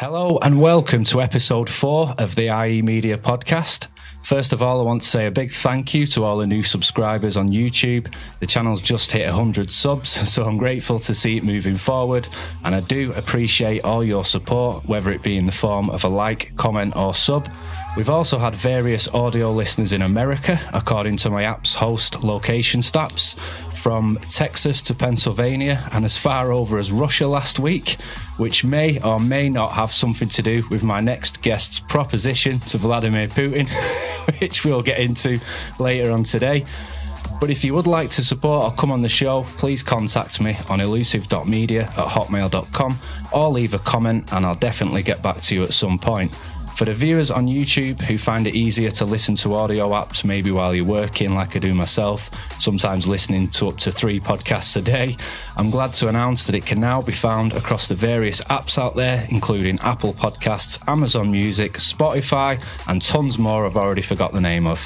Hello and welcome to episode four of the IE Media podcast. First of all, I want to say a big thank you to all the new subscribers on YouTube. The channel's just hit 100 subs, so I'm grateful to see it moving forward. And I do appreciate all your support, whether it be in the form of a like, comment, or sub. We've also had various audio listeners in America, according to my app's host location stats, from Texas to Pennsylvania and as far over as Russia last week, which may or may not have something to do with my next guest's proposition to Vladimir Putin, which we'll get into later on today. But if you would like to support or come on the show, please contact me on elusive.media at hotmail.com or leave a comment and I'll definitely get back to you at some point. For the viewers on YouTube who find it easier to listen to audio apps maybe while you're working, like I do myself, sometimes listening to up to three podcasts a day, I'm glad to announce that it can now be found across the various apps out there, including Apple Podcasts, Amazon Music, Spotify, and tons more I've already forgot the name of.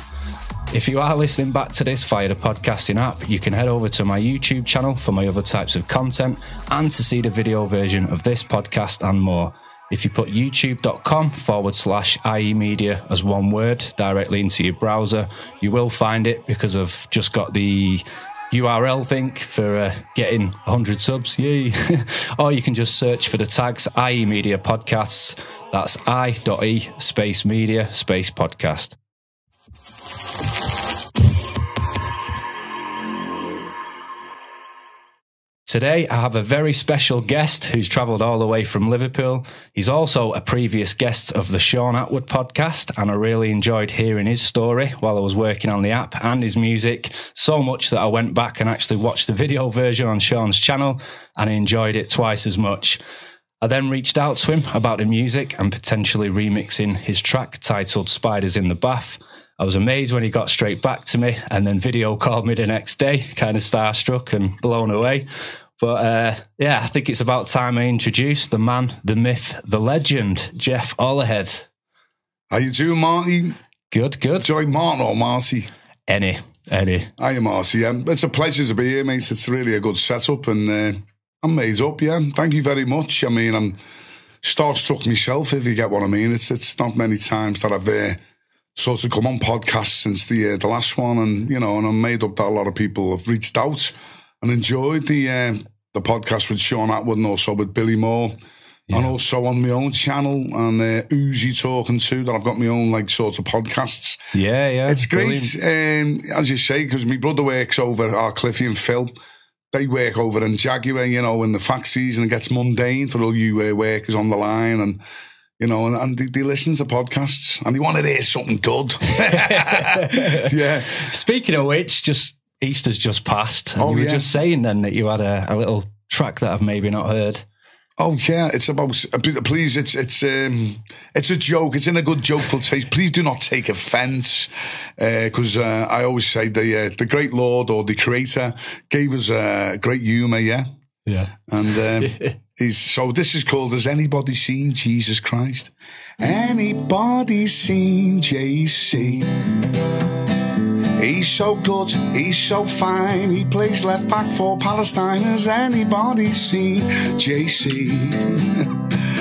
If you are listening back to this via the podcasting app, you can head over to my YouTube channel for my other types of content and to see the video version of this podcast and more. If you put youtube.com forward slash IE media as one word directly into your browser, you will find it because I've just got the URL thing for uh, getting 100 subs. Yay. or you can just search for the tags IE Media Podcasts. That's i.e space media space podcast. Today, I have a very special guest who's travelled all the way from Liverpool. He's also a previous guest of the Shaun Attwood podcast, and I really enjoyed hearing his story while I was working on the app and his music so much that I went back and actually watched the video version on Shaun's channel and enjoyed it twice as much. I then reached out to him about the music and potentially remixing his track titled Spiders in the Bath. I was amazed when he got straight back to me and then video called me the next day, kind of starstruck and blown away. But uh, yeah, I think it's about time I introduce the man, the myth, the legend, Jeff Ollerhead. How you doing, Marty? Good, good. Joy Martin or Marty? Any, any. Hiya, Marty. Um, it's a pleasure to be here, mate. It's really a good setup and uh, I'm made up, yeah. Thank you very much. I mean, I'm starstruck myself, if you get what I mean. It's it's not many times that I've uh, sort of come on podcasts since the uh, the last one and, you know, and I'm made up that a lot of people have reached out and enjoyed the uh, the podcast with Shaun Attwood and also with Billy Moore. Yeah. And also on my own channel and uh, Uzi talking to that I've got my own like sort of podcasts. Yeah, yeah. It's great, um, as you say, because my brother works over our Cliffy and Phil. They work over in Jaguar, you know, in the fact season it gets mundane for all you uh, workers on the line and you know, and, and they, they, listen to podcasts and they want to hear something good. yeah. Speaking of which, just Easter's just passed. oh, you were yeah. just saying then that you had a, a, little track that I've maybe not heard. Oh yeah, it's about. Please, it's it's um, it's a joke. It's in a good jokeful taste. Please do not take offence, because uh, uh, I always say the uh, the great Lord or the Creator gave us a uh, great humour. Yeah, yeah, and. Um, He's, so this is called Has Anybody Seen Jesus Christ? Anybody seen JC? He's so good, he's so fine. He plays left back for Palestine. Has anybody seen JC?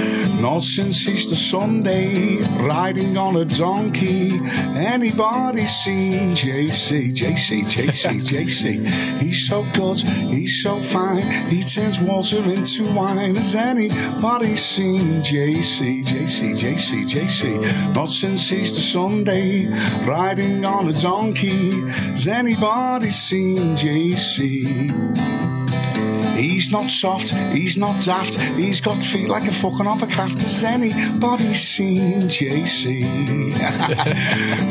Not since Easter Sunday, riding on a donkey. Anybody seen JC, JC, JC, JC? He's so good, he's so fine. He turns water into wine. Has anybody seen JC, JC, JC, JC? Not since Easter Sunday, riding on a donkey. Has anybody seen JC? He's not soft, he's not daft, he's got feet like a fucking hovercraft. Has anybody seen JC?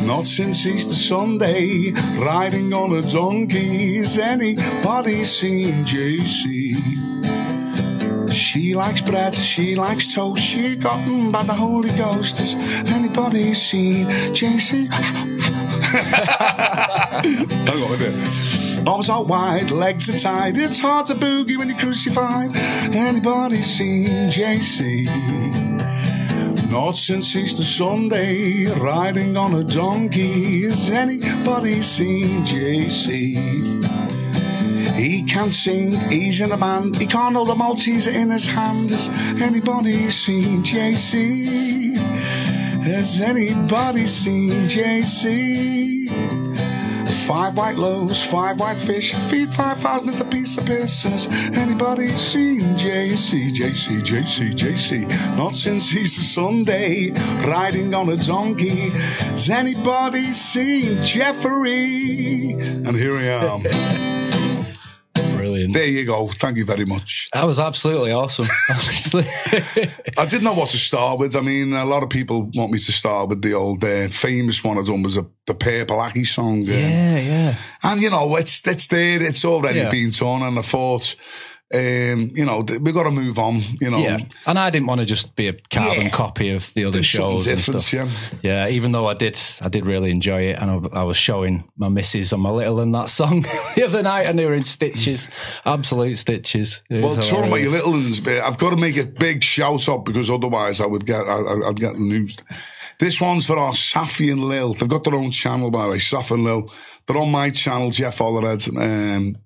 not since Easter Sunday, riding on a donkey. Has anybody seen JC? She likes bread, she likes toast, she got mm, by the Holy Ghost. Has anybody seen JC? Hang on minute. Arms are wide, legs are tied. It's hard to boogie when you're crucified. Anybody seen JC? Not since Easter Sunday, riding on a donkey. Has anybody seen JC? He can't sing, he's in a band. He can't hold the Maltese in his hand. Has anybody seen JC? Has anybody seen JC? Five white loaves, five white fish, feed five thousand at a piece of piss. Has anybody seen JC, JC, JC, JC? Not since he's a Sunday riding on a donkey. Has anybody seen Jeffrey? And here I am. There you go. Thank you very much. That was absolutely awesome, honestly. I didn't know what to start with. I mean, a lot of people want me to start with the old uh, famous one I done was a, the Purple Aki song. uh, yeah, yeah. And you know, it's it's there, it's already Yeah. been done, and I thought, um, you know, we got to move on. You know, Yeah, and I didn't want to just be a carbon Yeah. copy of the other There's shows and stuff. yeah. yeah, even though I did, I did really enjoy it, and I, I was showing my missus on my little and that song the other night, and they were in stitches, absolute stitches. It Well, talking about your little ones, but I've got to make a big shout out because otherwise I would get I, I'd get news. This one's for our Safi and Lil. They've got their own channel, by the way, Safi and Lil. They're on my channel, Jeff Ollerhead, um,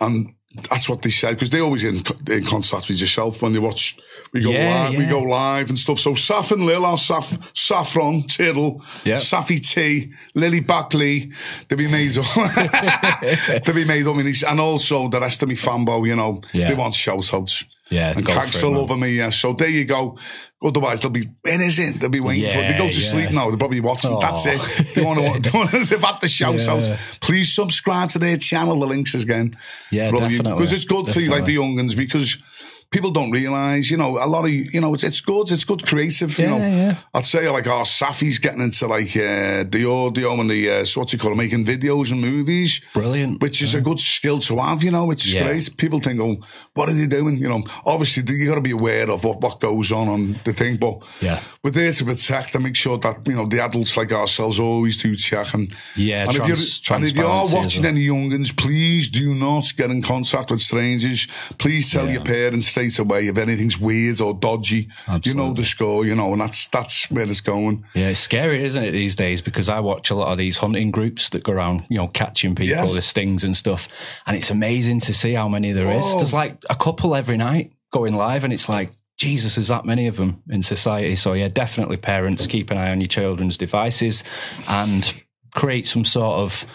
and that's what they said because they always in, in contact with yourself when they watch. We go Yeah, live, we go live and stuff. So Saf and Lil, our Saf, Saffron, Tittle, Yeah. Safi T, Lily Buckley, they be made up. they be made up in and also the rest of me fanbo, you know, Yeah. they want shout outs. Yeah, and Cags all over me, yeah. So there you go. Otherwise, they'll be, is it? They'll be waiting for it. They go Yeah, to sleep now. They're probably watching. Aw. That's it. They want to, they want to, they've had the shout outs. Yeah. Please subscribe to their channel. The links again. Yeah, definitely. Because it's good for you, like the Definitely. young ones, because people don't realise, you know, a lot of, you know, it's, it's good. It's good creative, you know. yeah. I'd say like our Safi's getting into like uh, the audio and the, uh, so what's it called, making videos and movies. Brilliant. Which is a good skill to have, you know. It's Yeah. great. People think, oh, what are they doing? You know, obviously you got to be aware of what, what goes on on the thing, but Yeah. we're there to protect and make sure that, you know, the adults like ourselves always do check. And, Yeah, and, trans- if, you're, and if you are watching any youngins, please do not get in contact with strangers. Please tell Yeah. your parents straight away if anything's weird or dodgy. You know the score, you know, and that's that's where it's going. Yeah, it's scary, isn't it, these days? Because I watch a lot of these hunting groups that go around, you know, catching people, Yeah. the stings and stuff. And it's amazing to see how many there is. Whoa. There's oh. like a couple every night going live, and it's like, Jesus, there's that many of them in society. So, yeah, definitely parents, keep an eye on your children's devices and create some sort of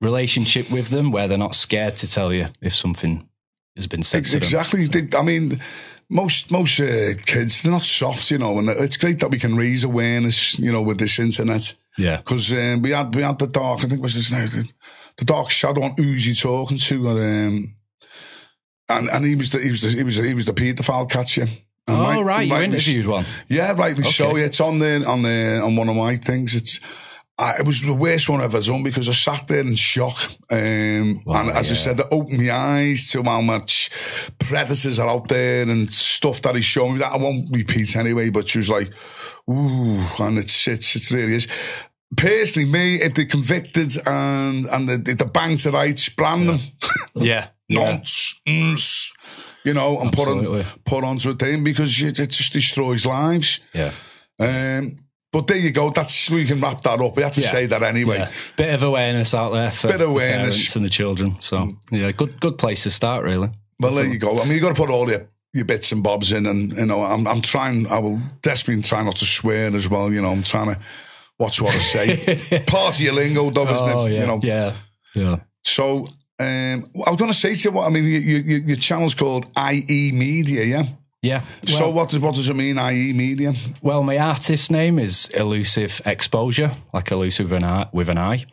relationship with them where they're not scared to tell you if something has been said Ex- to them. Exactly. They- I mean, most most uh, kids they're not soft, you know, and it's great that we can raise awareness, you know, with this internet. Yeah. Because um, we had we had the dark, I think it was his name, the, the dark shadow on Uzi talking to, um, and and he was the he was the he was the, he was the paedophile catcher. And Oh, right- right. You interviewed one. Yeah, rightly so. Okay. Yeah, it's on the on the on one of my things. It's. I, it was the worst one I've ever done because I sat there in shock. Um, Wow, and as I said, it opened my eyes to how much predators are out there and stuff that he's showing me that I won't repeat anyway, but she was like, ooh, and it's, it's, it really is. Personally, me, if they're convicted and, and the, the bank to rights, brand them. Yeah. Yeah. Nonsense. You know, and put Absolutely. on, put onto a thing because it, it just destroys lives. Yeah. Um, but there you go. That's we can wrap that up. We had to Yeah. say that anyway. Yeah. Bit of awareness out there for Bit of the awareness. parents and the children. So yeah, good good place to start really. Well, there you go. I mean, you got to put all your your bits and bobs in, and you know, I'm I'm trying. I will desperately try not to swear as well. You know, I'm trying to watch what I say. Part of your lingo, though, isn't Oh it? yeah, You know. yeah, yeah. So. Um, I was going to say to you, what I mean, you, you, your channel's called IE Media, yeah. Yeah. so what does what does it mean, IE Media? Well, my artist name is Illusive Exposure, like illusive with an eye, with an eye.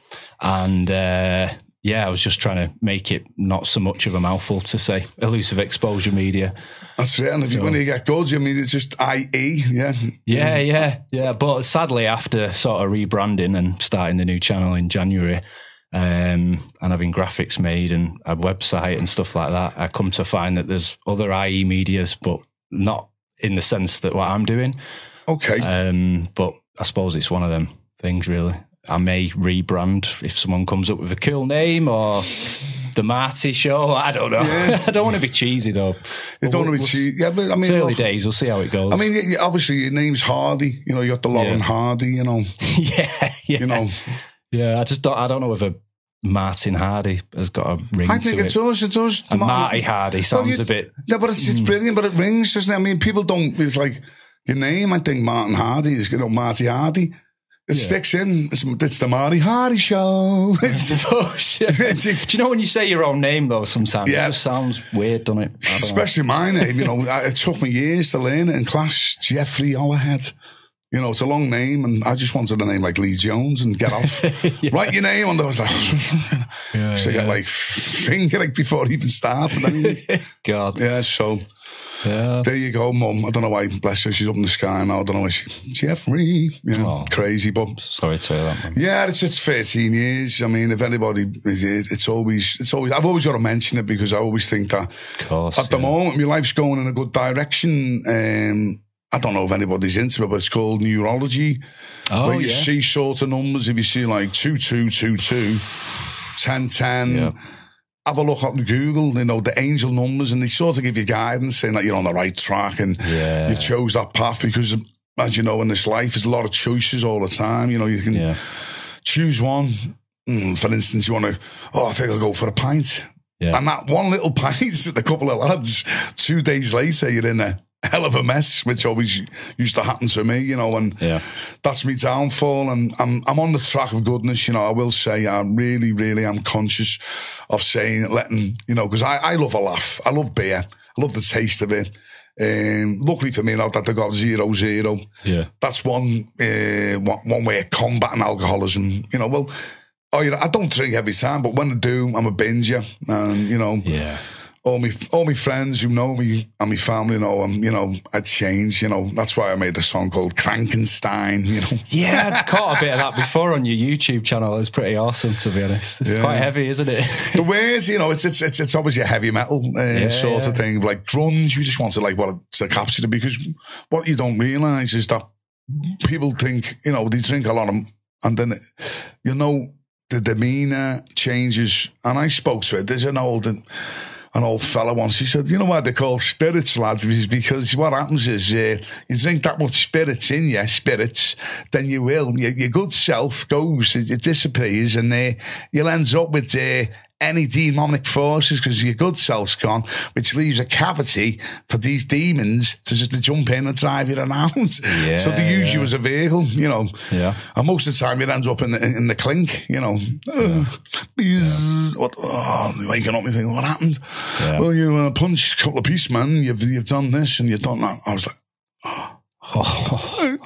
and uh, yeah, I was just trying to make it not so much of a mouthful to say Illusive Exposure media. That's it. And if you, when you get good, I mean, it's just IE, yeah. Yeah, yeah, yeah. But sadly, after sort of rebranding and starting the new channel in January, um, and having graphics made and a website and stuff like that, I come to find that there's other IE medias, but not in the sense that what I'm doing. Okay. Um, but I suppose it's one of them things, really. I may rebrand if someone comes up with a cool name or the Marty Show. I don't know. I don't want to be cheesy though. you don't want to be cheap. Yeah, but I mean, It's early days. We'll see how it goes. I mean, obviously, your name's Hardy. You know, you got the Lauren Yeah. Hardy. You know, yeah, yeah, you know. yeah. I just don't. I don't know whether Martin Hardy has got a ring I think to it does. It does. And Marty Hardy sounds Well, you- a bit. Yeah, but it's, it's mm. brilliant, but it rings, doesn't it? I mean, people don't, it's like your name, I think Martin Hardy is, you know, Marty Hardy. It sticks in. It's, it's the Marty Hardy show. It's, yeah. Do you know when you say your own name though? Sometimes Yeah. it just sounds weird, doesn't it? Don't know. especially my name, you know, it took me years to learn it in class. Jeffrey Ollerhead. You know, it's a long name, and I just wanted a name like Lee Jones and get off. Write your name, and I was like, yeah, so I got like finger like before it even started. Anyway. God. yeah, so Yeah. there you go, Mum. I don't know why, bless her, she's up in the sky now. I don't know why she, Jeffrey, you know, Oh. crazy, but Sorry to hear that. Man. yeah, it's it's 13 years. I mean, if anybody, it's always, it's always, I've always got to mention it because I always think that Of course. at the moment, my life's going in a good direction. Um, I don't know if anybody's into it, but it's called neurology. Oh, where you yeah. see sort of numbers. If you see like 2222, 1010, Yeah. have a look at Google, you know, the angel numbers, and they sort of give you guidance saying that you're on the right track and Yeah. you've chose that path because, as you know, in this life, there's a lot of choices all the time. You know, you can Yeah. choose one. Mm, for instance, you want to, oh, I think I'll go for a pint. And that one little pint with a couple of lads, two days later, you're in a hell of a mess, which always used to happen to me, you know, and Yeah. that's me downfall. And I'm, I'm on the track of goodness, you know, I will say I really, really am conscious of saying, letting, you know, because I, I love a laugh. I love beer. I love the taste of it. Um, luckily for me, now that they got zero zero, Yeah. that's one, uh, one one way of combating alcoholism. You know, well, oh, you know, I don't drink every time, but when I do, I'm a binger, and you know, Yeah. All my all my friends who know me and my family know I'm, you know, I changed. You know, that's why I made the song called Krankenstein. You know, Yeah, I'd caught a bit of that before on your YouTube channel. It's pretty awesome, to be honest. It's Yeah. quite heavy, isn't it? the words, you know, it's it's it's, it's obviously a heavy metal uh, sort of yeah. thing, like grunge. You just want to like what to capture it because what you don't realize is that people think, you know, they drink a lot of, and then you know the demeanor changes. And I spoke to it. There's an old. An old fella once, he said, you know why they're called spirits, lads? Is because what happens is uh, you drink that much spirits in you, spirits, then you will, your, your good self goes, it, it disappears, and uh, you'll end up with uh, any demonic forces because your good self's gone, which leaves a cavity for these demons to just to jump in and drive you around. so they use you as a vehicle, you know. Yeah. And most of the time, it ends up in the, in the clink, you know. Uh, bzz, What? Oh, waking up and thinking, what happened? Yeah. Well, you uh, punched a couple of policemen. You've you've done this and you've done that. I was like, I,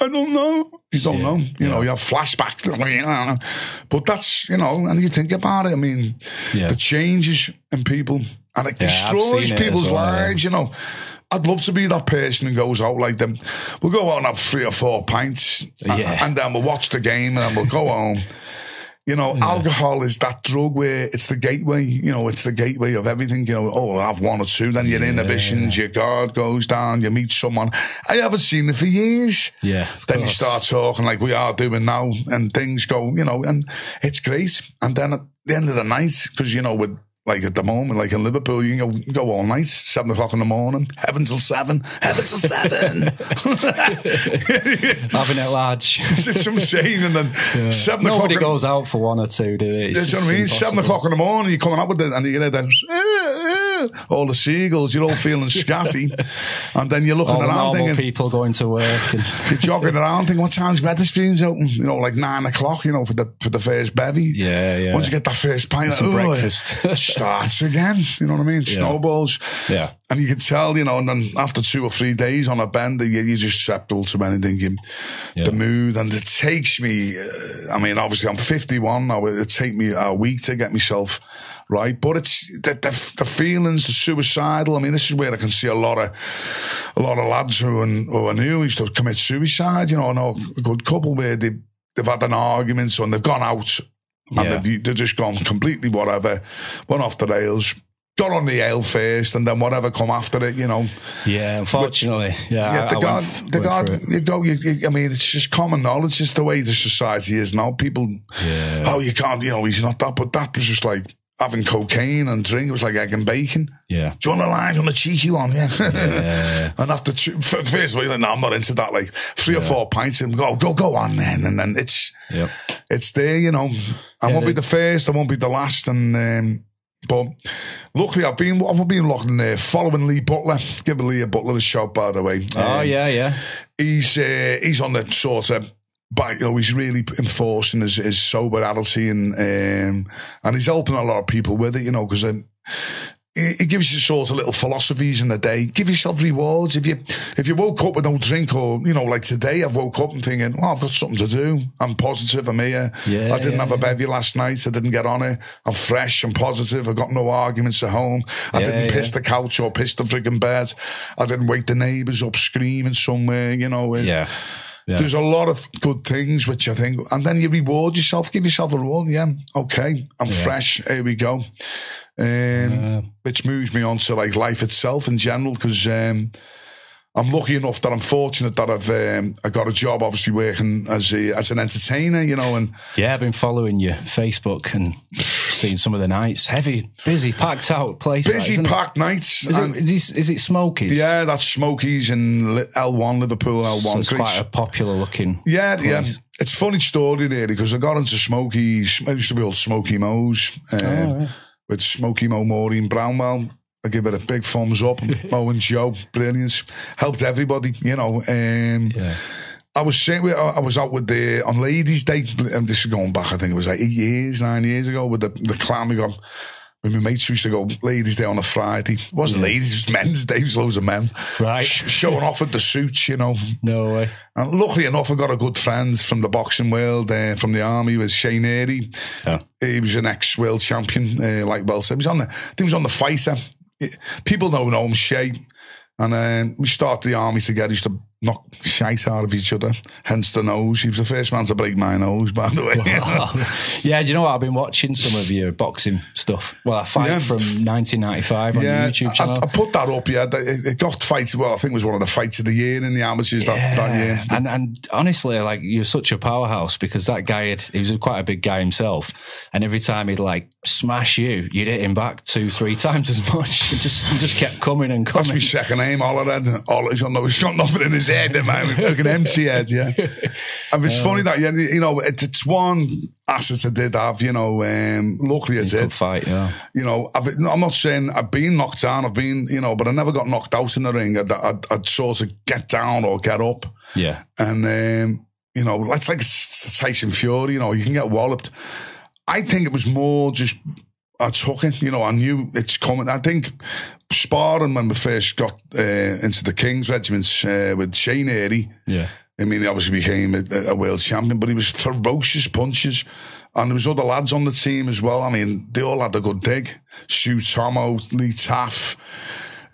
I, don't- know. You don't Shit. know. You know, you have flashbacks. But that's, you know, and you think about it. I mean, Yeah. the changes in people and it Yeah, destroys seen it people's well, yeah. lives, you know. I'd love to be that person who goes out like them. We'll go out and have three or four pints, a- Yeah. and then we'll watch the game, and then we'll go home. You know, alcohol is that drug where it's the gateway. You know, it's the gateway of everything. You know, oh, I'll have one or two, then your inhibitions, your guard goes down. You meet someone I haven't seen it for years. Yeah, Then you start talking like we are doing now, and things go. You know, and it's great. And then at the end of the night, because you know, with like at the moment, like in Liverpool, you can go, go all night, seven o'clock in the morning, heaven till seven, heaven till seven. Having it large. It's what I'm. And then seven o'clock. Nobody in- goes out for one or two, do they? It's That's what I mean. Seven o'clock in the morning, you're coming up with it, and you get that. "Uh, uh," All the seagulls, you're all feeling scatty, and then you're looking All the around thinking, people going to work. And, you're jogging around thinking, what time's Wetherspoons open? You know, like nine o'clock. You know, for the for the first bevy. Yeah, yeah. Once you get that first pint, oh, breakfast. It starts again. You know what I mean? Snowballs. Yeah. And you can tell, you know, and then after two or three days on a bender, you, you just settle to anything. You, Yeah. The mood, and it takes me. Uh, I mean, obviously, I'm 51 now. It take me a week to get myself right, but it's the, the, the feelings, the suicidal. I mean, this is where I can see a lot of a lot of lads who are, who are new used to commit suicide. You know, I know a good couple where they they've had an argument, so and they've gone out Yeah. they've, they've just gone completely whatever, went off the rails. Got on the ale first, and then whatever come after it, you know. yeah, unfortunately. yeah, Yeah, I- the I God, went- the God, you go, you, you, I mean, it's just common knowledge. It's the way the society is now. People, Yeah. oh, you can't, you know, he's not that, but that was just like having cocaine and drink. It was like egg and bacon. Yeah. Do you want a line? Do you want a cheeky one? Yeah. Yeah. and after two, first of all, like, no, I'm not into that. Like three or four pints and go, go, go on then. And then it's, Yep. it's there, you know. I Yeah, won't be the- the first, I won't be the last, and um, but luckily I've been I've been looking there following Lee Butler. Give Lee Butler a shout, by the way. Oh Um, yeah, yeah. he's uh, he's on the sort of but you know he's really enforcing his, his sobriety and um, and he's helping a lot of people with it you know because um, he, he gives you sort of little philosophies in the day. Give yourself rewards. If you if you woke up with no drink or you know like today I've woke up and thinking well I've got something to do. I'm positive I'm here. Yeah, I didn't have a bevy last night. I didn't get on it. I'm fresh. I'm positive. I've got no arguments at home. I Yeah, didn't piss yeah. the couch or piss the frigging bed. I didn't wake the neighbours up screaming somewhere you know Yeah. Yeah. there's a lot of good things which I think, and then you reward yourself, give yourself a reward. Yeah, okay, I'm fresh. Here we go. Um, which moves me on to like life itself in general because um, I'm lucky enough that I'm fortunate that I've um, I got a job, obviously working as a as an entertainer, you know, and Yeah, I've been following your Facebook and seeing some of the nights. Heavy, busy, packed out place. busy it? packed nights. Is it, is, it, is it Smokies? yeah, that's Smokies and L1 Liverpool L1. So it's quite a popular looking. Yeah, yeah. It's a funny story really because I got into Smoky. It used to be called Smoky Mo's um, with Smoky Mo Maureen Brownwell. I give it a big thumbs up. Mo and Joe, brilliant. Helped everybody, you know. Um, Yeah. I was saying, I was out with the on Ladies' Day, and this is going back. I think it was like eight years, nine years ago, with the the clan we got. When my mates used to go Ladies' Day on a Friday, it wasn't Ladies, it was Men's Day. It was loads of men, Right. Sh- showing off at the suits, you know. No way. And luckily enough, I got a good friend from the boxing world, uh, from the army, with Shea Neary. Yeah. He was an ex-world champion, uh, like well said. He was on the, I think he was on the fighter. People don't know him, Shea. And um, we started the army together. He used to knock shite out of each other, hence the nose. He was the first man to break my nose, by the way. yeah, do you know what? I've been watching some of your boxing stuff. Well, I fight Yeah. from 1995 on your YouTube channel. I put that up, yeah. It, got fights, well, I think it was one of the fights of the year in the amateurs that, that year. And and honestly, like you're such a powerhouse because that guy had he was quite a big guy himself, and every time he'd like smash you, you'd hit him back two, three times as much. He just he just kept coming and coming. That's my second name, Ollerhead. All he's got, no, he's got nothing in his head, man. Like an empty head, yeah. And it's funny that, yeah, you know, it, it's one asset I did have, you know, um, luckily I did. fight, yeah. You know, I've, I'm not saying I've been knocked down, I've been, you know, but I never got knocked out in the ring. I'd, I'd, I'd sort of get down or get up. Yeah. And, um, you know, it's like it's Tyson Fury, you know, you can get walloped. I think it was more just I took it, you know, I knew it's coming. I think sparring when we first got uh, into the King's regiments uh, with Shea Neary, Yeah. I mean, he obviously became a, a world champion, but he was ferocious punches. And there was other lads on the team as well. I mean, they all had a good dig. Stu Tomo, Lee Taff,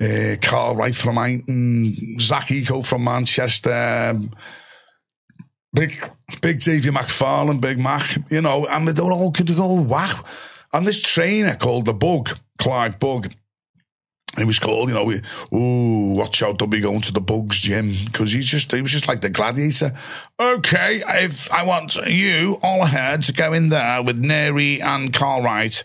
uh, Carl Wright from Ironton, Zach Eco from Manchester, um, Big, big Davey McFarlane, Big Mac, you know, and they were all good to go, wow. And this trainer called the Bug, Clive Bug, he was called, you know, we, ooh, watch out, don't be going to the Bugs gym. Because he's just, he was just like the gladiator. Okay, if I want you Ollerhead to go in there with Neary and Carl Wright,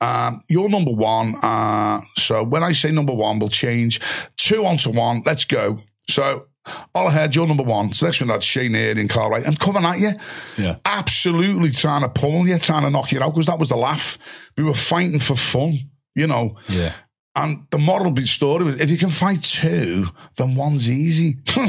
um, you're number one. Uh, so when I say number one, we'll change two onto one. Let's go. So Ollerhead, you're number one. So next one, that's Shea Neary and Carl Wright. I'm coming at you. Yeah. Absolutely trying to pummel you, trying to knock you out, because that was the laugh. We were fighting for fun, you know. Yeah. And the moral of the story was if you can fight two, then one's easy. you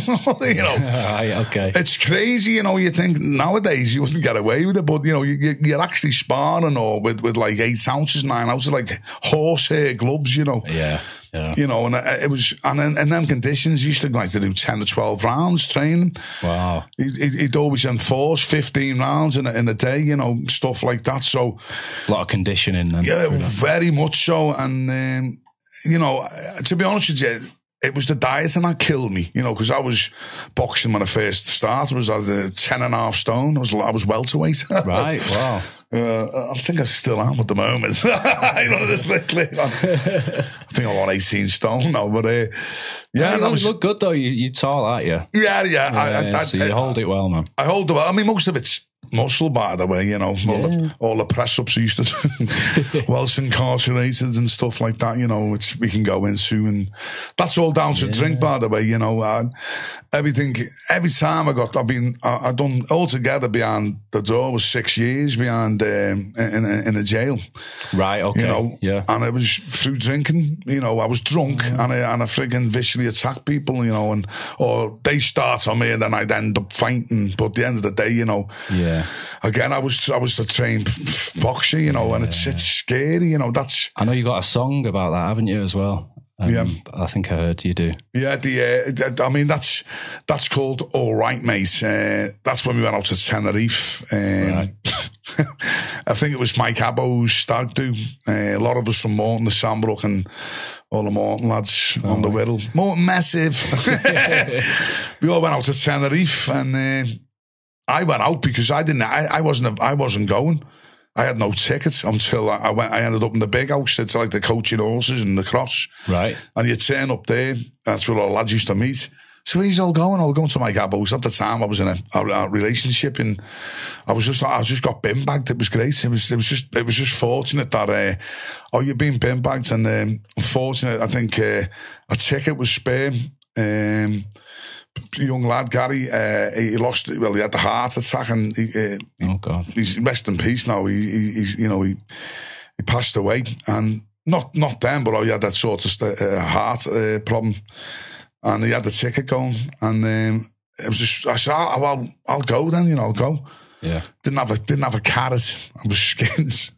know, Right, okay. it's crazy. You know, you think nowadays you wouldn't get away with it, but you know, you, you're actually sparring or with, with like eight ounces, nine ounces, like horsehair gloves, you know. Yeah. Yeah. You know, and it was, and in, in them conditions, you used to go out to do 10 to 12 rounds training. Wow. He'd, he'd he'd always enforce 15 rounds in a, in a day, you know, stuff like that. So, A lot of conditioning then. yeah, very much so. And, um, you know, uh, to be honest with you, it was the diet and that killed me, you know, because I was boxing when I first started. I was at uh, 10 and a half stone. I was, I was welterweight. Right. Wow. Uh, I think I still am at the moment. you know, just literally. I think I'm on 18 stone now, but uh, yeah, you was, look good though. You, you're tall, aren't you? yeah, yeah. I, I, Yeah, I, so you hold it well, man. I hold the. I mean, most of it's muscle, by the way. You know, all, the, all the press ups I used to do, whilst incarcerated and stuff like that. You know, it's we can go into, and that's all down to drink, by the way. You know, uh, everything. Every time I got, I've been, I, I've done altogether behind the door was six years behind um, in, a, in a jail. Right. Okay. You know, yeah. and it was through drinking. You know, I was drunk and I and I frigging viciously attacked people. You know, and or they start on me and then I'd end up fighting. But at the end of the day, you know, Yeah. Again, I was I was the trained boxer. You know, and it's it's scary. You know, that's I know you got a song about that, haven't you, as well? Um, Yeah. I think I heard you do. Yeah, the uh, I mean that's that's called all right, mate. Uh, that's when we went out to Tenerife. Um, Right. I think it was Mike Abbo's stag do. Uh, a lot of us from Morton, the Sandbrook, and all the Morton lads on the Whittle. Morton massive. we all went out to Tenerife, and uh, I went out because I didn't. I, I wasn't. I wasn't going. I had no tickets until I, I went. I ended up in the big house. It's like the coaching horses and the cross. Right. And you turn up there, that's where all the lads used to meet. So he's all going? I was going to my Gabos. At the time, I was in a, a, a relationship, and I was just, I just got bin bagged. It was great. It was, it was just, it was just fortunate that, uh, oh, you've been bin bagged, and um, unfortunate. I think uh, a ticket was spare. Um, young lad Gary, uh, he lost. Well, he had the heart attack, and he, uh, Oh God. he's rest in peace now. He, he he's you know he he passed away, and not not then, but he had that sort of uh, heart problem, and he had the ticket going, and um, it was just I said, oh, well, I'll go then, you know, I'll go. Yeah. Didn't have a didn't have a carrot. I was skins.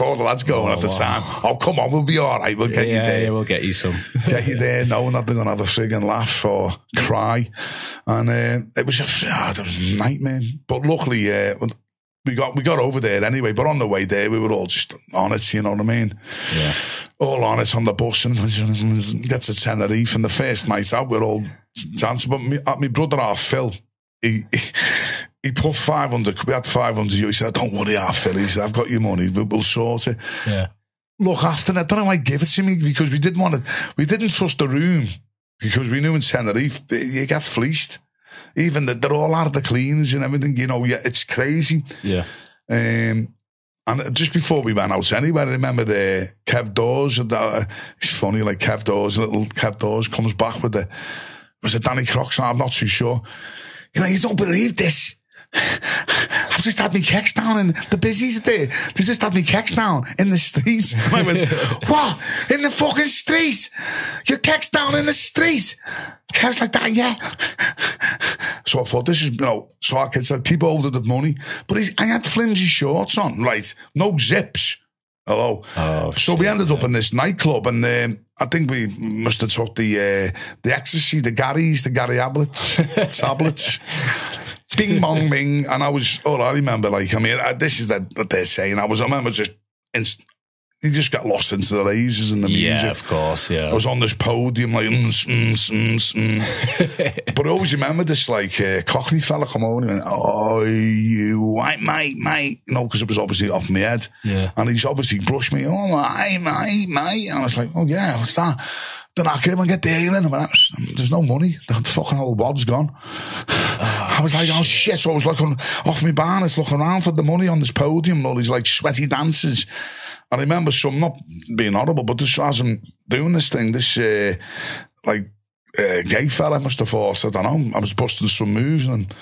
All the lads going Oh, at the wow. time. Oh, come on, we'll be all right. We'll get you there yeah, we'll get you some. get you there knowing that they're going to have a frigging laugh or cry. And uh, it was a, oh, was a nightmare. But luckily, uh, we got we got over there anyway. But on the way there, we were all just on it, you know what I mean? Yeah. All on it on the bus and get to Tenerife. And the first night out, we're all dancing. But me, my brother, our Phil, he, he, he put 500, we had 500 euro. He said, don't worry, our Phil. He said, I've got your money, we'll, we'll sort it Yeah. look after it. Don't know why he gave it to me because we didn't want to. We didn't trust the room because we knew in Tenerife you get fleeced. Even that they're all out of the cleans and everything. You know, yeah, it's crazy. Yeah. Um, and just before we went out anyway, I remember the Kev Dawes. uh, It's funny, like Kev Dawes, little Kev Dawes comes back with the was it Danny Crocs? I'm not too sure. You know, you don't believe this. I've just had my kicks down and the busiest day. They just had me kicks down in the streets. I went, what? In the fucking streets? Your kicks down in the streets? Kev's like that, yeah. So I thought, this is, you know, so I could say, hold of the money. But he's, I had flimsy shorts on, right? No zips. Hello. Oh, so we ended up in this nightclub, and um, I think we must have took the uh, the ecstasy, the Garys, the Gary tablets, tablets. Bing bong bing, and I was. Oh, I remember. Like, I mean, I, this is that what they're saying. I was. I remember just. Inst- you just got lost into the lasers and the music. Yeah, of course. Yeah. I was on this podium like, mm, mm, mm, mm. but I always remember this like uh, Cockney fella come over and went, "Oh, you white mate, mate," you know, because it was obviously off my head. Yeah. And he's obviously brushed me. Oh, mate, mate, mate. And I was like, "Oh yeah, what's that?" Then I came and get the healing. I went, There's no money. The fucking whole wad's gone. I was like, oh shit. So I was looking off my barnets, looking around for the money on this podium and all these like sweaty dancers. I remember some not being horrible, but just as I'm doing this thing, this uh, like uh, gay fella must have thought, I don't know, I was busting some moves and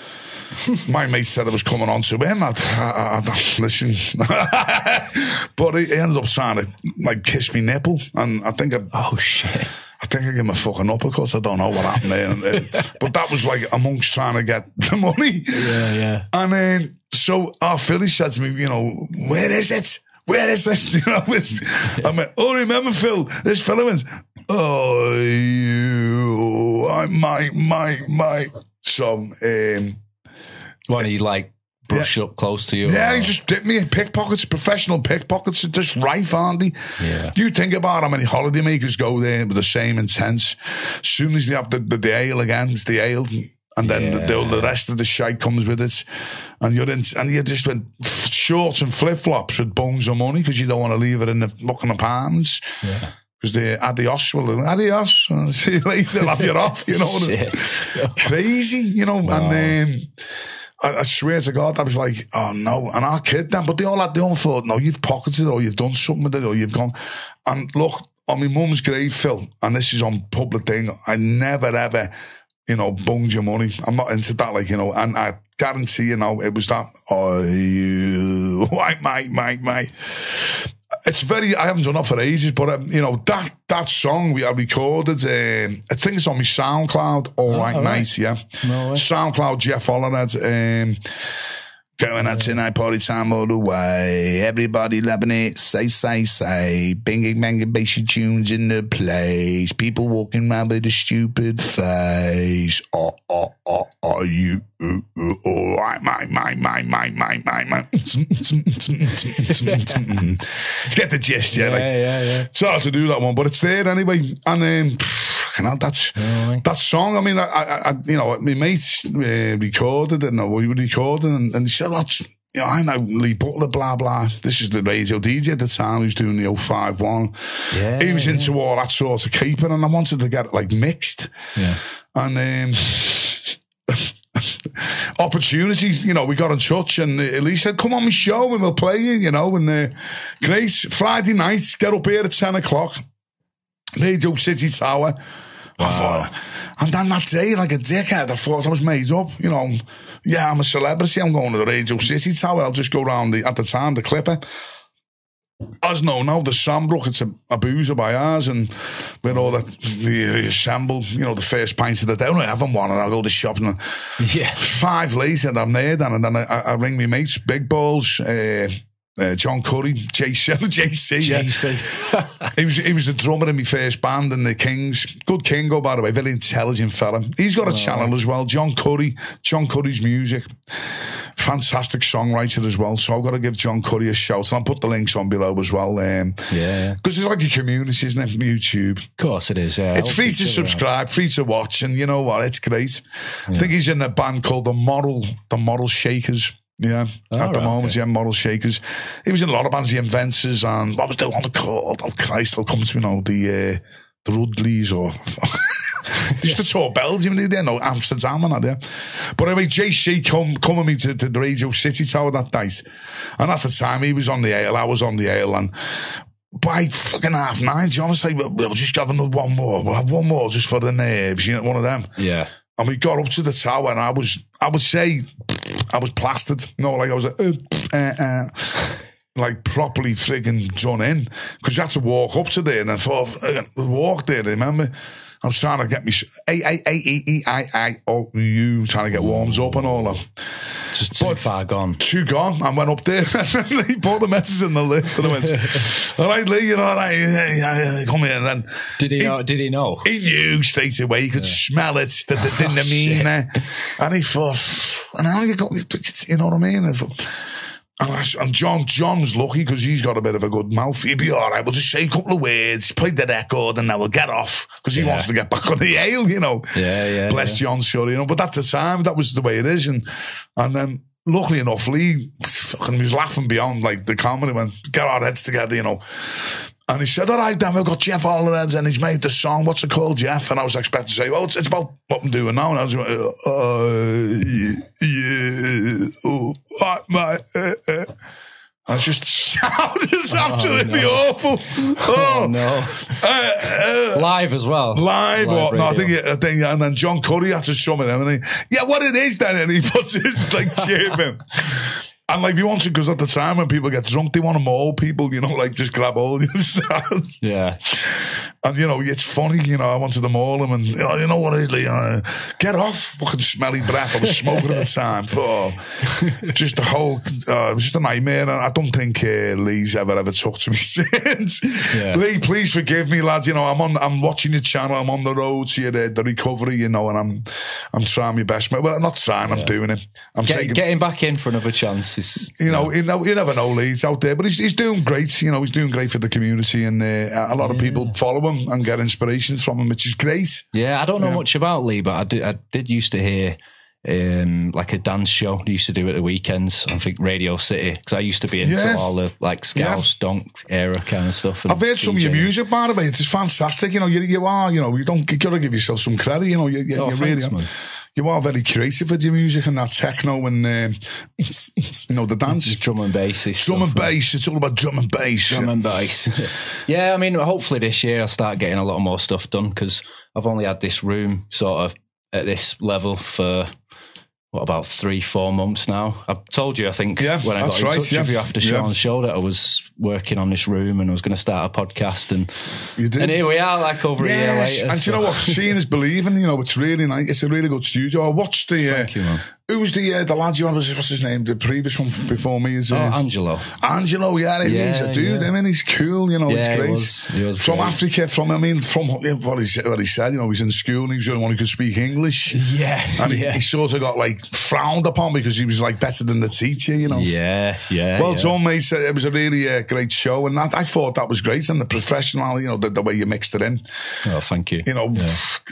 my mate said I was coming on to him. I, I, I, listen, but he ended up trying to like kiss me nipple, and I think I, oh shit. I think I gave him a fucking uppercut. I don't know what happened there, And, uh, but that was like amongst trying to get the money. Yeah, yeah. And then, so our Philly said to me, you know, where is it? Where is this? You know, it's, I mean, oh, remember Phil? This went, oh, you, I my, my, my. So, um, When he like brush up close to you. yeah, or- he just dipped me. In pickpockets, professional pickpockets, are just rife, aren't they? Yeah. You think about how many holidaymakers go there with the same intent. As soon as they have the, the, the ale again, it's the ale. And then the, the, the rest of the shite comes with it. And you're in, and you just went shorts and flip flops with bungs of money because you don't want to leave it in the fucking apartments. Yeah. Because they add the adios, well, adios. See you later, have you off, you know. Crazy, you know. And um, I, I swear to God, I was like, oh no. And our kid then, but they all had, they all thought, no, you've pocketed it or you've done something with it or you've gone. And look, on my mum's grave, Phil, and this is on public thing, I never ever, you know, bunged your money. I'm not into that, like, you know, and I guarantee you know it was that. Oh, you, mate, mate, mate, mate. It's very. I haven't done that for ages, but um, you know that that song we have recorded. Um, I think it's on my SoundCloud. All right, all right. mate. Yeah, No. SoundCloud. Jeff Ollerhead. Um, Going out tonight, party time all the way. Everybody loving it. Say, say, say. Binging, banging, bassy tunes in the place. People walking around with a stupid face. Oh, oh, oh, oh, you. Ooh, ooh, oh, I, my, my, my, my, my, my, my. Get the gist, yeah. Yeah, like, yeah, yeah. it's hard to do that one, but it's there anyway. And um, you know, that's Really? that song. I mean, I, I, I you know, my mates uh, recorded and we were recording, and, and he said, "That's you know, I know Lee Butler, blah blah. This is the radio DJ at the time. He was doing the 051. Yeah, he was yeah. into all that sort of keeping, and I wanted to get it like mixed, Yeah. and." um opportunities. You know, we got in touch and uh, Lee said, come on my show and we'll play you, you know, and uh, great. Friday nights, get up here at 10 o'clock. Radio City Tower. I thought, and then that day, like a dickhead, I thought I was made up. You know, yeah, I'm a celebrity. I'm going to the Radio City Tower. I'll just go round the, at the time, the Clipper. As no, now the Sandbrook, it's a, a boozer by ours, and with all that, the assemble, you know, the first pints of the day. I haven't one, and I'll go to shopping. And Yeah. five later, I'm there, then, and then I, I ring my mates, Big Balls, uh, uh, John Curry, JC, JC, yeah. JC. He was he was the drummer in my first band and the Kings. Good Kingo, by the way, very intelligent fella. He's got a channel as well. John Curry, John Curry's music. Fantastic songwriter as well. So I've got to give John Curry a shout. And I'll put the links on below as well. Um, Yeah. Because it's like a community, isn't it? YouTube. Of course it is. Yeah. It's free to Help each other out. subscribe, free to watch, and you know what? It's great. I think he's in a band called the Moral, the Moral Shakers. Yeah, Oh, at the right, moment, okay. yeah, Moral Shakers. He was in a lot of bands, the Inventors, and what was the one called? Oh Christ, they'll come to me now. The uh, the Rudleys or. They used to tour Belgium, did they? No, Amsterdam and that, yeah. But anyway, JC come, come with me to, to the Radio City Tower that night. And at the time, he was on the ale, I was on the ale, and by fucking half nine, do you honestly, we'll, we'll just have another one more. We'll have one more just for the nerves, you know, one of them. Yeah. And we got up to the tower, and I was, I would say, I was plastered. No, like I was like, uh, uh, uh, like properly frigging done in. Because you had to walk up to there, and I thought, walk there, remember? I was trying to get me A A A E E I I O U, trying to get warms up and all that. Just too But- far gone. Two gone. I went up there and he put the message in the lift and I went, all right, Lee, you're all right. Yeah, yeah, yeah, Come here. And then Did he know? Did he know? he knew straight away. He could smell it. The, the, the, Oh, the mean, uh, and he thought, and how you got, you know what I mean? And, I, and John, John's lucky because he's got a bit of a good mouth. He'd be all right. We'll just say a couple of words, play the record, and then we'll get off because he Yeah. wants to get back on the ale, you know. Yeah, yeah, Bless John, sure, you know. But at the time, that was the way it is. And and then, luckily enough, Lee fucking was laughing beyond like the comedy. Went, get our heads together, you know. And he said, all right, then we've got Jeff Ollerheads and he's made the song. What's it called, Jeff? And I was expecting to say, well, it's, it's about what I'm doing now. And I was like, uh, yeah, oh, right, mate. Uh, uh. I just sounded it's absolutely no. awful. Oh, no. Uh, uh, Live as well. live, or no, I think, I think, and then John Curry had to summon him, and he, yeah, what it is then, and he puts his like chirping. And like, we want to, because at the time when people get drunk, they want to maul people, you know, like just grab hold of you. Yeah. And you know, it's funny, you know, I wanted to maul him and you know, you know what it is, Lee, uh, get off, fucking smelly breath. I was smoking at the time. Oh, just the whole, uh, it was just a nightmare. And I don't think uh, Lee's ever, ever talked to me since. Yeah. Lee, please forgive me, lads. You know, I'm on, I'm watching your channel. I'm on the road to your, uh, the recovery, you know, and I'm, I'm trying my best. Well, I'm not trying, I'm doing it. I'm Get, taking, getting back in for another chance is. you know, you know, you never know, Lee. He's out there, but he's, he's doing great. You know, he's doing great for the community, and uh, a lot of people follow him and get inspiration from him, which is great. Yeah, I don't know much about Lee, but I did, I did used to hear um, like a dance show they used to do at the weekends. I think Radio City because I used to be into Yeah. all the like Scouse, Donk era kind of stuff. and I've heard some of your music, by the way. It's fantastic. You know, you, you are, you know, you don't, you gotta give yourself some credit. You know, you, you, Oh, you thanks, really man. You are very creative with your music and that techno and, um, you know, the dance. Drum and bass. Drum and bass. It's all about drum and bass. Drum and bass. yeah, I mean, hopefully this year I'll start getting a lot more stuff done because I've only had this room sort of at this level for what about three, four months now. I told you, I think, Yeah, when I got in right, touch yeah. with you after Yeah. Shaun's show, that I was working on this room and I was going to start a podcast, and You did. and here we are, like over a year later. and do you know what? Seeing is believing. You know, it's really nice. It's a really good studio. I watched the. Uh, Thank you, man. Who was the uh, the lad you had? Was what's his name? The previous one before me is Oh, uh, Angelo. Angelo. Yeah, he- he's a dude. yeah. I mean, he's cool. You know, he's Yeah, he great. was- he was from great. Africa. From I mean, from what he said. What he said. You know, he's in school. and He was the only one who could speak English. Yeah, And he, yeah. he sort of got like frowned upon because he was like better than the teacher. You know. Yeah, yeah. Well yeah. done, mate. It was a really uh, great show, and that, I thought that was great. And the professional, you know, the, the way you mixed it in. Oh, thank you. You know,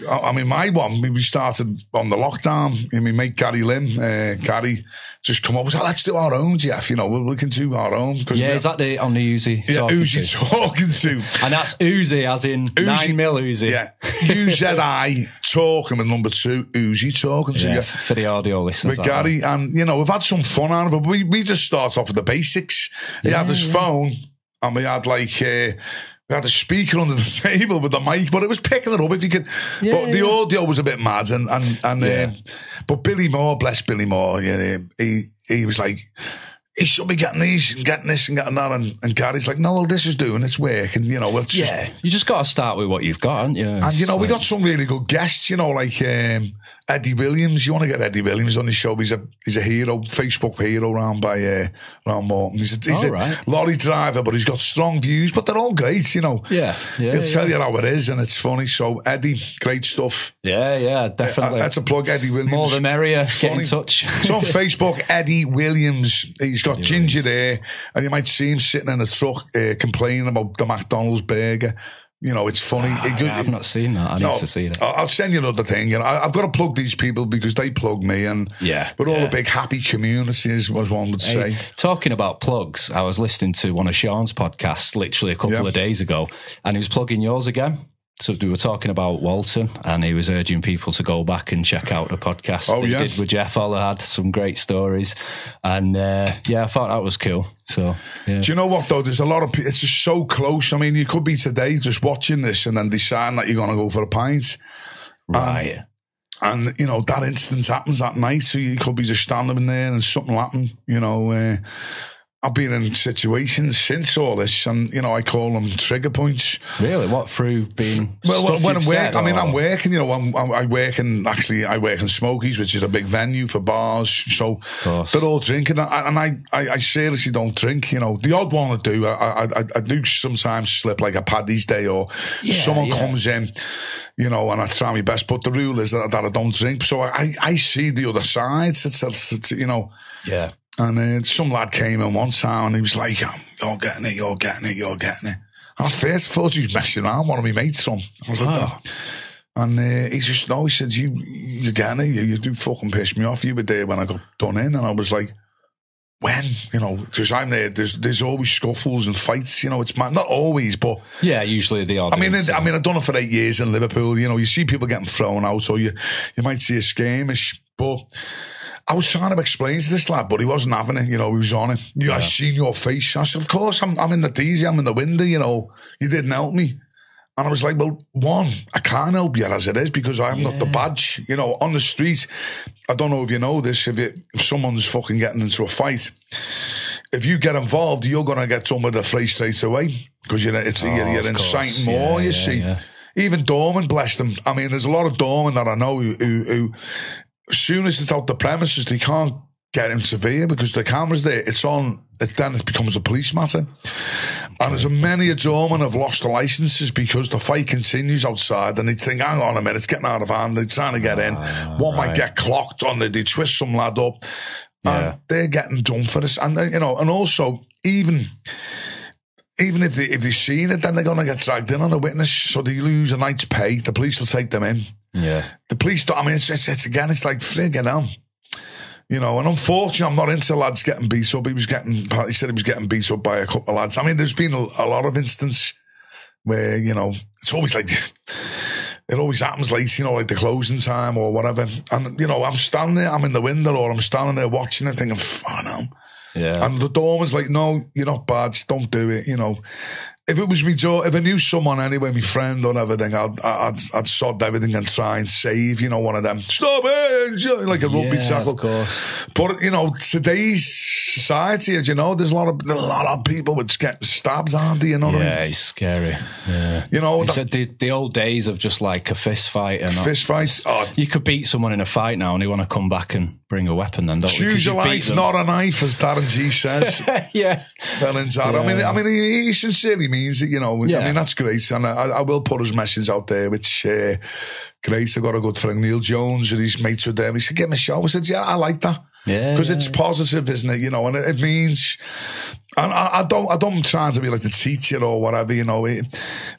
I I mean, my one, we started on the lockdown. And my mate Gary Limb, uh, Gary, just come up and said, let's do our own, Jeff. You know, we, we can do our own. Cause Yeah, is that the on the Uzi? yeah, talking who's to? talking to? And that's Uzi, as in nine mil Uzi. Yeah, U-Z-I talking with number two, Uzi talking to Yeah, you. for the audio listeners. with Gary, and you know, we've had some fun out of it. We we just start off with the basics. He had his phone, and we had like uh, we had a speaker under the table with the mic, but it was picking it up if you could. Yeah, but the yeah. audio was a bit mad, and and and. Yeah. Um, but Billy Moore, bless Billy Moore, yeah, he he was like. He should be getting these and getting this and getting that, and, and Gary's like, "No, well, this is doing its work, and you know, just Yeah, you just got to start with what you've got, haven't you? and you know, we got some really good guests. You know, like um, Eddie Williams. You want to get Eddie Williams on the show? He's a he's a hero, Facebook hero round by uh, round Morton. He's a, he's a right. lorry driver, but he's got strong views. But they're all great. You know. Yeah, yeah, He'll tell you how it is, and it's funny. So Eddie, great stuff. yeah, yeah, Uh, definitely. that's a plug, Eddie Williams. More the merrier. Get in touch. It's on Facebook, Eddie Williams. He's got ginger there, and you might see him sitting in a truck uh, complaining about the McDonald's burger. You know, it's funny. Ah, It I've not seen that. I need to see that. I'll send you another thing. You know, I- I've got to plug these people because they plug me, and Yeah, we're all yeah. a big happy community, as as one would say. Hey, talking about plugs, I was listening to one of Shaun's podcasts literally a couple Yeah. of days ago, and he was plugging yours again. So we were talking about Walton, and he was urging people to go back and check out the podcast Oh, that yeah. he did with Jeff Oller. Had some great stories, and uh, yeah, I thought that was cool. So yeah, Do you know what though? There's a lot of. It's just so close. I mean, you could be today just watching this and then deciding that you're going to go for a pint. right. And you know that instance happens that night, so you could be just standing in there and something happen. You know, uh, I've been in situations since all this, and you know I call them trigger points. really, what through being Well, when, when I'm working, I mean, I'm working. You know, I'm, I'm, I work in actually I work in Smokies, which is a big venue for bars. So they're all drinking, and I, and I, I, I seriously don't drink. You know, the odd one I do, I, I, I, do sometimes slip like a Paddy's Day, or Yeah, someone yeah. comes in, you know, and I try my best. But the rule is that, that I don't drink. So I, I, I see the other side. It's, it's, it's, you know. yeah, And uh, some lad came in one time and he was like, um, You're getting it, you're getting it, you're getting it. And at first thought he was messing around, one of my mates from. I was like, Oh. And uh, he just, no, he said, you, you're getting it, you, you do fucking piss me off. You were there when I got done in. And I was like, when? You know, because I'm there, there's, there's always scuffles and fights, you know, it's mad. Not always, but yeah. Usually the I mean, audience, I mean, I've done it for eight years in Liverpool. You know, you see people getting thrown out, or you you might see a skirmish. But I was trying to explain to this lad, but he wasn't having it. You know, he was on it. You, I seen your face. I said, of course, I'm I'm in the DZ, I'm in the window. You know, you didn't help me. And I was like, well, one, I can't help you as it is because I haven't the badge. You know, on the street, I don't know if you know this, if, it, if someone's fucking getting into a fight, if you get involved, you're going to get done with the fray straight away because you're, it's, you're, Oh, you're inciting course. more, Yeah, you yeah, see. yeah. Even Dorman, bless them. I mean, there's a lot of Dorman that I know who, who, who as soon as it's out the premises, they can't get him severe because the camera's there. It's on. It, then it becomes a police matter. And as a many a doorman have lost the licenses because the fight continues outside and they think, hang on a minute, it's getting out of hand. They're trying to get in. One might get clocked on, they, they twist some lad up. Yeah. And they're getting done for this. And, uh, you know, and also, even even if they if they've seen it, then they're gonna get dragged in on a witness, so they lose a night's pay. The police will take them in. yeah, The police, don't, I mean, it's, it's, it's again, it's like friggin' hell. You know, and unfortunately, I'm not into lads getting beat up. He was getting, he said he was getting beat up by a couple of lads. I mean, there's been a, a lot of instances where, you know, it's always like, it always happens late, you know, like the closing time or whatever. And, you know, I'm standing there, I'm in the window or I'm standing there watching it thinking, fuck no. Yeah. And the door was like, no, you're not bad, just don't do it, you know. if it was me, Joe, if I knew someone anyway, my friend or everything, I'd, I'd, I'd sort everything and try and save, you know, one of them. Stop it! Like a rugby Yeah, tackle. of. But, you know, today's society, as you know, there's a lot of, a lot of people which get stabs, aren't they? You know what I Yeah, mean? it's scary. Yeah. You know, He that- said the, the old days of just like a fist fight and Fist fights. Oh, you could beat someone in a fight now and they want to come back and bring a weapon then, don't choose your you life, not a knife, as Darren G says. yeah. Are. I mean, I mean, he, he sincerely means it. You know, Yeah. I mean that's great, and I, I will put his message out there. Which uh, great. I got a good friend Neil Jones, and he's mates with them. He said, "Give me a show." I said, "Yeah, I like that." Yeah, because yeah, it's positive, isn't it? You know, and it, it means. And I, I don't, I don't try to be like the teacher or whatever. You know, it,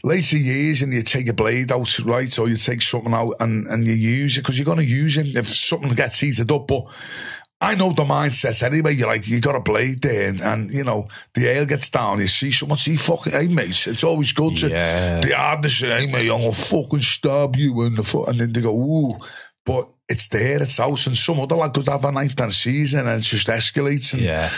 later years, and you take a blade out, right, or you take something out and and you use it because you're going to use it if something gets heated up, but. I know the mindset anyway. You're like, you got a blade there, and, and you know, the ale gets down. You see someone, see fucking, hey, mate, it's always good to, Yeah. the hardness, hey, mate, I'm gonna fucking stab you in the foot. And then they go, ooh, but it's there, it's out. And some other lad could have a knife then season and it just escalates. And, Yeah.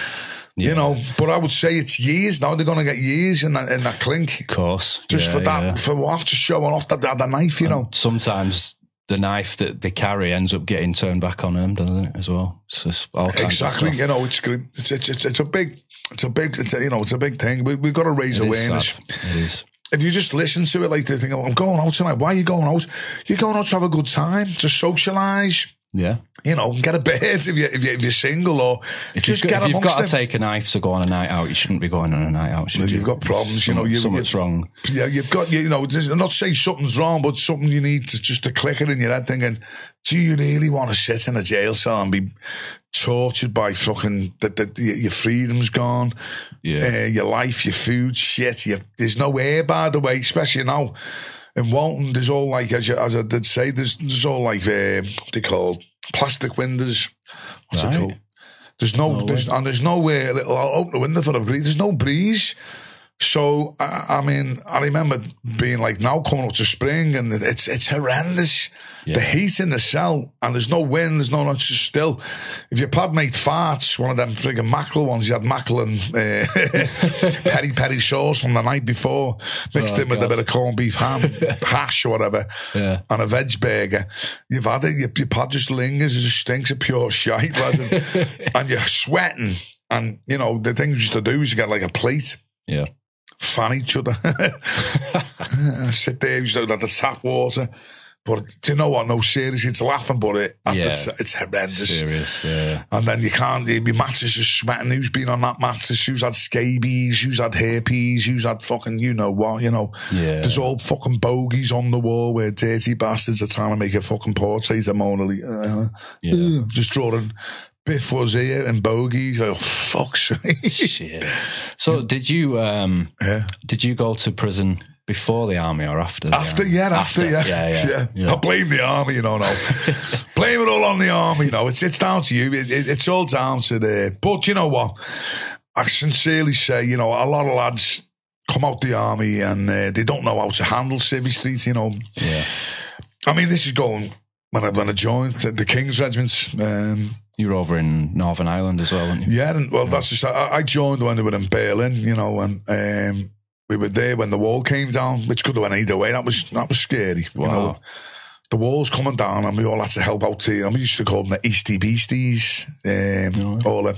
You know, but I would say it's years now. They're going to get years in that, in that clink. Of course. Just Yeah, for that, yeah. for what? Just showing off that they had a knife, you know. Sometimes the knife that they carry ends up getting turned back on them, doesn't it, as well? It's just all kinds Exactly, you know, it's. It's it's it's, a big, it's a big, it's a, you know, it's a big thing. We, we've got to raise It awareness. It is. If you just listen to it, like they think, oh, I'm going out tonight. Why are you going out? You're going out to have a good time, to socialise. Yeah. You know, get a bed if you if, you, if you're single, or If just you've, get got, if you've got to them. take a knife to go on a night out, you shouldn't be going on a night out. You? you've got problems, you know, you- something's you- wrong. Yeah, you've got, you know, I'm not saying something's wrong, but something you need to just to click it in your head thinking, do you really want to sit in a jail cell and be tortured by fucking, that that your your freedom's gone, Yeah. uh, your life, your food, shit, you, there's no air, by the way, especially now. In Walton, there's all like, as, you, as I did say, there's, there's all like, uh, what they call plastic windows. What's Right. it called? There's no, there's, and there's no way, little, I'll open the window for a breeze. There's no breeze. So, I, I mean, I remember being like now coming up to spring and it's, it's horrendous. The heat in the cell and there's no wind, there's no, it's just still. If your pad made farts, one of them friggin' mackerel ones, you had mackerel and uh, peri peri sauce from the night before, mixed Oh, in with a bit of corned beef ham, hash or whatever, Yeah. and a veg burger. You've had it, your, your pad just lingers, it just stinks of pure shite, and, and you're sweating. And, you know, the thing you used to do is you get like a plate Yeah. Fan each other. Sit there, you know, the tap water. But do you know what? No, seriously, it's laughing, but it, Yeah. it's, it's horrendous. Serious. Yeah. And then you can't, your mattress is sweating. Who's been on that mattress? Who's had scabies? Who's had herpes? Who's had fucking, you know what, you know? Yeah. There's all fucking bogies on the wall where dirty bastards are trying to make a fucking portrait of Mona Lisa. Uh, Yeah. uh, just drawing Biff was here and bogies. Like, oh, fuck's sake. Shit. So, did you um, yeah. did you go to prison before the army or after? The After, army? yeah, after, yeah. yeah, yeah, yeah. I blame the army, you know, no. blame it all on the army, you know. It's, it's down to you. It, it, it's all down to the. But you know what? I sincerely say, you know, a lot of lads come out the army and uh, they don't know how to handle civvy streets, you know. Yeah. I mean, this is going when I, when I joined the, the King's Regiments. Um, You were over in Northern Ireland as well, weren't you? yeah, and well, that's just I, I joined when they were in Berlin, you know, and um, we were there when the wall came down, which could have went either way. That was that was scary. You know, the walls coming down, and we all had to help out here. And we used to call them the Eastie Beasties, um, or the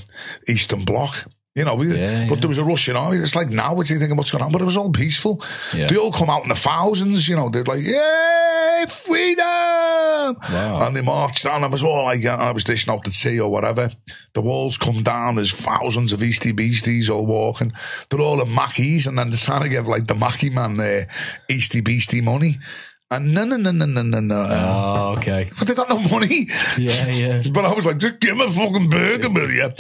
Eastern Bloc. You know, we, Yeah, but yeah. there was a Russian army. It's like now, what do you think what's going on? But it was all peaceful. Yeah. They all come out in the thousands. You know, they're like, "Yay, freedom!" Wow. And they marched down. I was all like, uh, I was dishing out the tea or whatever. The walls come down. There's thousands of Eastie Beasties all walking. They're all in Mackies, and then they're trying to give like the Mackie man their Eastie Beastie money. And no, no, no, no, no, no, no. Oh, okay. But they got no money. Yeah, yeah. But I was like, just give me a fucking burger, will you?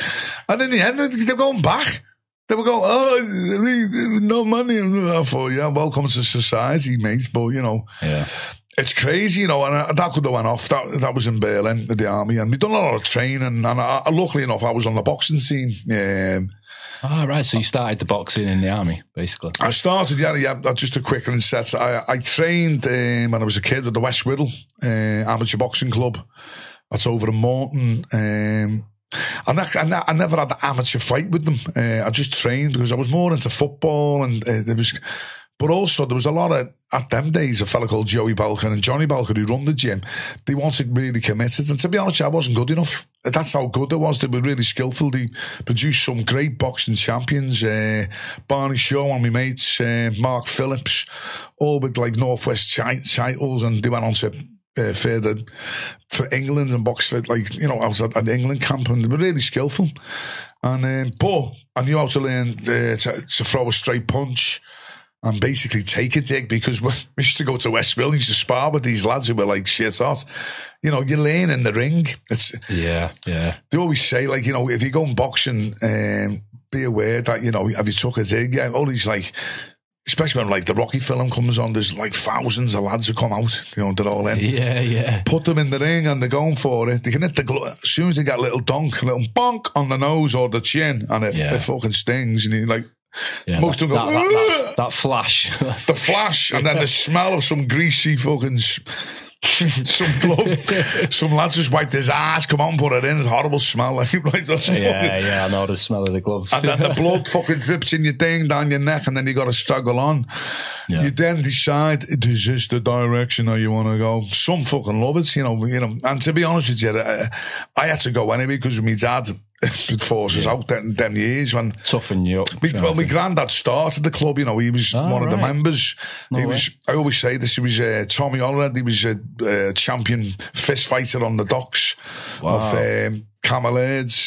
And in the end, they're going back. They were going, oh, no money. I thought, yeah, welcome to society, mate. But, you know, Yeah. it's crazy, you know, and uh, that could have went off. That that was in Berlin with the army, and we've done a lot of training. And I, I, luckily enough, I was on the boxing team. Um, Oh, right. So you started the boxing in the army, basically. I started, yeah, yeah. Just a quick one set. I, I trained um, when I was a kid at the West Whittle uh, Amateur Boxing Club. That's over in Morton. Um, I, I, I never had an amateur fight with them. Uh, I just trained because I was more into football and uh, there was. But also, there was a lot of, at them days, a fella called Joey Balkan and Johnny Balkan who run the gym. They wanted really committed. And to be honest, I wasn't good enough. That's how good I was. They were really skillful. They produced some great boxing champions. Uh, Barney Shaw, of my mates, uh, Mark Phillips, all with like Northwest titles. And they went on to uh, further for England and box for like, you know, I was at an England camp and they were really skillful. And, um, but I knew how to learn uh, to, to throw a straight punch and basically take a dig because we used to go to West Mill, used to spar with these lads who were like shit hot. You know, you're laying in the ring. It's yeah, yeah. They always say like, you know, if you go and boxing, um, be aware that you know, have you took a dig? Yeah, all these like. Especially when like the Rocky film comes on, there's like thousands of lads who come out, you know, they're all in. Yeah, yeah. Put them in the ring and they're going for it. They can hit the, glo- as soon as they get a little dunk, a little bonk on the nose or the chin, and it, Yeah. it fucking stings, and you like, yeah Most that, of them go, that, that, that, flash. the flash and then the smell of some greasy fucking some blood. some lads just wiped his ass, come on, put it in. It's a horrible smell. Like, yeah, yeah. I know the smell of the gloves. And then the blood fucking drips in your thing down your neck, and then you got to struggle on. Yeah. You then decide is this the direction that you want to go? Some fucking love it, you know. You know. And to be honest with you, I, I had to go anyway because of my dad would force us out them, them years when Toughen you up. me, well, my granddad started the club. You know, he was Ah, one of the right. members. he way. was. I always say this. He was uh, Tommy Allred. He was a uh, champion fist fighter on the docks of um, Camel Aids.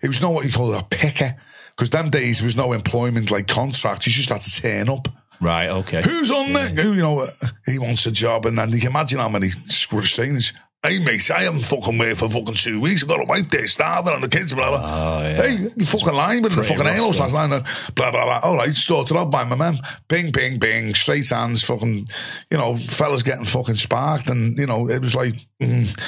He was not what you call a picker because them days there was no employment like contract. You just had to turn up. Right, okay. Who's on there? Who you know? He wants a job, and then you can imagine how many things. Hey mate, I haven't fucking worked for fucking two weeks. I've got a wife there starving and the kids, blah blah. Oh, yeah. Hey, you fucking lying with the fucking halos yeah. last night. Blah blah blah. All right, sorted out by my man. Bing bing bing. Straight hands. Fucking, you know, fellas getting fucking sparked, and you know, it was like. Mm.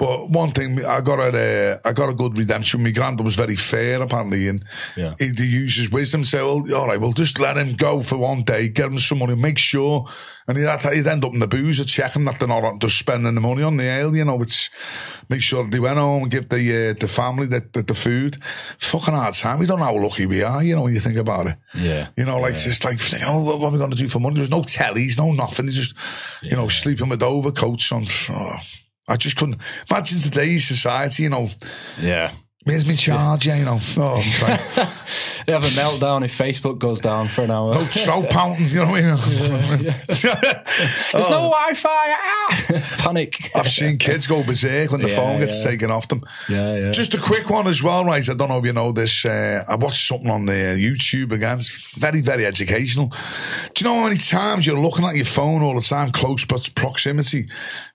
But one thing, I got a, uh, I got a good redemption. My granddad was very fair, apparently, and Yeah. he, he used his wisdom. Say, well, all right, well, just let him go for one day, get him some money, make sure, and he'd, to- he'd end up in the boozer checking that they're not just spending the money on the ale. You know, it's make sure they went home and give the uh, the family the, the the food. Fucking hard time. We don't know how lucky we are. You know, when you think about it. Yeah. You know, like it's just like, oh, what are we going to do for money? There's no tellies, no nothing. It's just, you know, sleeping with overcoats on. Oh, I just couldn't imagine today's society. You know, Yeah. Where's my charger? You know, oh, I'm. They have a meltdown if Facebook goes down for an hour. no trout pounding. You know what I mean? There's no Wi Fi. Ah! Panic. I've seen kids go berserk when the phone gets taken off them. Yeah, yeah. Just a quick one as well, right? I don't know if you know this. Uh, I watched something on the YouTube again. It's very, very educational. Do you know how many times you're looking at your phone all the time, close pro- proximity?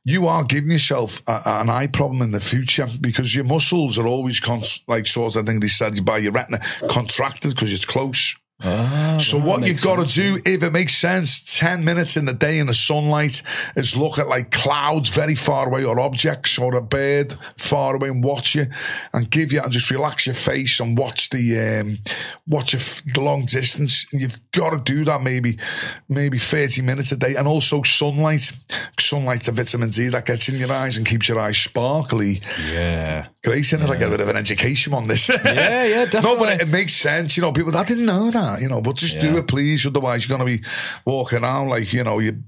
You are giving yourself a, an eye problem in the future because your muscles are always con- like sort of, I think they said by your retina contracted because it's close. Ah, So what you've got to do, if it makes sense, 10 minutes in the day in the sunlight is look at like clouds very far away or objects or a bird far away and watch you and give you and just relax your face and watch the, um, watch f- the long distance. And you've got to do that maybe, maybe 30 minutes a day. And also sunlight, sunlight's a vitamin D that gets in your eyes and keeps your eyes sparkly. Yeah. Great, isn't it? I get a bit of an education on this. Yeah, yeah, definitely. no, but it, it makes sense. You know, people, I didn't know that, you know, but just do it, please. Otherwise, you're going to be walking around like, you know, you.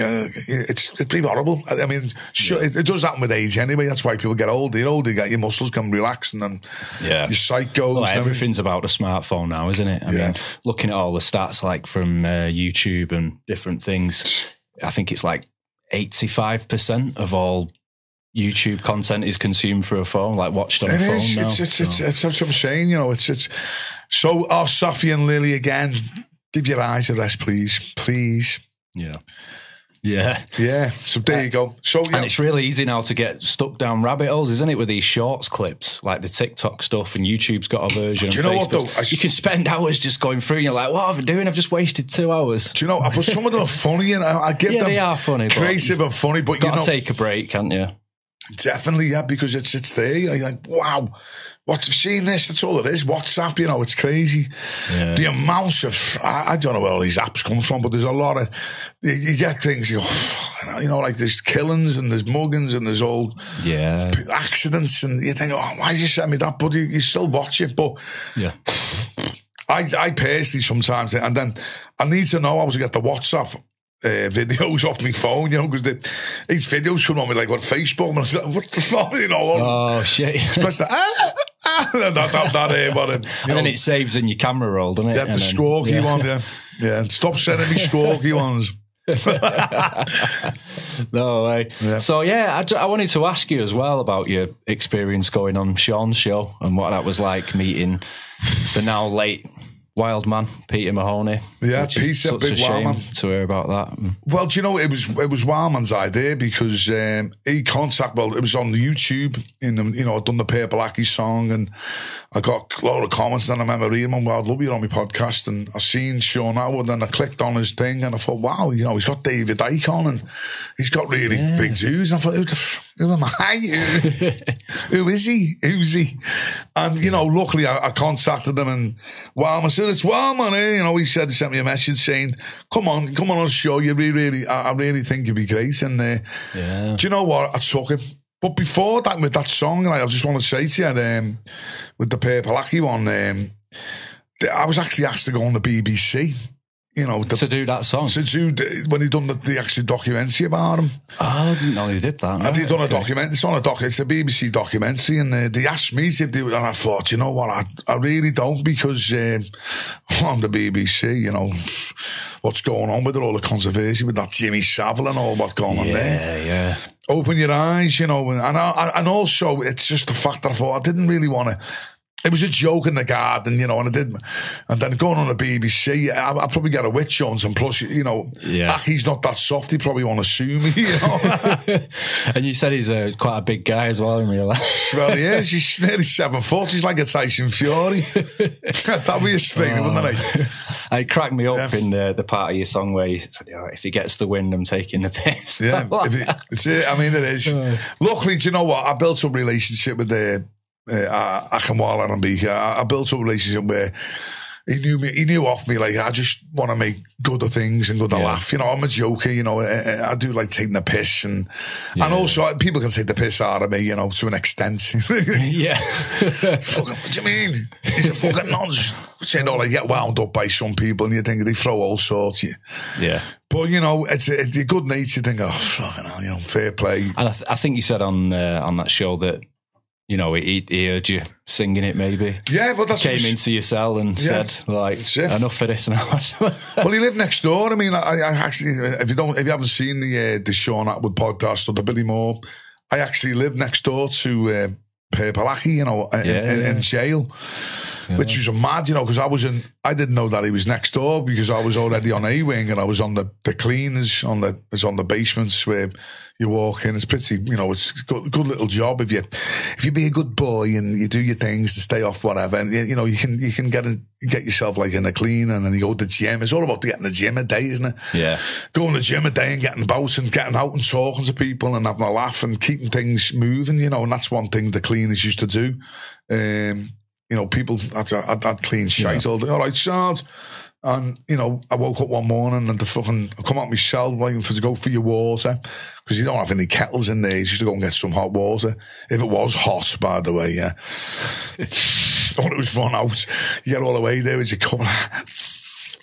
Uh, it's it's pretty horrible. I I mean, sure, it, it does happen with age anyway. That's why people get older. You're older, you get your muscles come relax, and then Yeah. your sight goes. Well, and everything. everything's about the smartphone now, isn't it? I Yeah. mean, looking at all the stats like from uh, YouTube and different things, I think it's like 85% of all YouTube content is consumed through a phone, like watched on a It phone is. now. It's, it's, it's, So- it's, that's what I'm saying. You know, it's it's. So, oh, Sophie and Lily again. Give your eyes a rest, please, please. yeah. Yeah. Yeah. So there you uh, go. So yeah, And it's really easy now to get stuck down rabbit holes, isn't it? With these shorts clips, like the TikTok stuff, and YouTube's got a version. Do you know what, Facebook's- though? I you can spend hours just going through. And you're like, what have I been doing? I've just wasted two hours. do you know? But some of them are funny, and I, I give Yeah, them they are funny, but creative and funny. But you Got know, to take a break, can't you? Definitely, yeah, because it's it's there. You're like, wow, what you've seen this? That's all it is. WhatsApp, you know, it's crazy. Yeah. The amount of I, I don't know where all these apps come from, but there's a lot of you, you get things. You, go, you know, like there's killings and there's muggings and there's all Yeah. accidents, and you think, oh, why did you send me that? But you, you still watch it, but. Yeah. I, I personally sometimes, and then I need to know how to get the WhatsApp uh, videos off my phone, you know, because the, these videos come on me like what Facebook, and I was like, what the fuck, you know, Oh shit. ah, ah, that, that, that, you and know, then it saves in your camera roll, doesn't it? yeah, the squawky yeah. one, yeah. Yeah, stop sending me squawky ones. No way. Yeah. So yeah, I, I wanted to ask you as well about your experience going on Shaun's show and what that was like meeting the now late Wildman Peter Mahoney. Yeah, Peter, such big a shame Wildman. to hear about that. Well, do you know it was it was Wildman's idea because um, he contact well it was on YouTube in the, you know I'd done the Purple Aki song and I got a lot of comments and I remember reading them. Well, I'd love you on my podcast and I seen Shaun Attwood and I clicked on his thing and I thought, wow, you know he's got David Icke on and he's got really big dudes. And I thought, who, the f- who am I? Who, who is he? Who's he? And you know, luckily I, I contacted him and Wildman said it's Wildman. Eh? You know, he said he sent me a message saying, "Come on, come on on the show. You really, really, I, I really think you'd be great." And uh, Yeah. do you know what? I took him. But before that, with that song, I just want to say to you, um, with the Purple Aki one, um, I was actually asked to go on the BBC. You know, the, To do that song. to do when he done the, the actual documentary about him. oh, I didn't know he did that. And Right, done a okay. document. It's on a doc. It's a BBC documentary, and uh, they asked me if they. And I thought, you know what, I, I really don't because um, on the BBC, you know, what's going on with it, all the controversy with that Jimmy Savile and all what's going on there. Yeah, yeah. Open your eyes, you know, and and, I, and also it's just the fact that I thought I didn't really want to. It was a joke in the garden, you know, and I did, and then going on the BBC, I, I'd probably get a witch hunt, and plus, you know, Yeah. Ah, he's not that soft. He probably want to sue me, you know. And you said he's a, quite a big guy as well in real life. Well, he is. He's nearly seven foot. He's like a Tyson Fury. That'd be a strainer, wouldn't it? Uh, it cracked me up in the, the part of your song where you said, oh, if he gets the wind, I'm taking the piss. Yeah, if it, it's it. I mean, it is. Uh. Luckily, do you know what? I built a relationship with the uh, Akamwala and Bika. I, I built a relationship where he knew me. He knew off me like I just want to make good of things and good to Yeah. laugh. You know, I'm a joker. You know, I, I do like taking the piss and and also people can take the piss out of me. You know, to an extent. yeah. fucking, what do you mean? He's a fucking nonce. Saying all I get wound up by some people and you think they throw all sorts you. yeah. But, you know, it's a, it's a good nature thing. Oh, fucking hell, you know, fair play. And I, th- I think you said on uh, on that show that, you know, he, he heard you singing it maybe. Yeah, but that's Came into your cell and Yeah, said, like, enough for this now. Well, he lived next door. I mean, I, I actually, if you don't, if you haven't seen the uh, the Shaun Attwood podcast or the Billy Moore, I actually lived next door to uh, Purple Aki, you know, in, Yeah, in, in jail. Which was a mad, you know, because I was in, I didn't know that he was next door because I was already on A wing and I was on the, the cleaners on the, it's on the basements where you walk in. It's pretty, you know, it's a good, good little job if you, if you be a good boy and you do your things to stay off whatever. And you, you know, you can, you can get in, get yourself like in the clean and then you go to the gym. It's all about getting the gym a day, isn't it? yeah. going to the gym a day and getting about and getting out and talking to people and having a laugh and keeping things moving, you know, and that's one thing the cleaners used to do. Um, you know, people had, had, had clean shite all day. All right, Sard. And, you know, I woke up one morning and the fucking, I come out my cell waiting for to go for your water because you don't have any kettles in there. You just to go and get some hot water. If it was hot, by the way, yeah. when it was run out, you get all the way there with your cup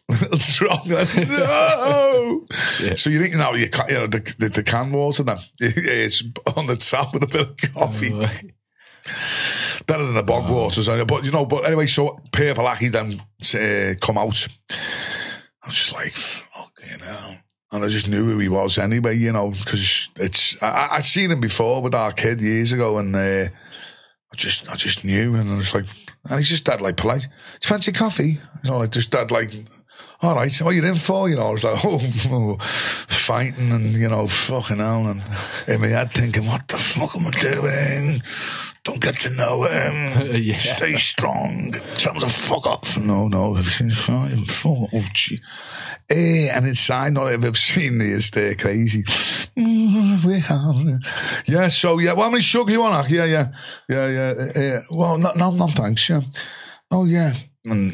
little drop. no. So you're eating out your, ca- you know, the, the, the can water then. It's on the top with a bit of coffee. Oh, Better than the bog waters. But, you know, but anyway, so Purple Aki then uh, come out. I was just like, fucking hell. And I just knew who he was anyway, you know, because it's, I, I'd seen him before with our kid years ago and, uh, I just, I just knew, and I was like, and he's just dead like polite. Do you fancy coffee? You know, like just dead like, all right, what you in for? You know, I was like, oh, fighting and you know, fucking hell, and in my head thinking, what the fuck am I doing? Don't get to know him. Yeah. Stay strong. Tell him to fuck off. No, no, everything's fine. Fuck, oh, gee. Eh, and inside, no, I've seen this, they're crazy. Yeah, so, yeah, well, how many sugar you want? Yeah, yeah, yeah, yeah. Uh, well, no, no, no, thanks, yeah. Oh, yeah. And,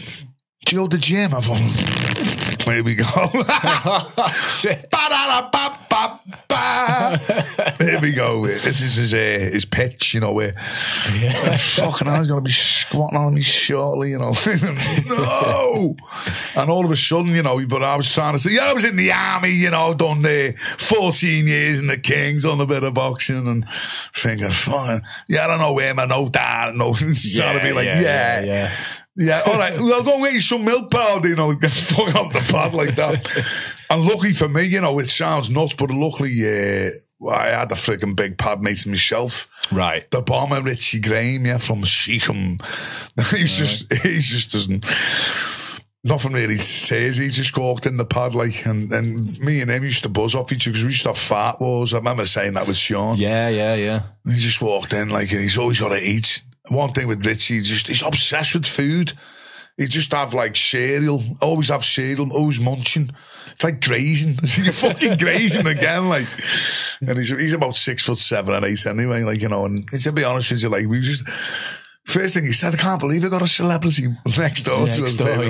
do you go to the gym? I here we go. Shit. Ba-da-da-ba-ba-ba. Here we go. This is his, uh, his pitch, you know, where fucking hell, he's going to be squatting on me shortly, you know. no! And all of a sudden, you know, but I was trying to say, yeah, I was in the army, you know, done there 14 years in the Kings, on a bit of boxing and thinking, fucking, yeah, I don't know where my no dad, no, trying to be like, yeah. yeah. Yeah, all right. Well, go and get you some milk powder, you know, get fuck out the pad like that. and lucky for me, you know, it sounds nuts, but luckily, uh, I had a freaking big pad made to myself. Right. The bomber Richie Graham, yeah, from Seacombe. he's just, he just doesn't. Nothing really says. He just walked in the pad like, and, and me and him used to buzz off each other because we used to have fat wars. I remember saying that with Shaun. Yeah, yeah, yeah. He just walked in like, and he's always got to eat. One thing with Richie, he's just he's obsessed with food. He just have like cereal, always have cereal, always munching. It's like grazing. So you're fucking grazing again, like. And he's he's about six foot seven and eight anyway, like you know. And to be honest with you, like we just. First thing he said, I can't believe I got a celebrity next door to Next us. door, baby.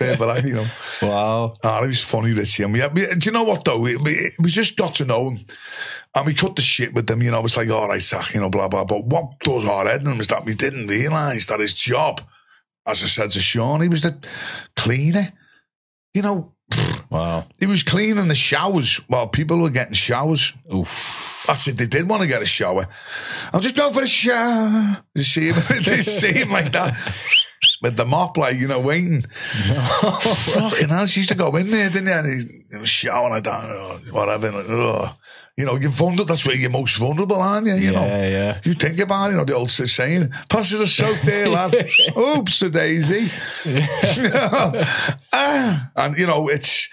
yeah. Like, you know. Wow. Ah, it was funny, Richie. And we, we, do you know what though? We, we, we just got to know him. And we cut the shit with them, you know. It's like, all right, Zach, you know, blah, blah. But what does our head in him is that we didn't realise that his job, as I said to Shaun, he was the cleaner. You know, Wow. he was cleaning the showers while people were getting showers. Oof. That's if they did want to get a shower. I'm just going for a shower. You see him, they see him like that. With the mop, like, you know, waiting. Fucking hell, she used to go in there, didn't you? And he, you know, shower like that, or whatever. Like, ugh. Oh. You know, you're vulnerable. That's where you're most vulnerable, aren't you? You know, Yeah, yeah. you think about it, you know, the old saying, passes a soap there, lad. Oops, a daisy. Ah, and, you know, it's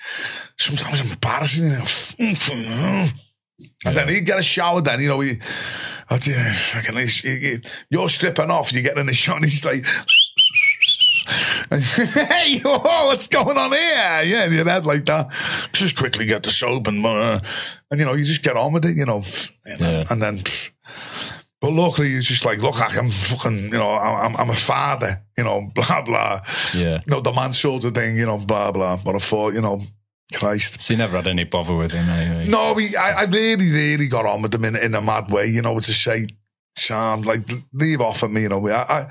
sometimes embarrassing. You know, and then he'd get a shower, then, you know, he, oh, dear, fucking, he's, he, he- you're stripping off, you get in the shower, and he's like, hey, what's going on here? Yeah, your head like that. Just quickly get the soap and, uh, and you know, you just get on with it, you know, you know, Yeah. and then. But luckily, it's just like, look, I'm fucking, you know, I'm, I'm a father, you know, blah, blah. Yeah. You know, the man sort of thing, you know, blah, blah. But I thought, you know, Christ. So you never had any bother with him anyway. No, we, I, I really, really got on with them in, in a mad way, you know, to say, Sam, like, leave off at me, you know. I, I,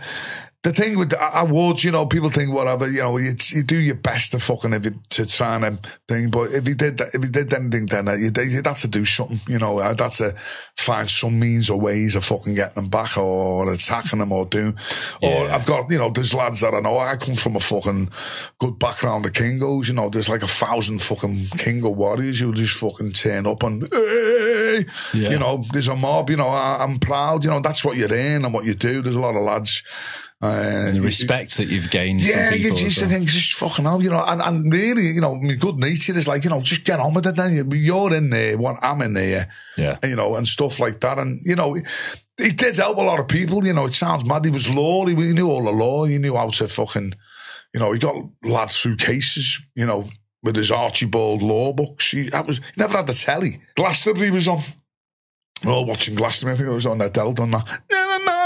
the thing with the awards, you know, people think whatever, you know, you, you do your best to fucking if you, to try and um, thing, but if you did that, if you did anything, then uh, you, you'd have to do something, you know, I'd have to find some means or ways of fucking getting them back or attacking them or doing, or I've got, you know, there's lads that I know, I come from a fucking good background of Kingos, you know, there's like a thousand fucking Kingo warriors who just fucking turn up and, hey, Yeah. you know, there's a mob, you know, I, I'm proud, you know, that's what you're in and what you do. There's a lot of lads. Uh, The respect that you've gained yeah, from you just well. think just fucking hell, you know, and, and really, you know, my good nature is like, you know, just get on with it then. You- You're in there, what I'm in there, Yeah. you know, and stuff like that. And, you know, he did help a lot of people, you know, it sounds mad. He was law, he, he knew all the law, he knew how to fucking, you know, he got lads through cases, you know, with his Archbold law books. He, that was, he never had the telly. Glastonbury was on. We're all watching Glastonbury. I think it was on Dell on that. Never mind, I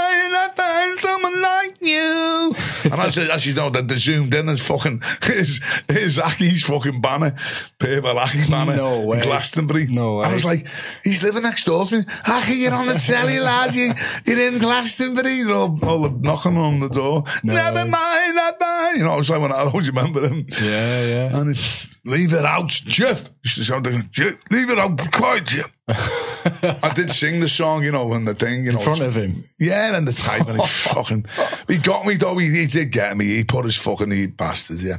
find someone like you. and as, as you know, that they zoomed in as fucking his his Aki's fucking banner, Purple Aki banner, No way. Glastonbury. No I was like, he's living next door to me. Aki, you're on the telly, lad. You, you're in Glastonbury. They're all, all knocking on the door. Never way. mind, I find. You know, I was like when I always remember him. Yeah, yeah. And it's, leave it out, Jeff. Used to sound like, Jeff, leave it out, quiet, Jeff. I did sing the song, you know, and the thing, you know. In front of him. Yeah, and the time, and he fucking, he got me though. He, he did get me. He put his fucking he bastard. Yeah,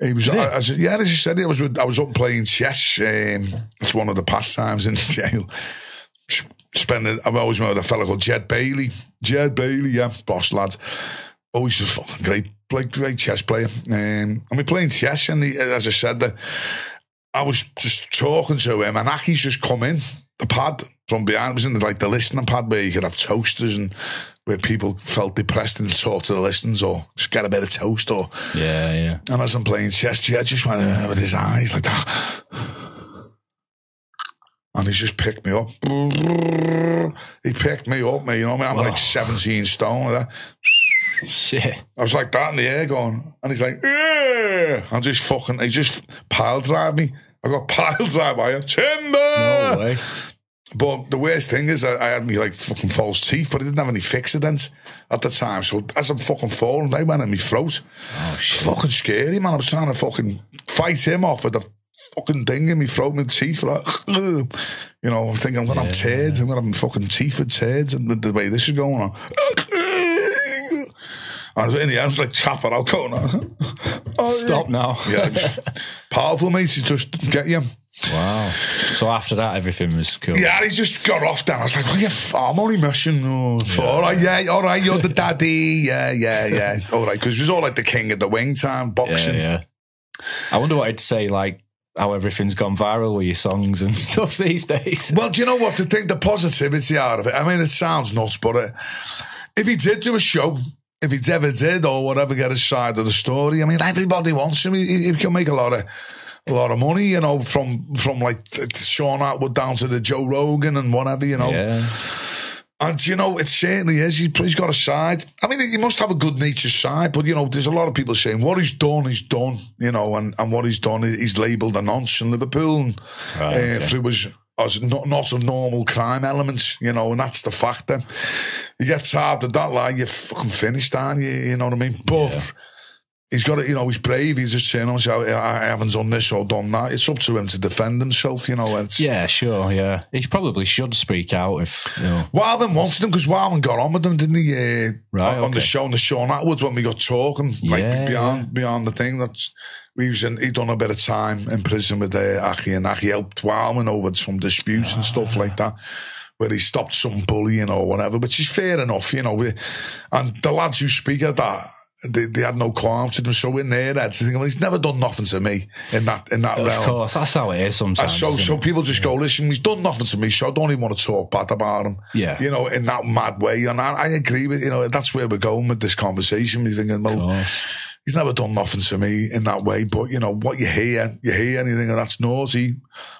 he was. I, I said, yeah, as you said, I was. with- I was up playing chess. Um, it's one of the pastimes in jail. Spending. I've always met a fellow called Jed Bailey. Jed Bailey, yeah, boss lad. Always a fucking great, like great chess player. Um, and we playing chess, and he, as I said, that I was just talking to him, and Aki's just come in the pad from behind. It was in like the listening pad where you could have toasters and where people felt depressed and talk to the listeners or just get a bit of toast or Yeah, yeah. and as I'm playing chess, Jed just went uh, with his eyes like that. And he just picked me up. He picked me up, me, you know, I mean? I'm like 17 stone. Like that. Shit. I was like that in the air going, and he's like, yeah. I'm just fucking, he just pile drive me. I got pile drive by you. Timber! No way. But the worst thing is, I, I had me like fucking false teeth, but I didn't have any Fixodents at the time. So as I'm fucking falling, they went in my throat. Oh shit. Fucking scary, man. I was trying to fucking fight him off with a fucking thing in my throat, my teeth. Like, you know, I'm thinking I'm gonna have turds. I'm gonna have fucking teeth with turds, and the, the way this is going on. I was in the end, I was like tapping out, going, oh, Stop now. Yeah, just powerful, mate. He just get you. Wow. So after that, everything was cool. Yeah, he just got off then. I was like, what are you, f- I'm only missing. Oh, yeah. All right, yeah, all right, you're the daddy. Yeah, yeah, yeah. all right, because it was all like the king of the wing time, boxing. Yeah, yeah. I wonder what I'd say, like, how everything's gone viral with your songs and stuff these days. Well, do you know what? To think the positivity out of it. I mean, it sounds nuts, but uh, if he did do a show, if he ever did or whatever, get his side of the story. I mean, everybody wants him. He, he can make a lot of a lot of money, you know, from from like Shaun Attwood down to the Joe Rogan and whatever, you know. Yeah. And you know, it certainly is. He, he's got a side. I mean, he must have a good natured side, but you know, there's a lot of people saying what he's done, he's done. You know, and, and what he's done, he's labelled a nonce in Liverpool and, Right, uh, okay. through his as not, not of normal crime elements, you know, and that's the fact. Then you get tabbed at that line, you're fucking finished, aren't you? You know what I mean? But. Yeah. He's got it, you know, he's brave. He's just saying, obviously, I, I haven't done this or done that. It's up to him to defend himself, you know. It's, Yeah, sure, yeah. He probably should speak out if, you know. Wildman wanted him because Wildman got on with him, didn't he? Uh, Right, on the show, on the Shaun Attwood when we got talking, like Yeah, beyond beyond the thing. That's we was in. He done a bit of time in prison with uh, Aki, and Aki helped Wildman over some disputes and Ah. stuff like that. Where he stopped some bullying or whatever, which is fair enough, you know. We, and the lads who speak of that, they, they had no qualms to them. So in their heads, they think, well, he's never done nothing to me in that in that Of realm. course, that's how it is And sometimes. so, so it? people just go, listen, he's done nothing to me, so I don't even want to talk bad about him. Yeah. You know, in that mad way. And I, I agree with, you know, that's where we're going with this conversation. We're thinking, well. He's never done nothing to me in that way. But, you know, what you hear, you hear anything and that's naughty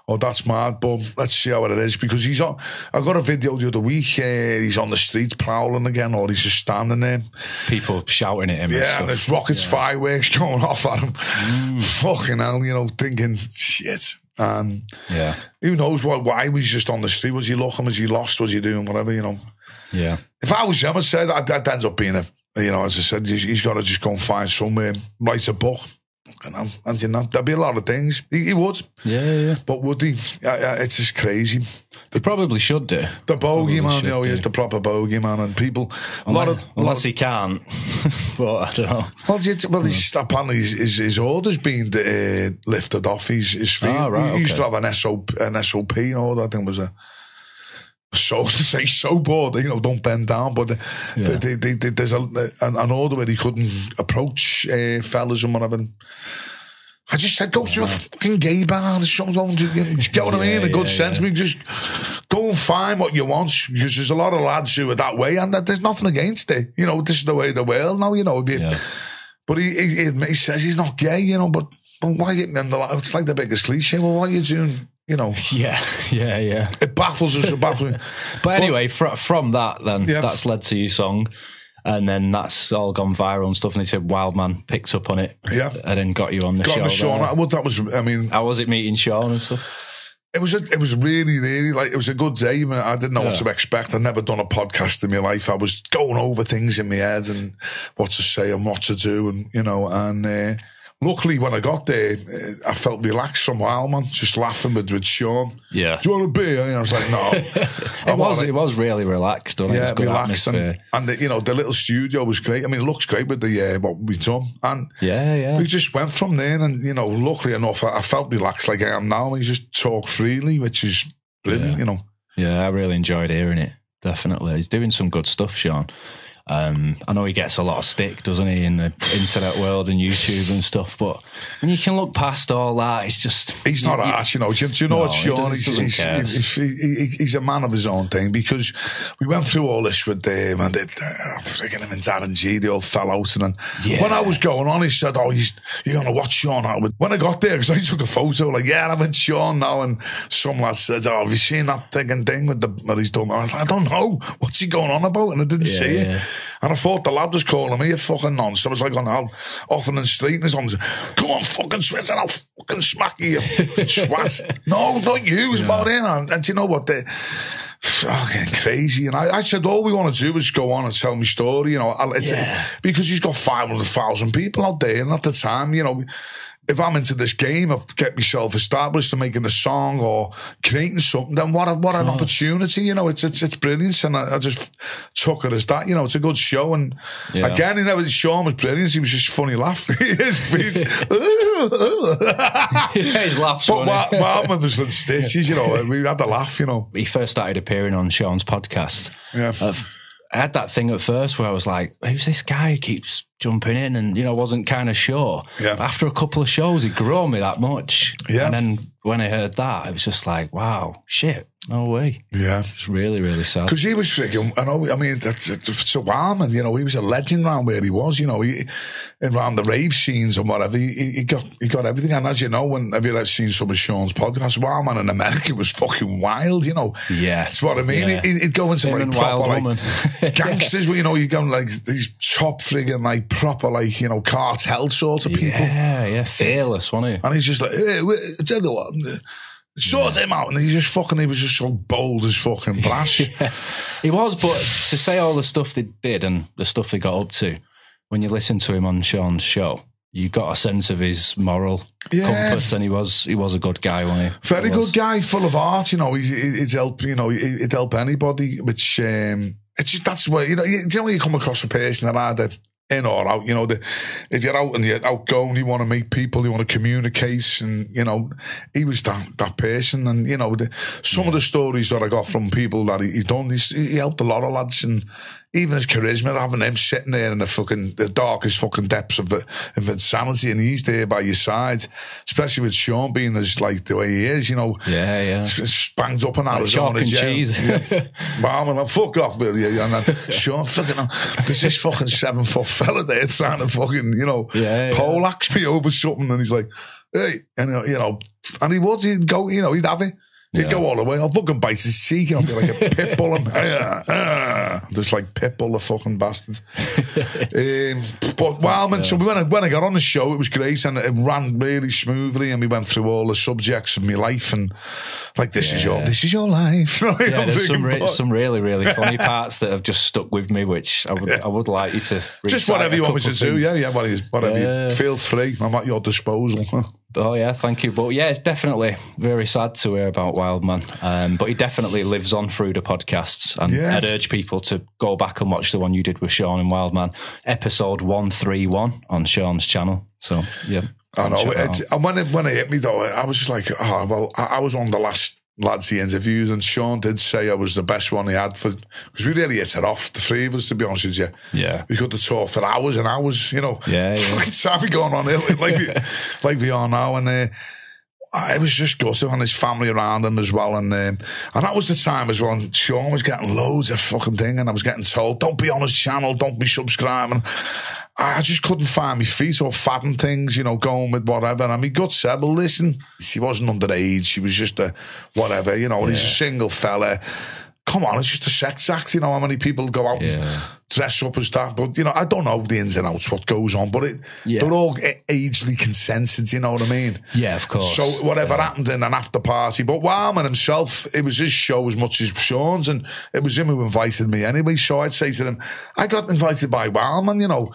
or that's mad. But let's see how it is because he's on, I got a video the other week. Uh, he's on the street prowling again or he's just standing there. People shouting at him. Yeah, and and there's rockets, fireworks going off at him. Mm. Fucking hell, you know, thinking, shit. Um, Yeah, who knows what? Why was he just on the street? Was he looking? Was he lost? Was he doing whatever? You know. yeah. If I was him, I said that, that ends up being a. You know, as I said, he's, he's got to just go and find somewhere, write a book. You know, and you know, there'd be a lot of things. He, he would, Yeah, yeah. but would he? Yeah, yeah, it's just crazy. They probably should do. The bogey man, should you know, he is the proper bogey man, and people. A lot of, Unless he can't. but I don't know. Well, you- well, he's, apparently his, his, his order's been uh, lifted off his, his feet. Ah, right, he used to have an SOP, an SOP order. I think it was a so say so bored, you know, don't bend down. But Yeah. they, they, they, there's a, an, an order where he couldn't approach uh, fellas and whatever. I just said, go to a fucking gay bar. and show them to, you get what I mean? In a good sense. We just go and find what you want because there's a lot of lads who are that way and there's nothing against it. You know, this is the way of the world now, you know. You, but he, he, he says he's not gay, you know, but, but why, and the- it's like the biggest cliche, well, why are you doing, you know, Yeah, yeah, yeah. it baffles us, it baffles But anyway, fr- from that, then Yeah. that's led to your song, and then that's all gone viral and stuff. And they said Wildman picked up on it, Yeah. and then got you on the Got show. the Shaun. Attwood, that was, I mean, How was it meeting Shaun and stuff? it was a, it was really, really like it was a good day. man. I didn't know what to expect. I'd never done a podcast in my life. I was going over things in my head and what to say and what to do, and you know. And uh, luckily, when I got there, uh, I felt relaxed from man. just laughing with, with Shaun. Yeah, Do you want a beer? And I was like, no. it was. It was really relaxed. Wasn't it? was Yeah, good relaxed and, atmosphere. and the, you know the little studio was great. I mean, it looks great with the uh, what we done, and Yeah, yeah. we just went from there. And you know, luckily enough, I, I felt relaxed like I am now. We just talk freely, which is brilliant. Yeah. You know, Yeah, I really enjoyed hearing it. Definitely, he's doing some good stuff, Shaun. Um, I know he gets a lot of stick, doesn't he, in the internet world and YouTube and stuff. But when you can look past all that, it's just he's not you, ass, you know. Do, do you know No, what, he Shaun? doesn't- He's, he's, he's, he's a man of his own thing because we went through all this with Dave and it, uh, freaking him and Darren G, they all fell out. And then Yeah. when I was going on, he said, Oh, he's, you're going to watch Shaun out. When I got there, because I took a photo, like, yeah, I'm with Shaun now. And some lad said, Oh, have you seen that thing and thing with the, what he's done? I was like, I don't know. What's he going on about? And I didn't Yeah, see it. Yeah. And I thought the lad was calling me a fucking nonce. I was like on how often and straight and his arms. Come on, fucking switch and I'll fucking smack you, swat. no, not you, it's about him. And, and do you know what? They, fucking crazy. And I, I said, all we want to do is go on and tell me story, you know, it's, Yeah. because he's got 500,000 people out there. And at the time, you know, if I'm into this game of get myself established and making a song or creating something, then what a, what an opportunity, you know, it's, it's, it's brilliant. And I, I just took it as that, you know, it's a good show. And Yeah. again, you know, Shaun was brilliant. He was just funny laugh. His feet. his laughs. but my, my man was in stitches, you know, we had a laugh, you know. he first started appearing on Shaun's podcast. Yeah. I've- I had that thing at first where I was like, "Who's this guy who keeps jumping in?" And you know, wasn't kind of sure. Yeah. After a couple of shows, he grew on me that much. Yeah. And then when I heard that, it was just like, "Wow, shit, no way." Yeah. It's really, really sad. Because he was freaking, I know, I mean, that's, it's a wow, man, you know, he was a legend around where he was, you know, he, around the rave scenes and whatever, he, he got, he got everything. And as you know, when, have you ever seen some of Shaun's podcasts? Wow, man, in America was fucking wild, you know. Yeah. That's what I mean. Yeah. He, he'd go into Him like proper, Wild like, Woman. gangsters, where, you know, you go like these top friggin' like proper, like, you know, cartel sort of people. Yeah, yeah, fearless, wasn't he? And he's just like, hey, tell you what, sort him out. And he just fucking, he was just so bold as fucking brass. He was, but to say all the stuff they did and the stuff they got up to, when you listen to him on Shaun's show, you got a sense of his moral Yeah. compass, and he was he was a good guy, wasn't he? Very He was. good guy, full of art. You know, he, he- he'd help. You know, he- he'd help anybody. Which um, it's just that's where you know. You, do you know when you come across a person that either in or out. You know, the, if you're out and you're outgoing, you want to meet people, you want to communicate, and you know, he was that that person. And you know, the, some of the stories that I got from people that he, he done, he's, he helped a lot of lads, and even his charisma, having him sitting there in the fucking the darkest fucking depths of, of insanity, and he's there by your side, especially with Shaun being as like the way he is. You know, Yeah, yeah. spanged up in chalk Arizona and jail. cheese. Yeah. Well, I'm like, fuck off, will you? And then Shaun fucking, there's this fucking seven foot fella there trying to fucking, you know, Yeah, yeah. poleaxe me over something. And he's like, hey, and you know, and he would, he'd go, you know, he'd have it. He'd Yeah. go all the way. I'll fucking bite his cheek I'll be like a pit bull. And, uh, uh, just like pit bull, the fucking bastard. um, but wow, man. So when I, when I got on the show, it was great and it ran really smoothly. And we went through all the subjects of my life and like, this is your, this is your life. Yeah, there's some re- some really really funny parts that have just stuck with me, which I would I would like you to just whatever you want me to do. Yeah, yeah, whatever, whatever Yeah. you feel free. I'm at your disposal. Oh yeah, thank you. But yeah, it's definitely very sad to hear about Wildman. Um, but he definitely lives on through the podcasts, and Yeah. I'd urge people to go back and watch the one you did with Shaun and Wildman, episode one three one on Shaun's channel. So yeah, I know. It, and when it, when it hit me though, I was just like, oh, well, I, I was on the last lads he interviewed, and Shaun did say I was the best one he had for because we really hit it off, the three of us, to be honest with you. Yeah. we could have talked for hours and hours. You know, Yeah, yeah. fucking time going on like we, like we are now, and. Uh, I was just gutted and his family around him as well, and um, and that was the time as well. And Shaun was getting loads of fucking thing, and I was getting told, "Don't be on his channel, don't be subscribing." I just couldn't find my feet or fathom things, you know, going with whatever. And my gut said, "Well, listen, she wasn't underage; she was just a whatever, you know. And he's a single fella. Come on, it's just a sex act, you know. How many people go out Yeah. and dress up as that? But you know, I don't know the ins and outs what goes on, but it Yeah. they're all agely consented. You know what I mean? Yeah, of course. So whatever happened in an after party, but Wildman himself, it was his show as much as Shaun's, and it was him who invited me anyway. So I'd say to them, I got invited by Wildman, you know.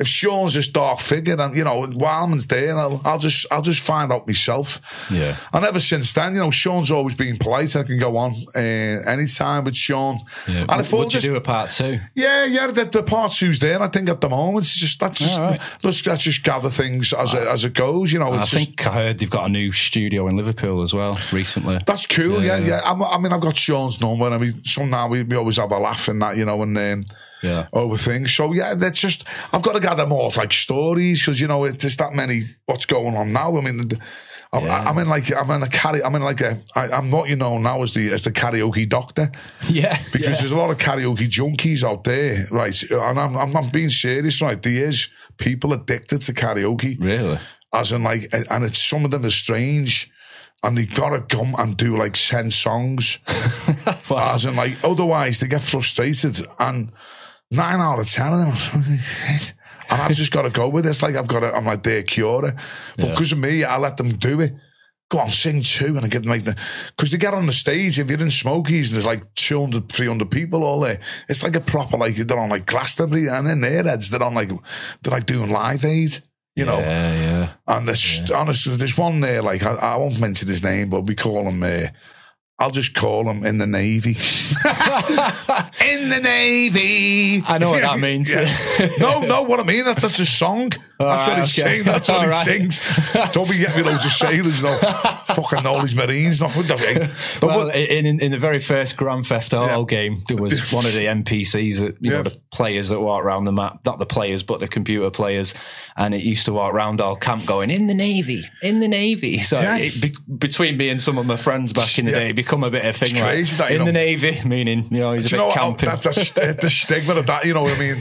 If Shaun's this dark figure and you know Wildman's there, I'll, I'll just I'll just find out myself. Yeah. And ever since then, you know, Shaun's always been polite. I can go on uh, anytime with Shaun. yeah. And I Would, you just- do a part two? yeah, yeah, the, the part two's there. I think at the moment, it's just that's just right. let's, let's just gather things as it, as it goes. You know, I it's just, think I heard they've got a new studio in Liverpool as well recently. That's cool, yeah, Yeah. yeah. I'm, I mean, I've got Shaun's number. I mean, somehow we, we always have a laugh in that, you know, and um, Yeah. over things. So yeah, that's just I've got to gather more like stories because you know it, there's that many. What's going on now? I mean. I'm, I'm in like I'm in a carry. I'm in like a. I, I'm what you know now as the as the karaoke doctor Yeah. because yeah. there's a lot of karaoke junkies out there, right? And I'm, I'm, I'm being serious, right? There is people addicted to karaoke, Really? as in like, and it's some of them are strange, and they gotta come and do like ten songs, Wow. as in like, otherwise they get frustrated, and nine out of ten of them, shit. and I've just got to go with this. Like I've got to, I'm like their cure, it. but Yeah. because of me, I let them do it. Go on, sing two, and I give them like the because they get on the stage. If you're in Smokies, there's like 200, 300 people all there. It's like a proper like they're on like Glastonbury, and in their heads they're on like they're like doing live aid, you know. Yeah, yeah. And there's honestly, there's one there like I, I won't mention his name, but we call him. Uh, I'll just call him in the navy. in the navy. I know what that means. no, no, what I mean that's, that's a song. That's what right, he's okay. saying. That's what he right. sings. Don't be getting me loads of sailors, no. Fucking all these marines, no. No, Well, but- in, in in the very first Grand Theft Auto Yeah. game, there was one of the NPCs that you Yeah. know the players that walk around the map, not the players, but the computer players, and it used to walk around our camp going in the navy, in the navy. So Yeah. it, be, between me and some of my friends back in the Yeah. day, it become a bit of a thing. It's like, that, in the navy, meaning you know he's a bit know camping. That's a st- the stigma of that, you know what I mean?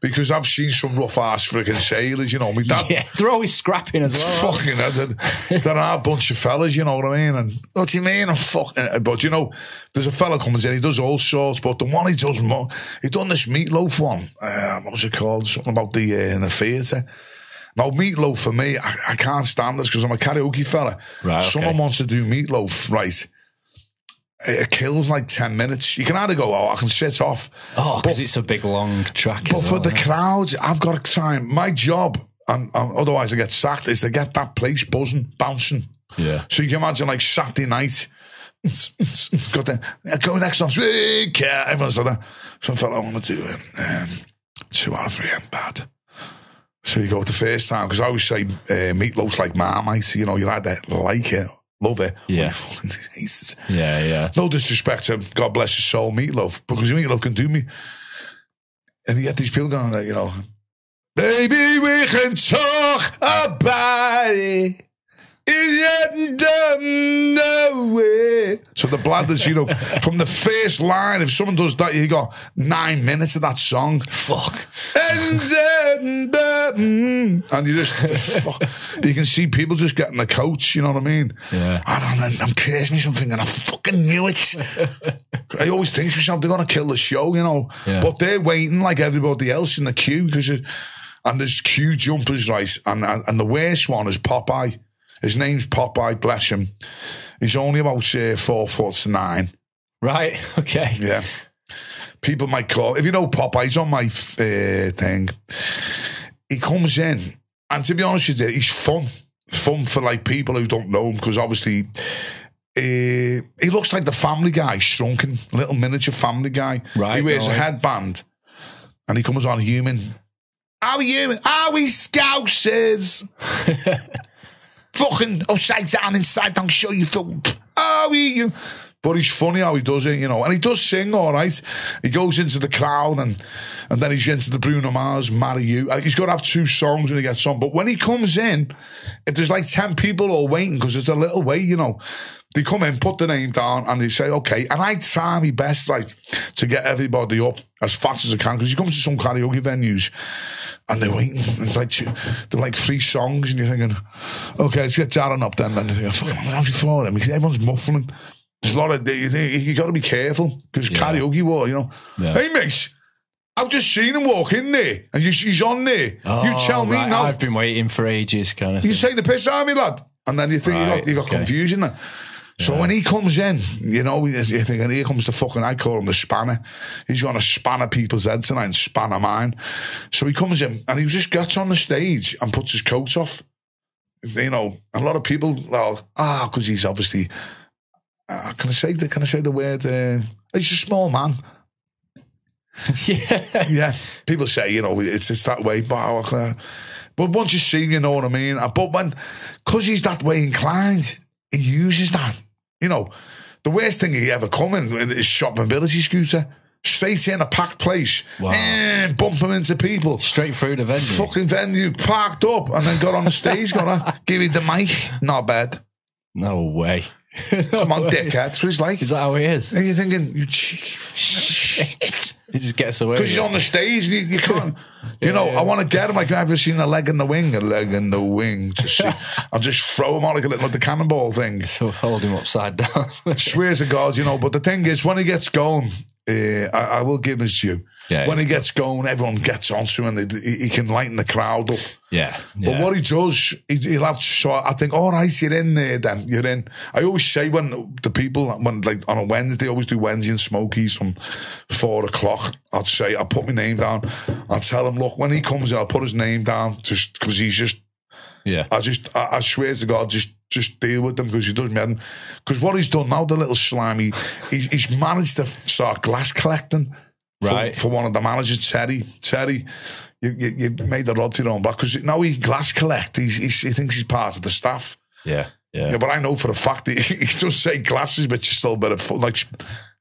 Because I've seen some rough ass freaking sailors, you know. My dad, yeah, they're always scrapping as well. fucking, there, there are a bunch of fellas, you know what I mean? And what do you mean? I'm fucking, but you know, there's a fella comes in, he does all sorts, but the one he does more, he done this meatloaf one. Uh, what was it called? Something about the, uh, in the theatre. Now, meatloaf for me, I, I can't stand this because I'm a karaoke fella. Right, okay. Someone wants to do meatloaf, right? It kills like 10 minutes. You can either go, oh, I can sit off. Oh, because it's a big long track. but as for the crowds, I've got to and- My job, and, and otherwise I get sacked, is to get that place buzzing, bouncing. yeah. So you can imagine like Saturday night. It's, it's, it's got the go next off. Yeah, everyone's like that. So I thought I want to do it. Um, two out of three ain't bad. So you go the first time because I always say uh, meatloaf's like marmite. You know, you either like it, love it, Yeah. you fucking hate it. Yeah, yeah. No disrespect to God bless his soul, meatloaf, because meatloaf can do me. And you get these people going, like, you know, baby, we can talk about it. Is done no. So the bladders, you know, from the first line, if someone does that, you got nine minutes of that song. Fuck. And then, then- and you just, fuck, you can see people just getting the coats, you know what I mean? Yeah. I don't know, I'm crazy me something and I fucking knew it. I always think to myself, they're going to kill the show, you know? Yeah. But they're waiting like everybody else in the queue because, and there's queue jumpers, right? And, and, and the worst one is Popeye. His name's Popeye, bless him. He's only about uh, four foot nine. Right. Okay. Yeah. People might call, if you know Popeye, he's on my uh, thing. He comes in, and to be honest with you, he's fun. Fun for like people who don't know him, because obviously uh, he looks like the family guy, shrunken, little miniature family guy. Right, He wears a headband, and he comes on human. How are you? How are we scousers? Fucking upside down, inside down, show you film. oh you? But he's funny how he does it, you know, and he does sing all right. He goes into the crowd and and then he's into the Bruno Mars, "Marry You." He's got to have two songs when he gets on. But when he comes in, if there's like ten people all waiting because there's a little way, you know, they come in, put the name down, and they say, "Okay." And I try my best, like, to get everybody up as fast as I can because you come to some karaoke venues and they're waiting. It's like two, they're like three songs, and you're thinking, "Okay, let's get Darren up then." Then you think, "Fuck, how's it for him?" Everyone's muffling. There's a lot of you, you got to be careful because karaoke war, you know. Yeah. Hey, mate, I've just seen him walk in there, and you, he's on there. you Oh, tell me right. now. I've been waiting for ages, kind of. You Thing. take the piss out of me, lad. And then you think you got, you got okay. confusion there. So when he comes in, you know, you're thinking, here comes the fucking, I call him the spanner. He's going to spanner people's heads tonight and spanner mine. So he comes in and he just gets on the stage and puts his coat off. You know, a lot of people, well, ah, because he's obviously, uh, can I say the, can I say the word, uh, he's a small man. yeah. Yeah, people say you know it's it's that way, but uh, but once you've seen, you know what I mean. Uh, But when because he's that way inclined, he uses that. You know, the worst thing he ever come in is shop mobility scooter. straight in a packed place, Wow. Eh, and bumping into people. Straight through the venue. Fucking venue parked up and then got on the stage, gonna give you the mic. Not bad. No way. Come on, dickhead. That's what he's like. Is that how he is? And you're thinking, you cheek. He just gets away. Because you're on the stage and you, you can't, you know, I want to get him. Like, I've ever seen a leg in the wing, a leg in the wing to see. I'll just throw him out like a little, like the cannonball thing. So hold him upside down. Swears to God, you know, but the thing is, when he gets going, uh, I, I will give him his due. Yeah, when he he's gets going, everyone gets onto him and he, he can lighten the crowd up. yeah. But yeah. what he does, he, he'll have to. So I think, all right, you're in there. Then you're in. I always say when the people, when like on a Wednesday, I always do Wednesday and Smokies from four o'clock. I'd say I'll put my name down. I'll tell him, look, when he comes in, I'll put his name down just because he's just. yeah. I just, I, I swear to God, just just deal with them because he does me. Because what he's done now, the little slimy, he's, he's managed to start glass collecting. For, Right. for one of the managers, Terry. Terry, you, you, you made the rod to your own back because now he glass collect. He's, he's, he thinks he's part of the staff. Yeah. Yeah. Yeah, but I know for a fact that he, he does say glasses, but you're still better bit. Like,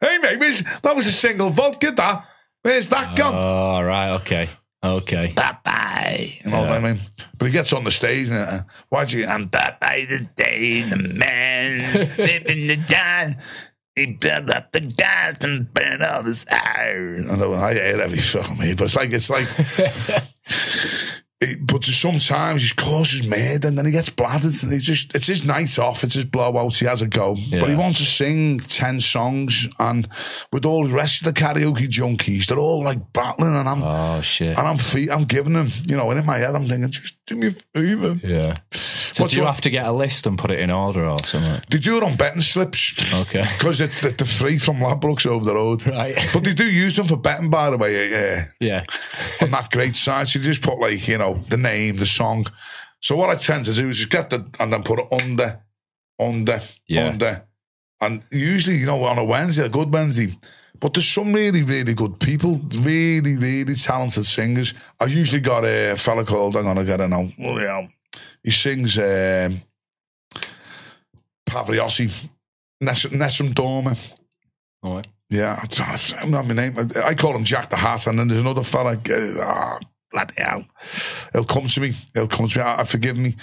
hey, mate, that was a single vodka, that. Where's that gone? Oh, right. Okay. Okay. Bye-bye. You know what I mean? But he gets on the stage and uh, why'd you, I'm Bye-bye the day the man living the die. He built up the gas and burned out his iron. I know, I hate every fucking me, but it's like, it's like, it, but sometimes he causes mad and then he gets bladdered. And he just, it's his night off, it's his blowout, he has a go. But he wants to sing 10 songs and with all the rest of the karaoke junkies, they're all like battling and I'm, Oh shit. and I'm fe- I'm giving them, you know, and in my head I'm thinking, just do me a favour. Yeah. So What's do you your- have to get a list and put it in order or something? They do it on betting slips. Okay. Because it's the, the free from Ladbrokes over the road. Right. But they do use them for betting, by the way, yeah, Yeah. on that great site. So you just put, like, you know, the name, the song. So what I tend to do is just get the, and then put it under, under, Yeah. under. And usually, you know, on a Wednesday, a good Wednesday, but there's some really, really good people, really, really talented singers. I usually got a fella called, I'm going to get it now. Well, yeah. He sings um, Pavarotti, Ness- Nessun Dorma. All right. Yeah, I don't I don't know my name. I, call him Jack the Hat, and then there's another fella. Uh, ah, bloody hell. He'll come to me. He'll come to me. I, I forgive me.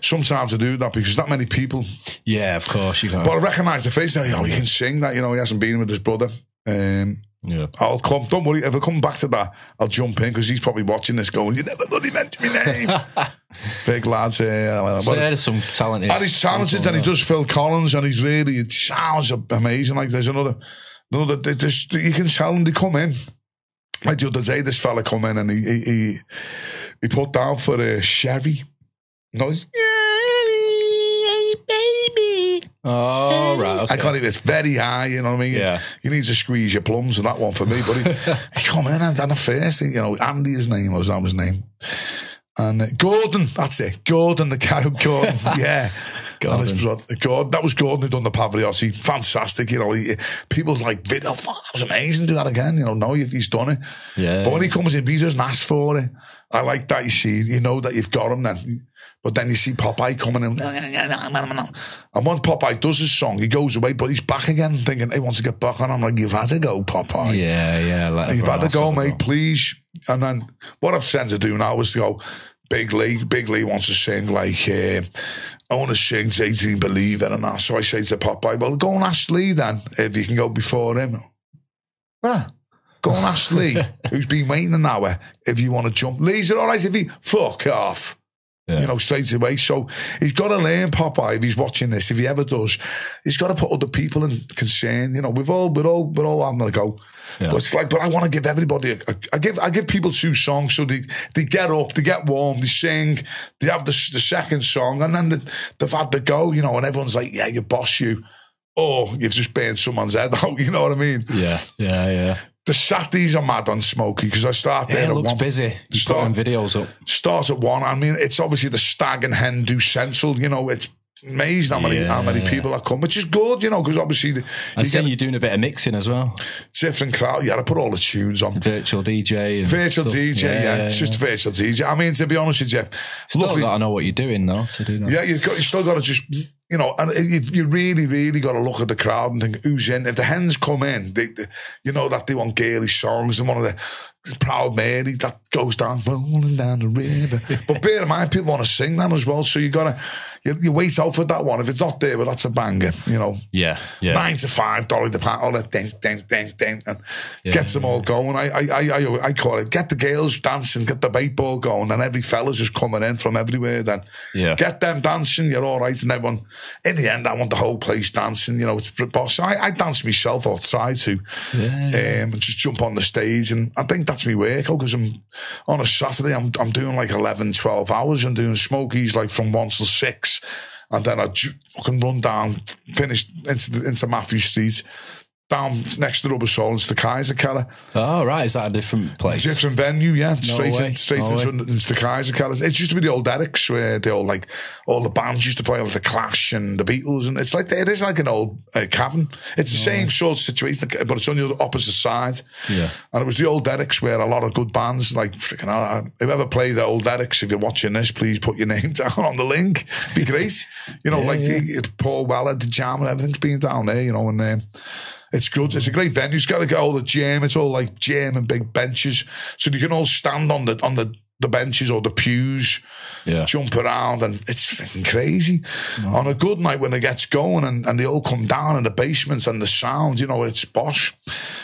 Sometimes I do that because that many people. Yeah, of course you can. But I recognise the face now. Oh, he can sing that. You know, he hasn't been with his brother. Um, yeah. I'll come. Don't worry. If I come back to that, I'll jump in because he's probably watching this going, You never bloody mentioned my name. Big lads. Uh, So there's some talented. and he's talented and he does Phil Collins and he's really, it sounds amazing. Like there's another, another, there's, you can tell them they come in. Like the other day, this fella come in and he, he, he, he put down for a sherry. No, he's, "Hey, baby. Oh right. Okay. I can't even, it's very high, you know what I mean? Yeah. You need to squeeze your plums with that one for me, but he, he come in and, and the first thing, you know, Andy, his name was, that was his name. And uh, Gordon, that's it. Gordon, the cow, Gordon. yeah. And his Gordon. brother- Gordon, that was Gordon who done the Pavarotti. Fantastic, you know. He, people like, "Vid- oh, that was amazing. Do that again. You know, no, he's done it. Yeah. But when he comes in, he doesn't ask for it. I like that. You see, you know that you've got him then. But then you see Popeye coming in. And once Popeye does his song, he goes away, but he's back again, thinking he wants to get back on. I'm like, you've had to go, Popeye. Yeah, yeah. Let You've had to go, mate, please. And then what I've tend to do now is to go, Big Lee, Big Lee wants to sing like, uh, I want to sing 18 Believer and that. So I say to Popeye, well, go and ask Lee then, if you can go before him. Ah, go and ask Lee, who's been waiting an hour, if you want to jump. Lee's it all right if he, fuck off. Yeah. You know, straight away. So he's got to learn Popeye if he's watching this. If he ever does, he's got to put other people in concern. You know, we've all, we're all, we're all having a go. Yeah. But it's like, but I want to give everybody. A, a, I give, I give people two songs so they, they get up, they get warm, they sing, they have the, the second song, and then they, they've had the go. You know, and everyone's like, yeah, you boss you. Or you've just burned someone's head out. You know what I mean? Yeah, yeah, yeah. The Saturdays are mad on Smokey because I start Yeah, there it at looks one. busy. You're Start- videos up. starts at one. I mean, it's obviously the stag and hen do central. You know, it's amazed how many how many Yeah. people that come, which is good. You know, because obviously the, I you see you're doing a bit of mixing as well. different crowd. You got to put all the tunes on. Virtual DJ. And Virtual stuff. DJ, yeah, it's just virtual DJ. I mean, to be honest with you, Still luckily- got to know what you're doing though to do that. yeah, you've got you still got to just you know, and you, you really, really got to look at the crowd and think who's in. If the hens come in, they, they, you know that they want girly songs and one of the Proud Mary that goes down, rolling down the river. but bear in mind, people want to sing that as well. So you got to, you, you, wait out for that one. If it's not there, but that's a banger, you know. Yeah, yeah. Nine to five, dollar the pound, all that ding, ding, ding, ding, and yeah, gets them all going. I, I, I, I, call it get the girls dancing, get the bait ball going, and every fella's just coming in from everywhere. Then yeah. get them dancing, you're all right. And everyone, in the end, I want the whole place dancing, you know. It's boss. I, I dance myself, or try to, yeah, um, and just jump on the stage. And I think that's me work because I'm on a Saturday, I'm, I'm doing like 11, 12 hours. I'm doing smokies like from one till six. And then I can run down, finish into, the, into Mathew Street down next to Rubber Soul, it's the Kaiser Keller. Oh, right. Is that a different place? Different venue, yeah. No straight way. in, straight no into, into, the Kaiser Keller. It used to be the old Eric's where the old, like, all the bands used to play, like the Clash and the Beatles. And it's like, it is like an old uh, cavern. It's the no same way. sort of situation, but it's on the opposite side. Yeah. And it was the old Eric's where a lot of good bands, like, freaking, uh, whoever played the old Eric's, if you're watching this, please put your name down on the link. Be great. You know, yeah, like yeah. The, Paul Weller, the Jam, and everything's been down there, you know, and, uh, it's good. It's a great venue. It's got to get all the gym. It's all like gym and big benches, so you can all stand on the on the the benches or the pews, yeah. jump around, and it's fucking crazy. No. On a good night when it gets going and, and they all come down in the basements and the sound, you know, it's bosh.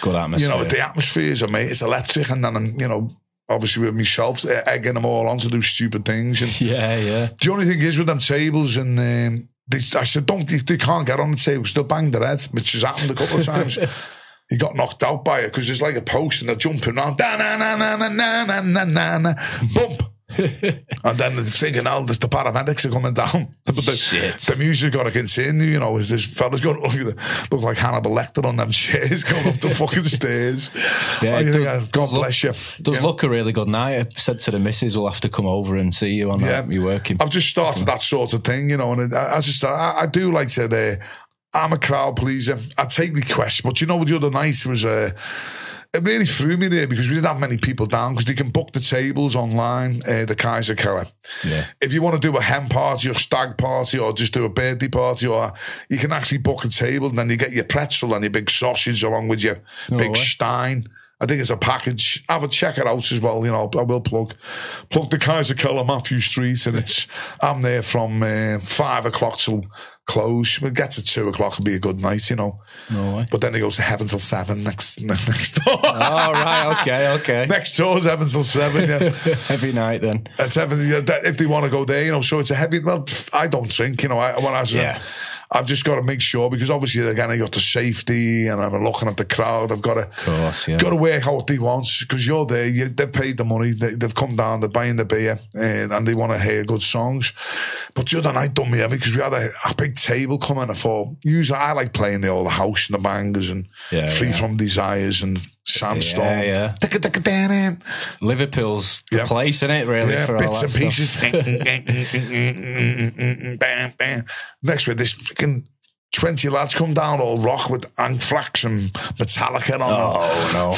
Good atmosphere. You know, the atmosphere is amazing. It's electric, and then you know. Obviously, with myself egging them all on to do stupid things. And yeah, yeah. The only thing is with them tables and um, they, I said, don't, they can't get on the table. Still banged their head, which has happened a couple of times. he got knocked out by it because there's like a post and they're jumping around. Da, na, na, na, na, na, na, na, na, bump. and then they're thinking, oh, the, the paramedics are coming down. but the, Shit. the music got to continue, you know, is this fella's going to look like Hannibal Lecter on them chairs going up the fucking stairs. Yeah, oh, does, God bless you. Does look a really good night. I said to the missus, we'll have to come over and see you on yeah. that. You're working. I've just started that sort of thing, you know, and as I said, I, I do like to, uh, I'm a crowd pleaser. I take requests, but you know, the other night was, uh, it really threw me there because we didn't have many people down because they can book the tables online, uh, the Kaiser Keller. Yeah. If you want to do a hen party or stag party or just do a birthday party, or you can actually book a table and then you get your pretzel and your big sausage along with your no big way. stein. I think it's a package. Have a check it out as well. You know, I will plug plug the Kaiser Keller Mathew Street, and it's I'm there from uh, five o'clock till close. We'll get to two o'clock and be a good night, you know. No way. But then it goes to heaven till seven next next door. oh right, okay, okay. next door's heaven till seven. Yeah, heavy night then. It's heaven. If they want to go there, you know. So it's a heavy. Well, I don't drink, you know. I when I was yeah. I've just got to make sure because obviously again I got the safety and I'm looking at the crowd. I've got to, course, yeah. got to work out what they want because you're there. You, they've paid the money. They, have come down. They're buying the beer and, and they want to hear good songs. But the other night done me because we had a, a, big table coming. I thought usually I like playing the old house and the bangers and yeah, free yeah. from desires and sandstorm. Yeah, yeah. Liverpool's the yep. place, isn't it? Really, yeah, bits and pieces. Next week, this freaking 20 lads come down all rock with Anthrax and Metallica on oh,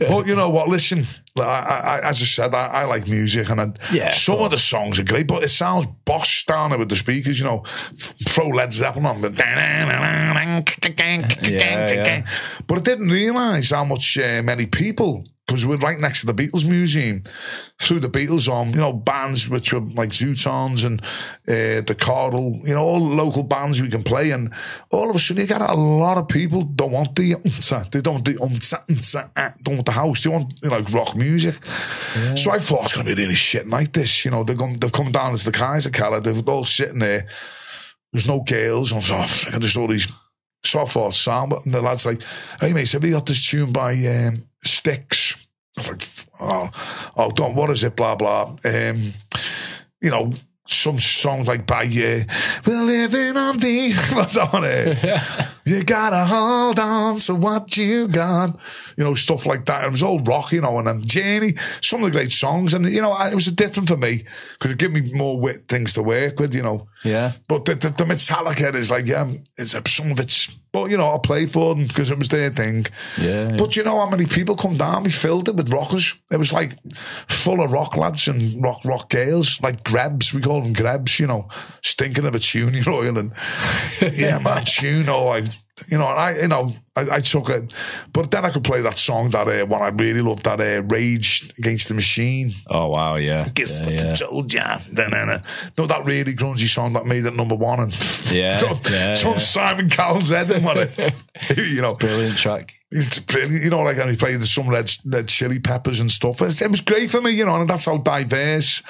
no. but you know what? Listen, I, I, as I said, I, I like music, and I, yeah, some of, of, the songs are great, but it sounds boss down there with the speakers. You know, throw Led Zeppelin on, but yeah, yeah. but I didn't realise how much uh, many people because we're right next to the Beatles Museum. Through the Beatles on, you know, bands which were like Zutons and uh, the Coral, you know, all local bands we can play. And all of a sudden, you got a lot of people don't want the they don't want the don't want the house. They want you know, like rock music. Yeah. So I thought it's going to be really shit like this. You know, they're going, they've come down as the Kaiser Keller. They're all sitting there. There's no girls. I'm like, oh, just all these so I thought sound, and the lad's like, hey mate, have you got this tune by um, Styx? like, oh, oh, don't, what is it, blah, blah. Um, you know, some songs like by you, we're living on the, what's on it? You gotta hold on to what you got. You know, stuff like that. It was all rock, you know, and then Janie, some of the great songs. And, you know, it was different for me because it gave me more wit, things to work with, you know. Yeah. But the, the, the Metallica is like, yeah, it's, some of it's, But, you know, I played for them because it was their thing. Yeah. But you know how many people come down? We filled it with rockers. It was like full of rock lads and rock rock girls, like grebs. We call them grebs, you know, stinking of a tuning oil and yeah, man, tune oil. You know, and I, you know, I, I took it, but then I could play that song that uh, one I really loved, that uh, Rage Against the Machine. Oh wow, yeah. Guess yeah, what yeah. I told ya? Da-na-na. No, that really grungy song that made it number one, and Yeah, on, yeah, on yeah. Simon Cowell's head, and what it, you know, Brilliant track. it's brilliant, you know, like and he played the some red, red chili peppers and stuff. It, it was great for me, you know, and that's how diverse.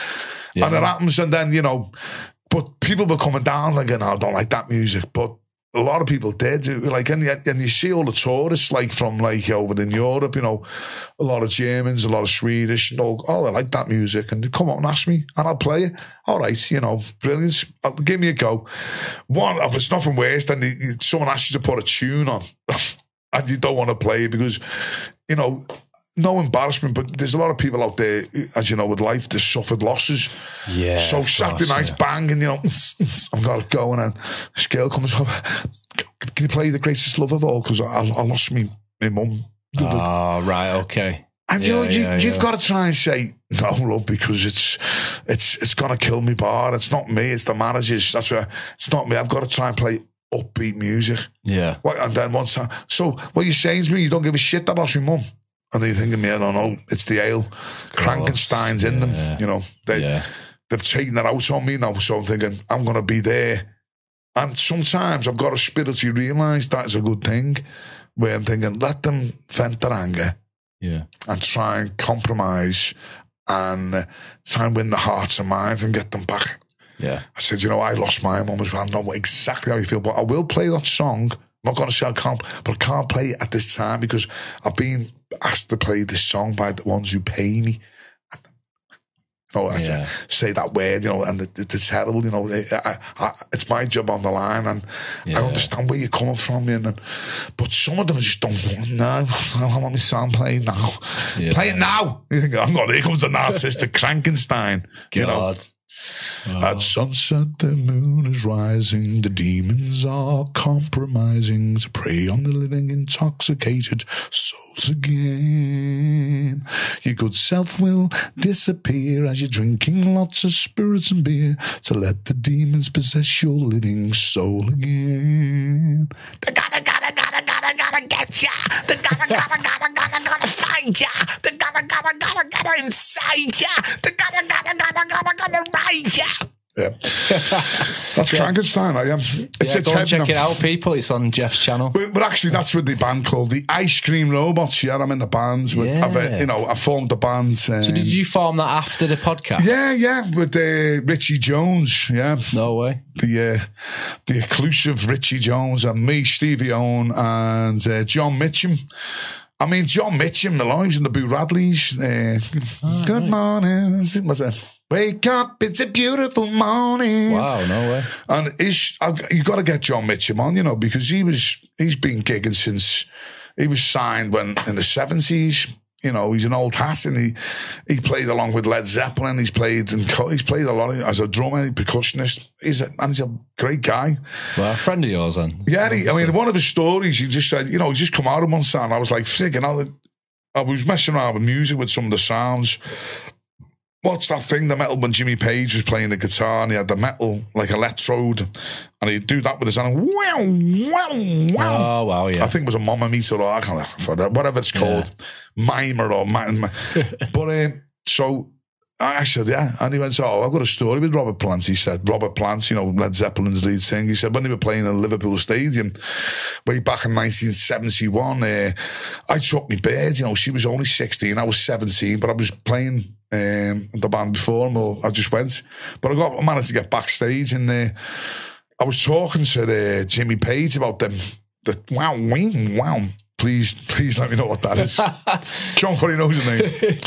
And it happens, and then you know, but people were coming down like, no, I don't like that music, but. A lot of people did, like, and and you see all the tourists, like from like over in Europe, you know, a lot of Germans, a lot of Swedish, and all. Oh, I like that music, and they come up and ask me, and I'll play it. All right, you know, brilliant. I'll, give me a go. One, if it's nothing worse than someone asks you to put a tune on, and you don't want to play it because, you know, no embarrassment, but there's a lot of people out there, as you know, with life, they've suffered losses. Yeah. So Saturday course, night's yeah. banging, you know, I've got to go, and then this girl comes over. Can you play the greatest love of all? Because I, I lost me, my mum. Oh, right, okay. And you, yeah, you, yeah. you've yeah. got to try and say no, love, because it's it's it's gonna kill me bar. It's not me. It's the managers. That's why it's not me. I've got to try and play upbeat music. Yeah. What, and then once, I, so what you're saying to me, you don't give a shit that I lost my mum. And then you're thinking, me, I don't know, it's the ale. Frankenstein's in them, you know. They, Yeah. They've taken that out on me now. So I'm thinking, I'm going to be there. And sometimes I've got to spiritually realise that is a good thing. Where I'm thinking, let them vent their anger Yeah. and try and compromise and try and win the hearts and minds and get them back. Yeah. I said, you know, I lost my mum as well. I know exactly how you feel, but I will play that song. I'm not going to say I can't, but I can't play it at this time because I've been asked to play this song by the ones who pay me. Oh, I say- Yeah. say that word, you know, and it, it's terrible, you know. I, I, it's my job on the line, and Yeah. I understand where you're coming from, you know. But some of them just don't want. No, I want my song playing now. Yeah. Play it now. You think, I'm going. Here comes the narcissistic Frankenstein. You know. At sunset, the moon is rising. The demons are compromising to prey on the living, intoxicated souls again. Your good self will disappear as you're drinking lots of spirits and beer to let the demons possess your living soul again. They gotta, gotta, gotta, gotta get ya. They gotta, gotta, gotta, gotta, gotta find ya. They gotta, gotta, gotta, gotta inside ya. They gotta, gotta, gotta, gotta, gotta ride ya. Yeah. That's Frankenstein, I am. It's, Yeah, it's go and check now. it out, people. It's on Jeff's channel. But, but actually, that's with the band called the Ice Cream Robots. Yeah, I'm in the band. With, Yeah. I've, you know, I formed the band. Um, So did you form that after the podcast? Yeah, yeah, with uh, Richie Jones. Yeah, No way. the uh, the exclusive Richie Jones and me, Stevie Owen, and uh, John Mitchum. I mean, John Mitchum, alone, he was in the Boo Radleys. Uh, good morning. Was it? Wake up, it's a beautiful morning. Wow, no way. And he's, you got to get John Mitchum on, you know, because he was he's been gigging since he was signed when in the seventies. You know, he's an old hat, and he he played along with Led Zeppelin. He's played and he's played a lot of, as a drummer, percussionist. He's a, and he's a great guy. Well, a friend of yours then. Yeah, he, I mean, one of his stories, he just said, you know, he just come out of one sound. I was like, hell. I was messing around with music with some of the sounds. What's that thing, the metal, when Jimmy Page was playing the guitar and he had the metal, like electrode, and he'd do that with his hand. Wow, wow, wow. Oh, wow, yeah. I think it was a Mamma Mita or I can't for whatever it's called, mimer or mime. but uh, so I said, yeah, and he went, oh, I've got a story with Robert Plant. He said, Robert Plant, you know, Led Zeppelin's lead singer. He said when they were playing in Liverpool Stadium way back in 1971, uh, I took my bird. You know, she was only 16, I was 17, but I was playing um, the band before him, or I just went. But I got I managed to get backstage and. Uh, I was talking to uh, Jimmy Page about them. The wow, wing, wow. Please, please let me know what that is. John Curry knows the name.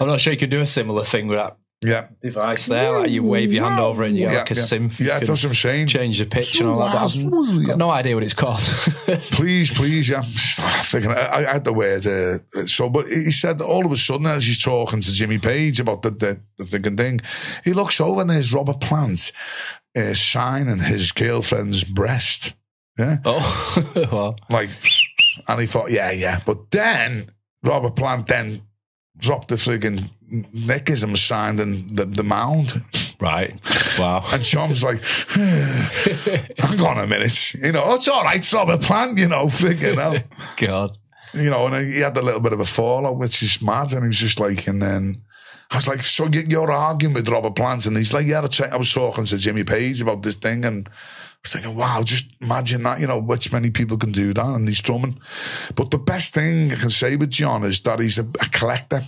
I'm not sure you could do a similar thing with that Yeah. device there. Like you wave your hand over it and you get Yeah, like a yeah. synth. Yeah, that's what I'm saying. Change the pitch and all that. I've got no idea what it's called. Please, please, yeah. I, thinking, I, I had the word. Uh, so, but he said that all of a sudden, as he's talking to Jimmy Page about the the, the thinking thing, he looks over and there's Robert Plant uh, signing his girlfriend's breast. Yeah. Oh, well, Like, and he thought, yeah, yeah. But then Robert Plant then dropped the friggin' nickism signed in the, the mound. right. Wow. And Chom's like, hang on a minute. You know, it's all right, it's Robert Plant, you know, friggin' hell. God. You know, and he had a little bit of a fallout, which is mad. And he was just like, and then I was like, so you- you're arguing with Robert Plant? And he's like, yeah, I was talking to Jimmy Page about this thing. And was thinking, wow, just imagine that, you know, which many people can do that and he's drumming. But the best thing I can say with John is that he's a, a collector.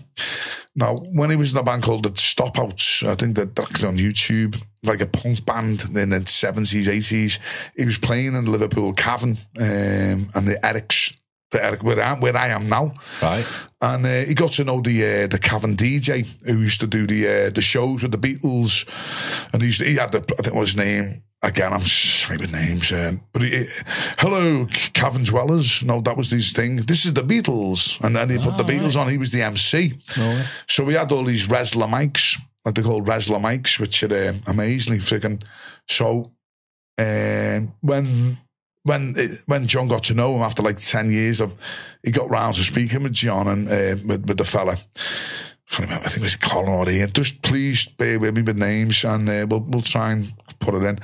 Now, when he was in a band called the Stopouts, I think that that's on YouTube, like a punk band in the 70s, 80s, he was playing in Liverpool Cavern um, and the Eric's, the Eric, where I, where I am now. Right. And uh, he got to know the uh, the Cavern DJ who used to do the uh, the shows with the Beatles, and he used to, he had the I think what his name again. I'm sorry with names, um, but he, hello Cavern dwellers. No, that was his thing. This is the Beatles, and then he put the Beatles on. He was the MC. So we had all these Reslo mics, what they call Reslo mics, which are uh, amazingly freaking. So um, when when it, when John got to know him after like ten years of, he got round to speaking with John and uh, with, with the fella. I remember. I think it was Colin or Ian. Just please bear with me with names, and uh, we'll we'll try and put it in.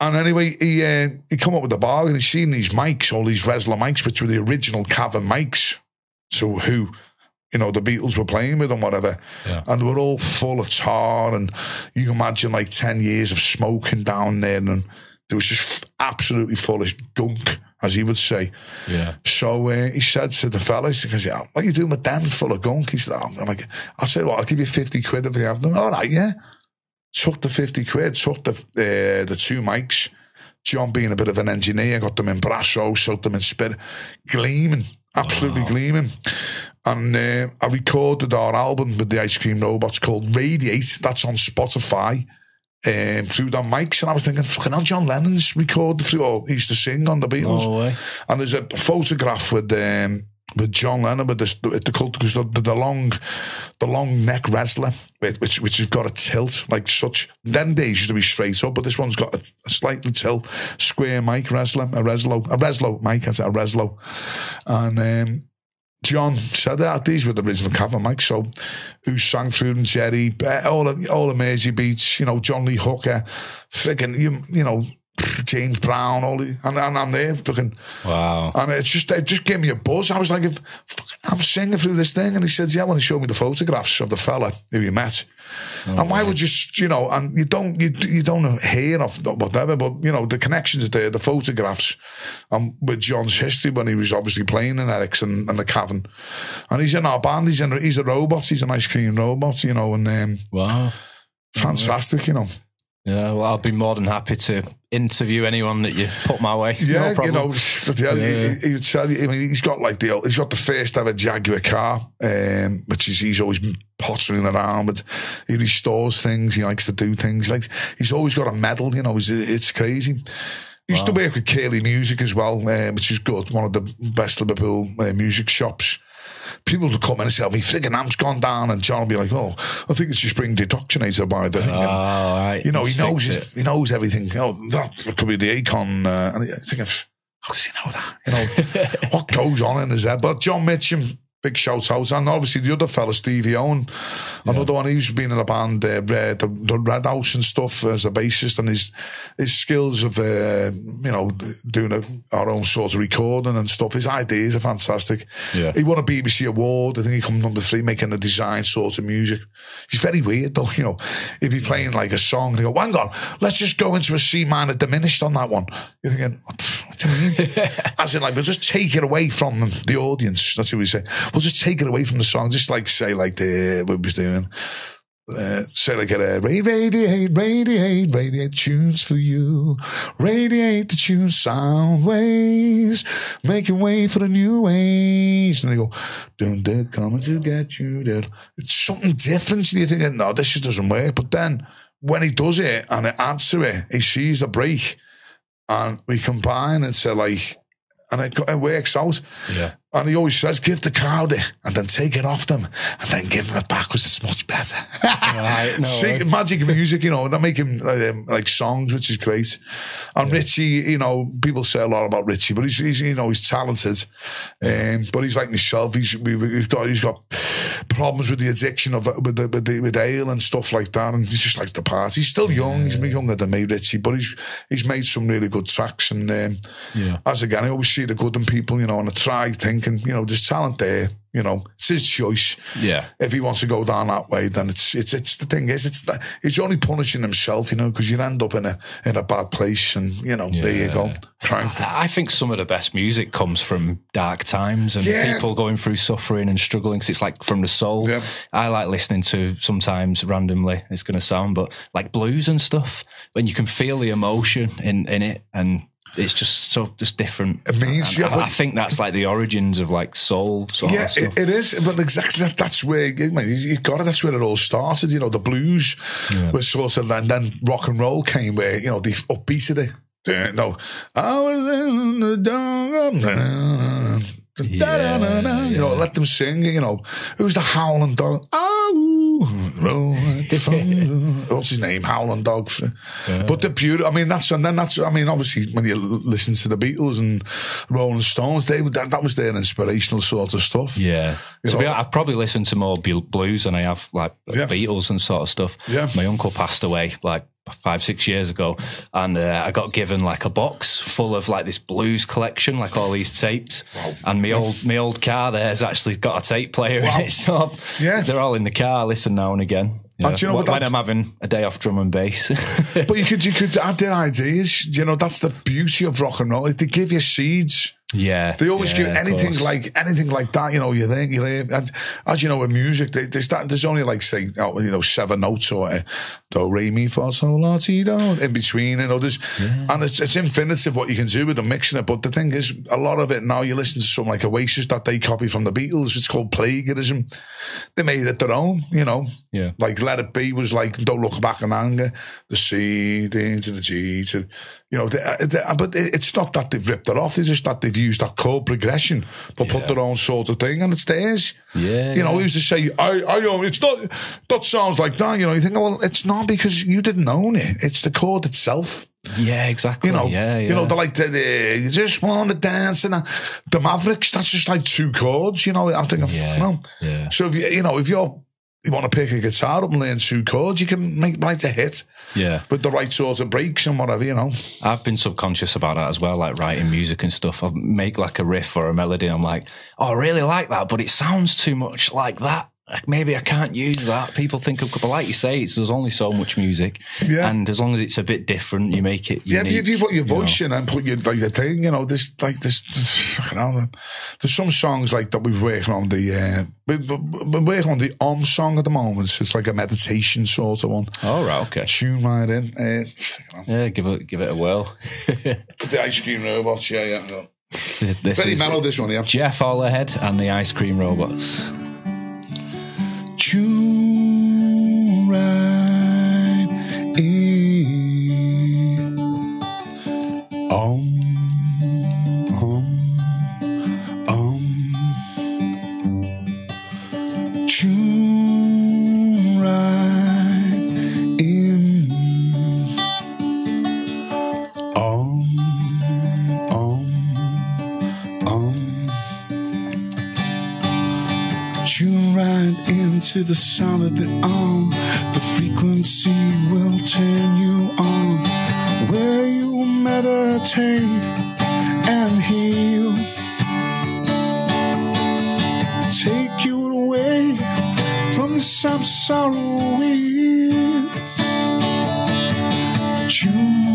And anyway, he uh, he come up with the bargain. He's seen these mics, all these Reslo mics, which were the original Cavern mics. So who, you know, the Beatles were playing with and whatever. Yeah. And they were all full of tar, and you can imagine like ten years of smoking down there, and there was just absolutely full of gunk, as he would say. Yeah. So uh, he said to the fellas, he goes, yeah, what are you doing with them full of gunk? He said, oh, I'm like, I'll say, well, I'll give you 50 quid if you have them. All right, yeah. Took the 50 quid, took the, uh, the two mics. John being a bit of an engineer, got them in brasso, shot them in Spit, gleaming, absolutely gleaming. And uh, I recorded our album with the Ice Cream Robots called Radiate. That's on Spotify. Um, through the mics, and I was thinking, fucking hell, John Lennon's recorded through, or he used to sing on the Beatles. No. And there's a photograph with um, with John Lennon with the, the cult because the, the, long the long neck wrestler which which has got a tilt like such. Then days used to be straight up, but this one's got a, a slightly tilt square mic wrestler, a Reslo, a Reslo mic, I said a Reslo, and. Um, John said that these were the original cover mics. So, who sang through them? Jerry, all all the Mersey beats. You know, John Lee Hooker, friggin' you, you know, James Brown, all the, and, and I'm there, fucking, Wow. and it just it just gave me a buzz. I was like, if, I'm singing through this thing, and he said, yeah, when he showed me the photographs of the fella who he met. and why would you, you know, and you don't, you, you don't hear of whatever, but you know, the connections there, the photographs, um, with John's history when he was obviously playing in Ericsson and the Cavern, and he's in our band. He's in, he's a robot. He's an ice cream robot, you know, and um, Wow. fantastic, you know. Yeah, well, I'll be more than happy to interview anyone that you put my way. Yeah, no you know, yeah, Yeah. He, he would tell you. I mean, he's got like the he's got the first ever Jaguar car, um, which is he's always pottering around but He restores things. He likes to do things. Like he's always got a medal. You know, it's, it's crazy. He used to work with Curly Music as well, uh, which is good. One of the best Liverpool uh, music shops. People would come in and say, "Oh, my friggin' amp's gone down," and John would be like, "Oh, I think it's your spring detoxinator by the thing." Oh, And- right. you know, Let's he knows his, he knows everything. Oh, that could be the Acon. Uh, and I think, of, how does he know that? You know, what goes on in his head? But John Mitchum, big shout out, and obviously the other fella, Stevie Owen, another one. He's been in a band, uh, Red, the, the Red House and stuff as a bassist, and his his skills of uh, you know doing a, our own sort of recording and stuff. His ideas are fantastic. Yeah. He won a BBC award. I think he come number three making a design sort of music. He's very weird though, you know. He'd be playing like a song and he go, hang on, let's just go into a C minor diminished on that one. You're thinking, what, what do you mean? As in like, we'll just take it away from the audience. That's what we say. We'll just take it away from the song. Just like say like the, what we was doing. Uh, say like a radiate, radiate, radiate tunes for you. Radiate the tune sound waves, making way for the new ways. And they go, dun they're coming to get you. They're, it's something different. And you think, no, this just doesn't work. But then when he does it and it adds to it, he sees the break and we combine and say like, and it, it works out. Yeah. And he always says, give the crowd it and then take it off them and then give them it back because it's much better. Right, no Sing, way. magic music, you know, not making um, like songs, which is great. And Richie, you know, people say a lot about Richie, but he's, he's you know, he's talented. Um, but he's like myself. He's, he's got, he's got problems with the addiction of with, the, with, the, with ale and stuff like that. And he just likes the party. He's still young. He's younger than me, Richie, but he's, he's made some really good tracks. And, um, Yeah. as again, I always see the good in people, you know, and I try thinking, you know, there's talent there, you know, it's his choice. Yeah. If he wants to go down that way, then it's it's it's the thing is, it's it's only punishing himself, you know, because you end up in a in a bad place, and you know, there you go, crank. I think some of the best music comes from dark times and Yeah. people going through suffering and struggling. 'cause it's like from the soul. Yeah. I like listening to sometimes randomly. It's going to sound, but like blues and stuff when you can feel the emotion in in it and. It's just so just different. It means, yeah, I, but- I think that's like the origins of like soul sort Yeah, it, it is, but exactly that, that's where you, man, you you got it. That's where it all started. You know, the blues was sort of, and then rock and roll came where you know they upbeated it. Yeah, No, I was in the dark. Yeah, You know, yeah. let them sing. You know, who's the howling dog? Oh, roll like thunder. what's his name? Howling dog. But the beauty. I mean, that's and then that's. I mean, obviously, when you listen to the Beatles and Rolling Stones, they that, that was their inspirational sort of stuff. Yeah. You To be know- I've probably listened to more blues than I have like Yeah. Beatles and sort of stuff. Yeah. My uncle passed away like five, six years ago, and uh, I got given like a box full of like this blues collection, like all these tapes. And my old my old car there's actually got a tape player Wow. in it. So Yeah. they're all in the car. I listen now and again. Yeah. you know what when I'm having a day off drum and bass. But you could you could add their ideas. You know, that's the beauty of rock and roll. They give you seeds. Yeah. They always yeah, give anything like anything like that. You know, you think you hear, and as you know, with music, they, there's that, there's only like say, oh, you know, seven notes or uh, do re mi fa sol la ti do in between, and others, and it's, it's infinitive what you can do with them mixing it. But the thing is, a lot of it now you listen to something like Oasis that they copy from the Beatles. It's called plagiarism. They made it their own. You know, Yeah. like Let It Be was like Don't Look Back in Anger, the C the into the G to, you know, the, the, but it- it's not that they've ripped it off. It's just that they've used that chord progression, but put their own sort of thing, and it's theirs. Yeah, you know, yeah. we used to say, I, I own. It's not. That sounds like that. You know, you think, well, it's not because you didn't own it. It's the chord itself. Yeah, exactly. You know, yeah, yeah. you know, they're like the, the you just want to dance and that. the Mavericks. That's just like two chords. You know, I'm thinking, Yeah, no. yeah. So if you, you know, if you're you want to pick a guitar up and learn two chords, you can make write a hit yeah. with the right sort of breaks and whatever. You know, I've been subconscious about that as well, like writing music and stuff. I make like a riff or a melody. And I'm like, oh, I really like that, but it sounds too much like that. Like maybe I can't use that. People think of, but like you say, it's, there's only so much music, Yeah. and as long as it's a bit different, you make it. yeah. Unique, If you, if you put your know. voice in and put your like the thing, you know, there's like this. this don't know, there's some songs like that we're working on the. Uh, we- we- we're working on the Om song at the moment. So it's like a meditation sort of one. Oh right, okay. Tune right in. Uh, Yeah, give it give it a whirl. the ice cream robots. Yeah, yeah. yeah. this Very is mellow. This one, yeah. Jeff Ollerhead and the Ice Cream Robots. Tune right in. Into the sound of the arm. The frequency will turn you on. Where you meditate and heal. Take you away from the samsara wheel. Tune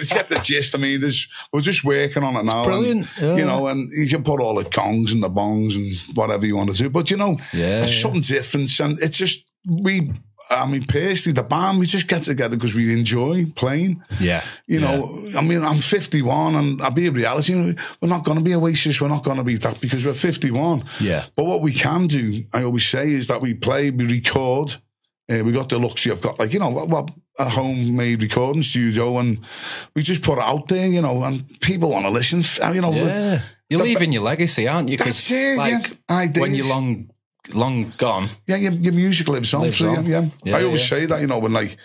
it's get the gist. I mean, there's, we're just working on it now. and, brilliant, yeah. You know, and you can put all the gongs and the bongs and whatever you want to do. But, you know, Yeah, it's yeah. something different. And it's just, we, I mean, personally, the band, we just get together because we enjoy playing. Yeah. You know, I mean, I'm 51 and I'll be a reality. We're not going to be Oasis. We're not going to be that because we're 51. Yeah. But what we can do, I always say, is that we play, we record. Uh, we got the luxury of got like, you know, a homemade recording studio and we just put it out there, you know, and people want to listen. You know, Yeah. You're The- leaving your legacy, aren't you? That's it, like, yeah. When you're long, long gone. Yeah, your, your music lives on Lives through on. Yeah. Yeah, I always say that, you know, when like,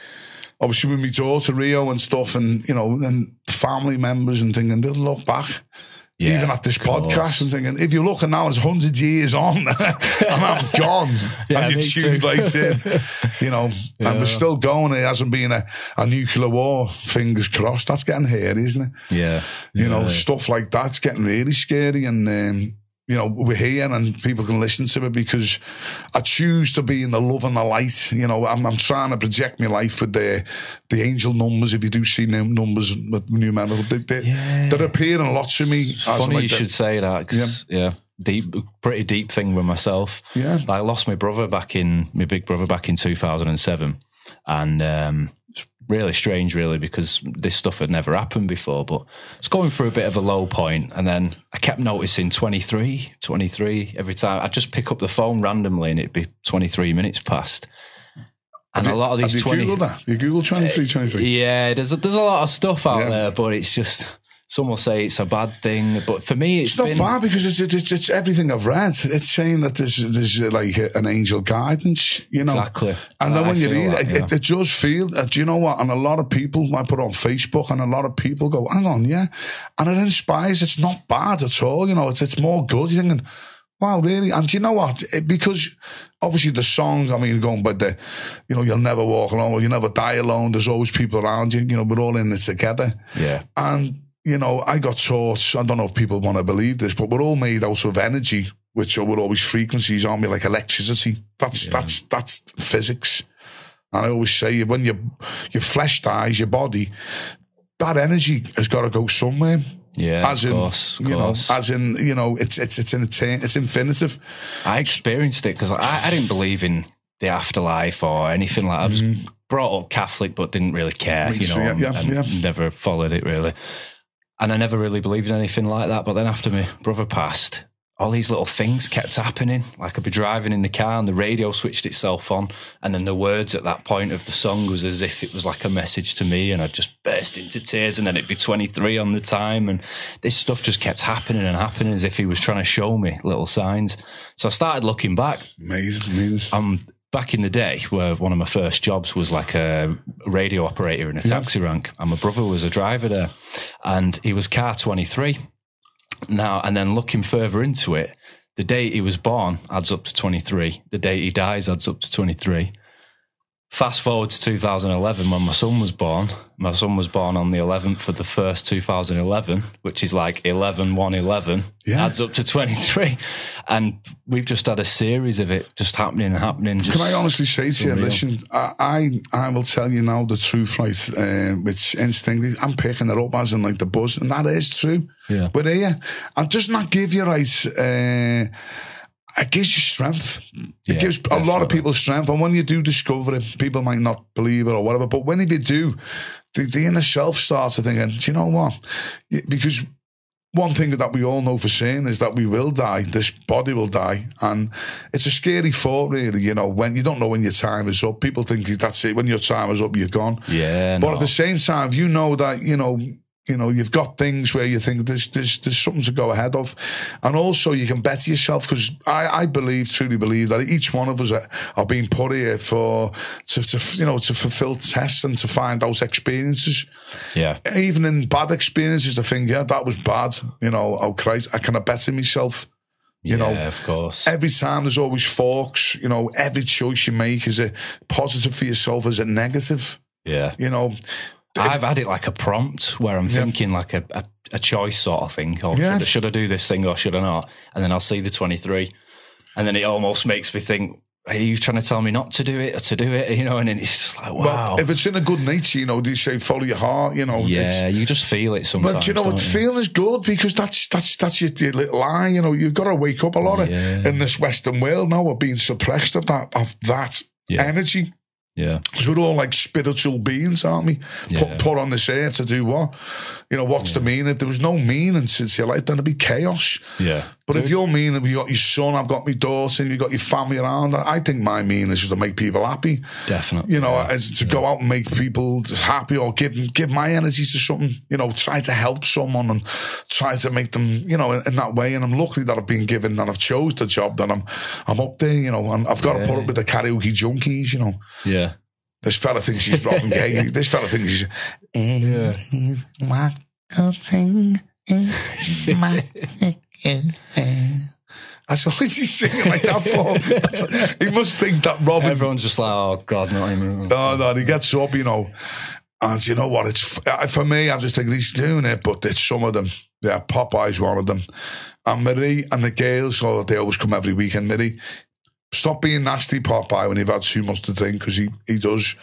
obviously with my daughter Rio and stuff and, you know, and family members and thinking, they'll look back. Yeah, even at this of podcast and thinking, if you're looking now, it's 100 years on and I'm gone. Yeah, and you me tuned too. right in, you know, and we're still going. It hasn't been a, a nuclear war, fingers crossed. That's getting hairy, isn't it? Yeah. You know, stuff like that's getting really scary. And, um, you know, we're here and people can listen to it because I choose to be in the love and the light. You know, I'm, I'm trying to project my life with the the angel numbers. If you do see num- numbers with new metal, they, they, Yeah. they're appearing lots to me. Funny like you should say that. 'cause, yeah. yeah Deep, pretty deep thing with myself. Yeah. I lost my brother back in, my big brother back in 2007. And, um, really strange, really, because this stuff had never happened before. But it's going through a bit of a low point, And then I kept noticing 23, 23 every time. I'd just pick up the phone randomly and it'd be 23 minutes past. And a lot of these you 20. Googled that? You Google 23, 23. Yeah, there's a, there's a lot of stuff out Yeah. there, but it's just some will say it's a bad thing. But for me, it's It's not been bad because it's, it's it's everything I've read. It's saying that there's there's uh, like an angel guidance, you know. Exactly. And then when you read that, it, yeah. it, it does feel. Uh, do you know what? And a lot of people I put on Facebook, and a lot of people go, "Hang on, yeah," and it inspires. It's not bad at all. You know, it's it's more good. You're thinking. Wow, really? And do you know what? It- because obviously the song, I mean, going by the, you know, you'll never walk alone or you'll never die alone. There's always people around you. You know, we're all in it together. yeah, And, you know, I got taught, I don't know if people want to believe this, but we're all made out of energy, which are we're always frequencies, aren't we? Like electricity. That's that's that's physics. And I always say when your your flesh dies, your body, that energy has got to go somewhere. yeah. As of in, course, you know, course. as in, you know, it's it's it's attain, it's infinitive. I experienced it because I, I didn't believe in the afterlife or anything like. that. I was mm-hmm. brought up Catholic, but didn't really care. Me You too, know, yeah, yeah, and yeah. never followed it really. And I never really believed in anything like that. But then after my brother passed, all these little things kept happening. Like I'd be driving in the car and the radio switched itself on. And then the words at that point of the song was as if it was like a message to me. And I'd just burst into tears. And then it'd be 23 on the time. And this stuff just kept happening and happening as if he was trying to show me little signs. So I started looking back. Amazing, amazing. Um, back in the day, where one of my first jobs was like a radio operator in a taxi rank, and my brother was a driver there, and he was car twenty three. Now, and then looking further into it, the date he was born adds up to 23. The date he dies adds up to 23. Fast forward to 2011 when my son was born. My son was born on the 11th of the 1st, 2011, which is like 11, 1, 11, Yeah. adds up to 23. And we've just had a series of it just happening and happening. Just, Can I honestly say to you, listen, I, I I will tell you now the truth, right? Uh, which instinctively, I'm picking it up as in like the buzz, and that is true. Yeah. We're here. And does not give you right. Uh, it gives you strength. It Yeah, gives a lot of people strength. And when you do discover it, people might not believe it or whatever. But when you do, the, the inner self starts to thinking, do you know what? Because one thing that we all know for certain is that we will die. This body will die, and it's a scary thought, really. You know, when you don't know when your time is up, people think that's it. When your time is up, you're gone. Yeah. But no. at the same time, you know that you know, you know, you've got things where you think there's there's there's something to go ahead of, and also you can better yourself because I I believe truly believe that each one of us are, are being put here for to, to you know to fulfil tests and to find out experiences yeah. even in bad experiences, I think, yeah, that was bad. You know, oh Christ, I can I better myself. You know, yeah, of course. every time there's always forks. You know, every choice you make is it positive for yourself, is it negative? Yeah. You know, I've had it like a prompt where I'm thinking like a, a, a choice sort of thing. Or Yeah. should, I, should I do this thing or should I not? And then I'll see the 23. And then it almost makes me think, are you trying to tell me not to do it or to do it? You know, and then it's just like, wow. well, if it's in a good nature, you know, they say follow your heart. You know, yeah, you just feel it sometimes. But you know, it's feeling is good because that's that's that's your, your little lie. You know, you've got to wake up a lot of in this Western world now. We're being suppressed of that of that Yeah. energy. Yeah. Because we're all like spiritual beings, aren't we? Yeah. Put, put on this earth to do what? You know, what's the meaning? If there was no meaning since your life, then it'd be chaos. Yeah. But if your meaning, if you got your son, I've got my daughter, and you got your family around, I think my meaning is just to make people happy. Definitely. You know, yeah. to go out and make people happy or give give my energy to something. You know, try to help someone and try to make them, you know, in, in that way. And I'm lucky that I've been given that I've chose the job that I'm I'm up there. You know, and I've got to put up with the karaoke junkies. You know. yeah. This fella thinks he's Robin Gay. This fella thinks he's. Yeah. What in my That's always he's singing like that for. That's- he must think that Robin. Everyone's just like, oh, God, not him. Oh, no, he gets up, you know. And you know what? It's uh, for me. I just think he's doing it, but it's some of them. Yeah, Popeye's one of them, and Marie and the girls. So they always come every weekend. Marie, stop being nasty, Popeye, when you've had too much to drink, because he, he does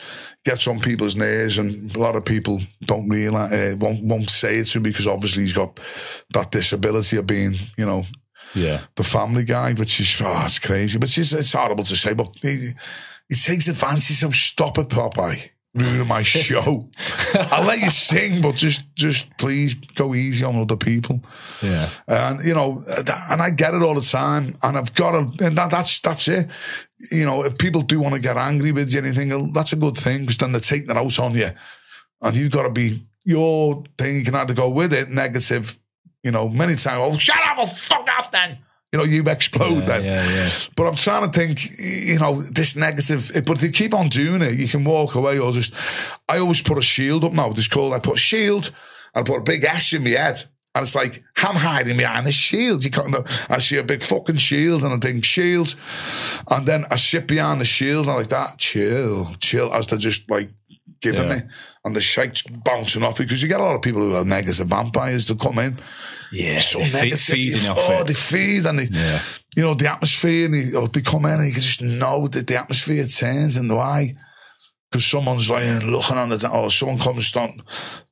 get on people's nerves, and a lot of people don't realize uh, won't won't say it to him because obviously he's got that disability of being, you know, Yeah. the family guy, which is oh, it's crazy, but it's it's horrible to say, but he, he takes advantage. So stop it, Popeye. Ruining my show. I'll let you sing, but just just please go easy on other people. Yeah. And you know, and I get it all the time, and I've got to, and that, that's that's it. You know, if people do want to get angry with you, anything, that's a good thing because then they're taking it out on you, and you've got to be your thing. You can either go with it, negative. You know, many times, oh, shut up, oh, fuck off then. You know, you explode Yeah, then. yeah, yeah. But I'm trying to think, you know, this negative. Eh, but if you keep on doing it, you can walk away or just. I always put a shield up now. It's called. I put a shield and I put a big S in my head. And it's like, I'm hiding behind the shield. You can't know. I see a big fucking shield and I think, shield. And then I sit behind the shield and I'm like, that, chill, chill, as they're just like giving Yeah. me. And the shite's bouncing off because you get a lot of people who are negative vampires to come in. Yeah. So Fe- negative. feeding oh, it. they feed and they, Yeah. you know, the atmosphere, and they, oh, they come in and you can just know that the atmosphere turns and why. Because someone's like uh, looking on the, or someone comes on,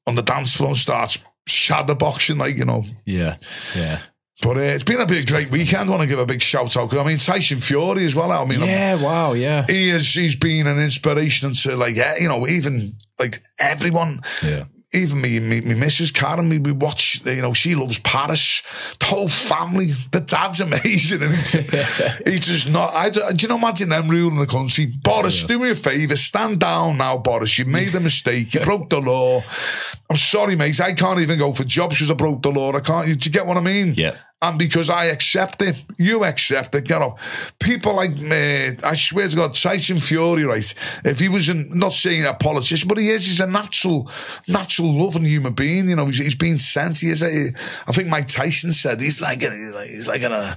on the dance floor and starts shadow boxing, like, you know. Yeah. Yeah. But uh, it's been a big, great weekend. I want to give a big shout out. I mean, Tyson Fury as well. I mean, Yeah. Wow. Yeah. he is, he's been an inspiration to, like, you know, even like everyone Yeah. even me, me, me missus Karen, me, we watch, you know, she loves Paris. The whole family, the dad's amazing. And he's, he's just not, I, do you know, imagine them ruling the country. Boris, do me a favour, stand down now, Boris. You made a mistake. You broke the law. I'm sorry, mate. I can't even go for jobs because I broke the law. I can't, do you get what I mean? Yeah. And because I accept it, you accept it, You know, People like, me, I swear to God, Tyson Fury, right? If he was in, not saying a politician, but he is, he's a natural, natural loving human being, you know, he's, he's been sent. He is a, I think Mike Tyson said he's like, a, he's like a,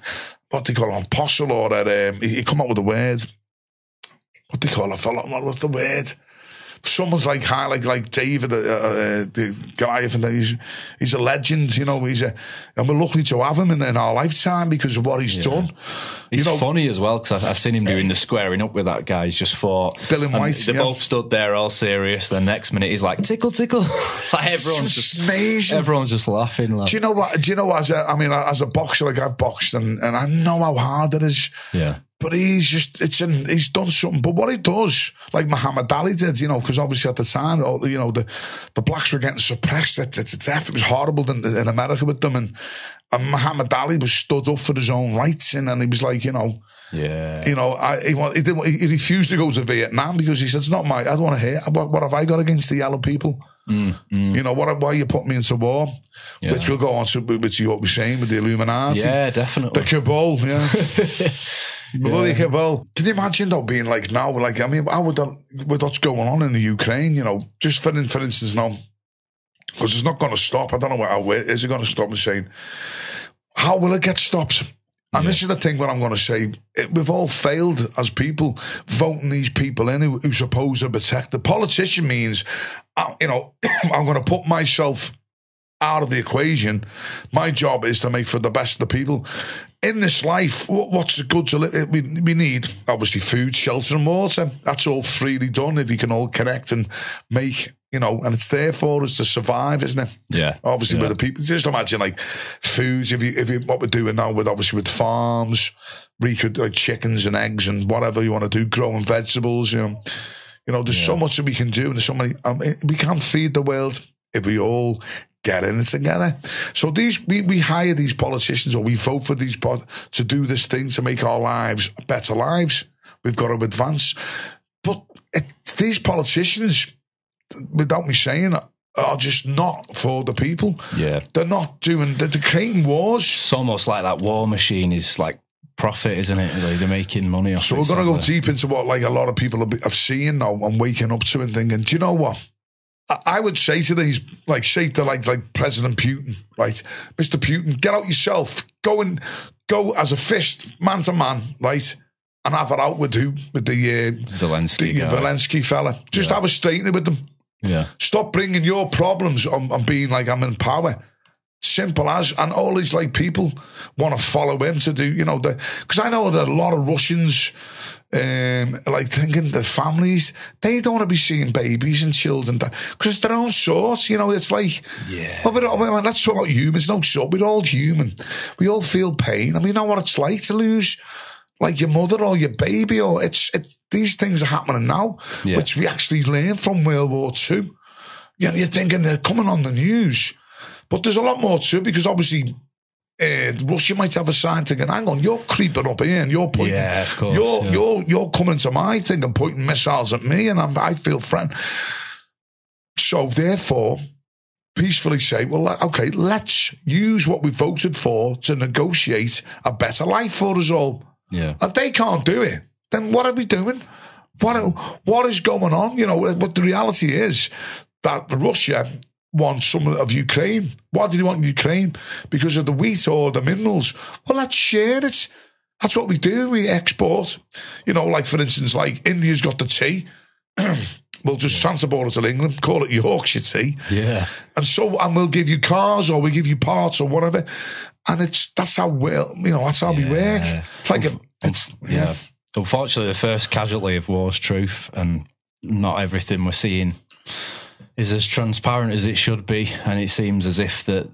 what they call an apostle or a, um, he, he come up with a word. What they call a fellow, what's the word? Someone's like high, like like David, uh, uh, the Goliath, and he's he's a legend. You know, he's a, and we're lucky to have him in, in our lifetime because of what he's yeah. done. He's you know, funny as well because I've seen him doing the squaring up with that guy. He's just fought. Dillian Whyte. They yeah. both stood there all serious. The next minute he's like tickle tickle. it's like everyone's just amazing. Everyone's just laughing. Like. Do you know what? Do you know as a, I mean, as a boxer, like I've boxed and, and I know how hard it is. Yeah but he's just it's in, he's done something. But what he does, like Muhammad Ali did, you know, because obviously at the time, you know, the the blacks were getting suppressed. It, it, it, it was horrible in, in America with them, and and Muhammad Ali was stood up for his own rights, and, and he was like, you know. Yeah, you know, I, he, he, didn't, he refused to go to Vietnam because he said it's not my. I don't want to hear. What, what have I got against the yellow people? Mm, mm. You know, what? Why you put me into war? Yeah. Which will go on to which you what we're saying with the Illuminati. Yeah, definitely. The cabal. Yeah. Bloody cabal. Can you imagine though being like now? Like I mean, how would with what's going on in the Ukraine? You know, just for for instance now, because it's not going to stop. I don't know how is it going to stop? me saying, how will it get stopped? And yeah. this is the thing what I'm going to say. We've all failed as people voting these people in who, who's supposed to protect. The politician means, uh, you know, I'm going to put myself out of the equation. My job is to make for the best of the people. In this life, what's the good to live? We, we need obviously food, shelter, and water. That's all freely done if you can all connect and make you know, and it's there for us to survive, isn't it? Yeah. Obviously, yeah. with the people, just imagine like foods. If you, if you, what we're doing now with obviously with farms, we could like chickens and eggs and whatever you want to do, growing vegetables. You know, you know, there's yeah. so much that we can do, and there's so many. I mean, we can't feed the world if we all get in it together. So these we, we hire these politicians or we vote for these pod to do this thing to make our lives better lives. We've got to advance. But it's these politicians, without me saying it, are just not for the people. Yeah. They're not doing, they're, they're creating wars. It's almost like that war machine is like profit, isn't it? Like they're making money off So we're going to go deep into what like a lot of people have seen now and waking up to and thinking, do you know what? I would say to these, like, say to like like President Putin, right, Mister Putin, get out yourself, go and go as a fist, man to man, right, and have it out with who with the uh, Zelensky, the uh, Zelensky fella. Just yeah. have a statement with them. Yeah, stop bringing your problems on, on being like I'm in power. Simple as, and all these like people want to follow him to do, you know, the because I know that a lot of Russians um, like thinking the families, they don't want to be seeing babies and children because their own sort. You know, it's like, yeah. Well, we're, well, let's talk about humans. No sort. We're all human. We all feel pain, and we know what it's like to lose. Like your mother or your baby, or it's, it's these things are happening now, yeah. which we actually learned from World War Two. You know, you're thinking they're coming on the news, but there's a lot more to it because obviously uh, Russia might have a sign thinking, hang on, you're creeping up here and you're pointing. Yeah, of course. You're, yeah. you're, you're coming to my thing and pointing missiles at me and I'm, I feel threatened. So therefore, peacefully say, well, okay, let's use what we voted for to negotiate a better life for us all. Yeah. If they can't do it, then what are we doing? What, what is going on? You know, but the reality is that Russia want some of Ukraine. Why did he want Ukraine? Because of the wheat or the minerals. Well, let's share it. That's what we do. We export. You know, like for instance, like India's got the tea. we'll just yeah. transport it to England, call it Yorkshire tea. Yeah. And so, and we'll give you cars or we give you parts or whatever. And it's that's how well you know that's how yeah. we work. It's like a, it's yeah. yeah. Unfortunately, the first casualty of war is truth, and not everything we're seeing is as transparent as it should be, and it seems as if that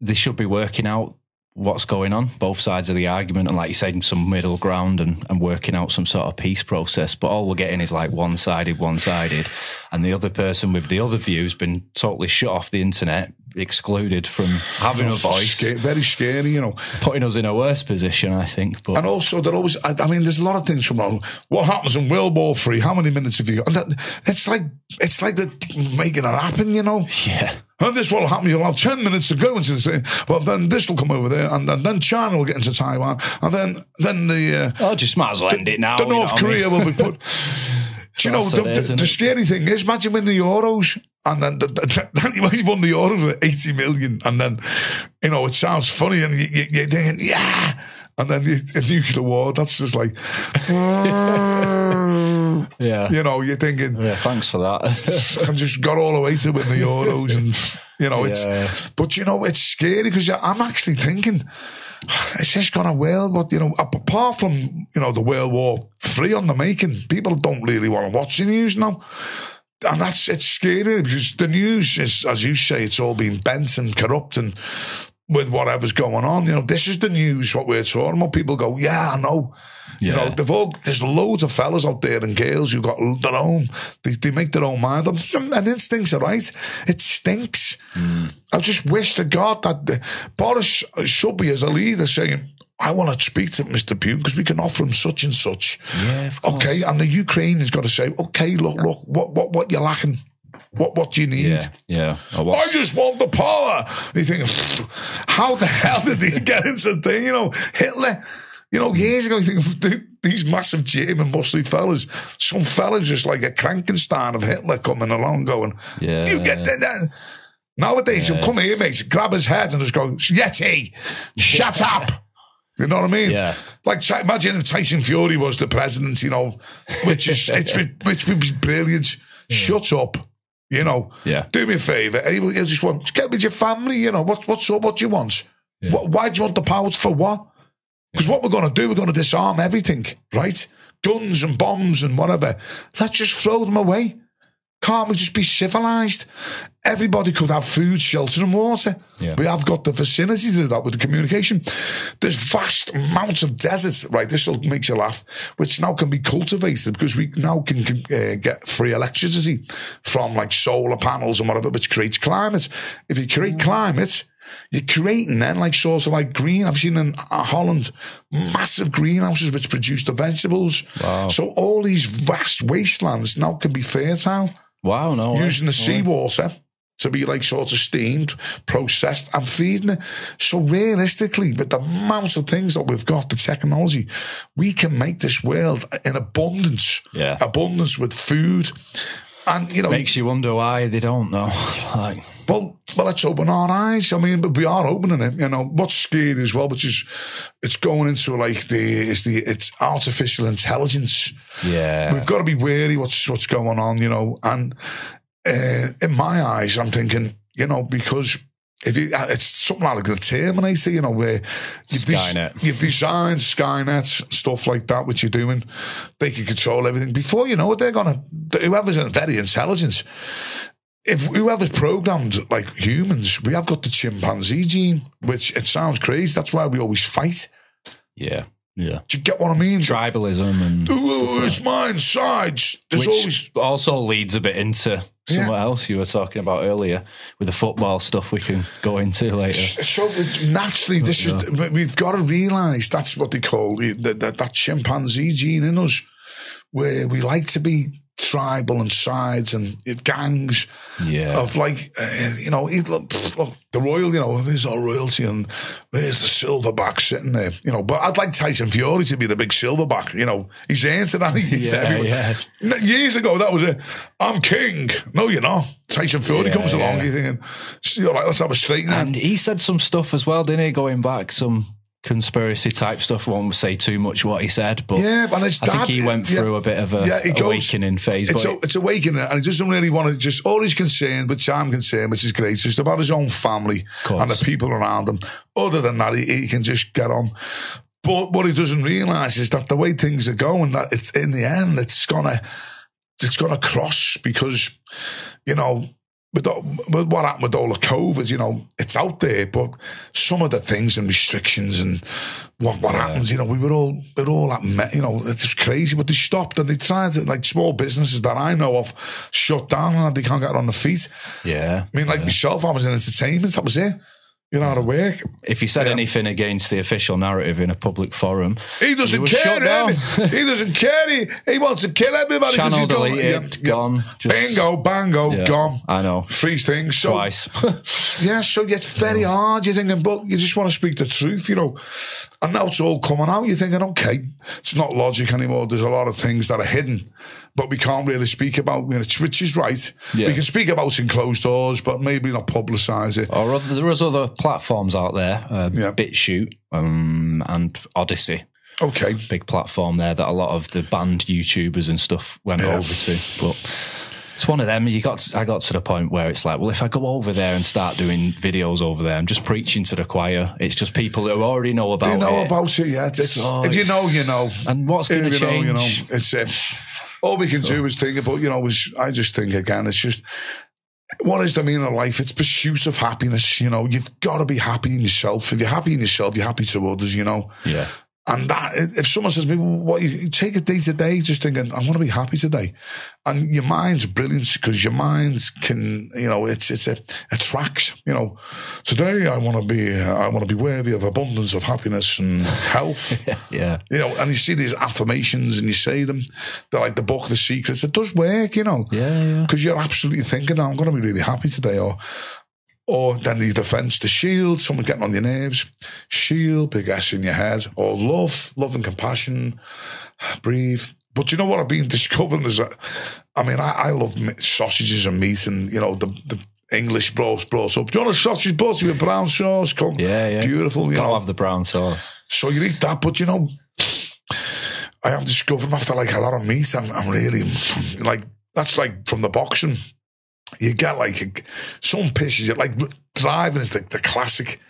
they should be working out what's going on, both sides of the argument, and like you said, some middle ground and, and working out some sort of peace process. But all we're getting is like one sided, one sided, and the other person with the other view has been totally shut off the internet excluded from having a voice, Sca- very scary, you know. putting us in a worse position, I think. But And also, they're always, I, I mean, there's a lot of things from wrong. What happens in World War Three? How many minutes have you got? And that, it's like, it's like they're making it happen, you know? yeah, And this will happen. You'll have 10 minutes to go into this thing. Well, then this will come over there. And, and then China will get into Taiwan. And then, then the, uh, oh, just might as well end it now. the North what I mean? Korea will be put. Do you know, the, it the, the scary thing is, imagine winning the Euros and then the, the, he won the Euros for 80 million and then, you know, it sounds funny and you, you, you're thinking, yeah. And then the, the nuclear war, that's just like, Yeah, you know, you're thinking, yeah. Thanks for that. I just got all the way to win the Euros and, you know, it's, Yeah. but you know, it's scary because I'm actually thinking, it's just gonna well, but you know, apart from, you know, the World War Three on the making, people don't really want to watch the news now. And that's, it's scary because the news is, as you say, it's all been bent and corrupt and with whatever's going on. You know, this is the news, what we're talking about. People go, yeah, I know. You know, Yeah. they've all, there's loads of fellas out there and girls who got their own, they, they make their own mind up. And instincts are right. It stinks. Mm. I just wish to God that the, Boris should be as a leader saying, I want to speak to Mr. Putin because we can offer him such and such. Yeah, of course. Okay, and the Ukraine has got to say, okay, look, look, what, what, what you're lacking? What, what do you need? yeah, yeah. Oh, I I just want the power. And you think, how the hell did he get into the thing? You know, Hitler. You know, years ago, you think these massive German muscly fellas. Some fellas just like a Krankenstein of Hitler coming along, going, Yeah. you get that." that." Nowadays, you'll come here, mate, grab his head and just go, Yeti, shut up. You know what I mean? Yeah. Like, imagine if Tyson Fury was the president, you know, which is, it's, which would be brilliant. Shut up. You know, Yeah. do me a favour. And you just want get with your family. You know, what, what's up? What do you want? What, why do you want the powers for what? Because what we're going to do, we're going to disarm everything, right? Guns and bombs and whatever. Let's just throw them away. Can't we just be civilized? Everybody could have food, shelter, and water. Yeah. We have got the facility to do that with the communication. There's vast amounts of deserts, right? This will make you laugh, which now can be cultivated because we now can, can uh, get free electricity from like solar panels and whatever, which creates climate. If you create climate, you're creating then like sort of like green. I've seen in uh, Holland massive greenhouses which produce the vegetables. Wow. So all these vast wastelands now can be fertile Wow, no. way. using the seawater to be like sort of steamed, processed, and feeding it. So realistically, with the amount of things that we've got, the technology, we can make this world in abundance. Yeah. Abundance with food. And you know, Makes you wonder why they don't know. like, well, well, let's open our eyes. I mean, but we are opening it. You know, what's scary as well, which is it's going into like the it's the it's artificial intelligence. yeah, We've got to be wary what's what's going on, you know. And uh, in my eyes, I'm thinking, you know, because if you, uh, it's something like the Terminator, you know, where you've, des- you've designed Skynet stuff like that, which you're doing, they can control everything. Before you know it, they're gonna whoever's very intelligent. If whoever's programmed like humans, we have got the chimpanzee gene, which it sounds crazy. That's why we always fight. yeah, yeah. Do you get what I mean? Tribalism and it's mine, sides. There's which always also leads a bit into something else you were talking about earlier with the football stuff. We can go into later. So naturally, this is we've got to realise that's what they call that that chimpanzee gene in us, where we like to be tribal and sides and gangs Yeah. of like uh, you know look, look, the royal you know there's our royalty and there's the silverback sitting there you know but I'd like Tyson Fury to be the big silverback you know he's answered that he's Yeah, everywhere. yeah. years ago that was it I'm king no you're not Tyson Fury Yeah, comes along you're thinking you're like let's have a straight now And he said some stuff as well, didn't he? Going back, some conspiracy type stuff. Won't say too much what he said, but Yeah, but I think he went yeah, through a bit of a yeah, goes- awakening phase. It's, but a, it's awakening, and he doesn't really want to just. All he's concerned, which I'm concerned, which is great, is just about his own family and the people around him. Other than that, he, he can just get on. But what he doesn't realise is that the way things are going, that it's in the end, it's gonna, it's gonna cross because, you know, with, with what happened with all the COVID, you know, it's out there, but some of the things and restrictions and what what yeah. happens, you know, we were all are all at, you know, it's crazy, but they stopped and they tried to like small businesses that I know of shut down and they can't get on the feet. Yeah, I mean, like yeah. myself, I was in entertainment, that was it you know how to work. If he said yeah. anything against the official narrative in a public forum, he doesn't he care. he doesn't care. He, he wants to kill everybody. Channel deleted, yeah, gone. Just, bingo, bango, yeah, gone. I know. Three things. So, Twice. yeah, so it's very hard. You're thinking, but you just want to speak the truth, you know. And now it's all coming out. You're thinking, okay, it's not logic anymore. There's a lot of things that are hidden but we can't really speak about, which is right. Yeah. We can speak about in closed doors, but maybe not publicise it. Or other, there is other platforms out there, uh, yeah. BitChute um, and Odysee. Okay. Big platform there that a lot of the band YouTubers and stuff went yeah. over to. But it's one of them. You got to, I got to the point where it's like, well, if I go over there and start doing videos over there, I'm just preaching to the choir. It's just people who already know about they know it. about it, yeah. So if you know, you know. And what's going to change? Know, you know, it's uh, all we can so. do is think about, you know, is I just think again, it's just what is the meaning of life? It's pursuit of happiness. You know, you've got to be happy in yourself. If you're happy in yourself, you're happy to others. You know. Yeah. And that, if someone says to me, what you take it day to day, just thinking, I want to be happy today. And your mind's brilliant because your mind can, you know, it's, it's a, attracts, you know, today I want to be, uh, I want to be worthy of abundance of happiness and health. yeah. You know, and you see these affirmations and you say them. They're like the book, The Secrets. It does work, you know. Yeah. Yeah. Because you're absolutely thinking, I'm going to be really happy today. Or, or then the defense, the shield, someone getting on your nerves, shield, big S in your head, or love, love and compassion, breathe. But you know what I've been discovering is that, I mean, I, I love sausages and meat and, you know, the, the English brought, brought up. Do you want a sausage butty with brown sauce? Come, yeah, yeah. Beautiful, you Gotta know. have the brown sauce. So you eat that, but you know, I have discovered after like a lot of meat, I'm, I'm really, like, that's like from the boxing you get like some pisses you like driving is the, the classic,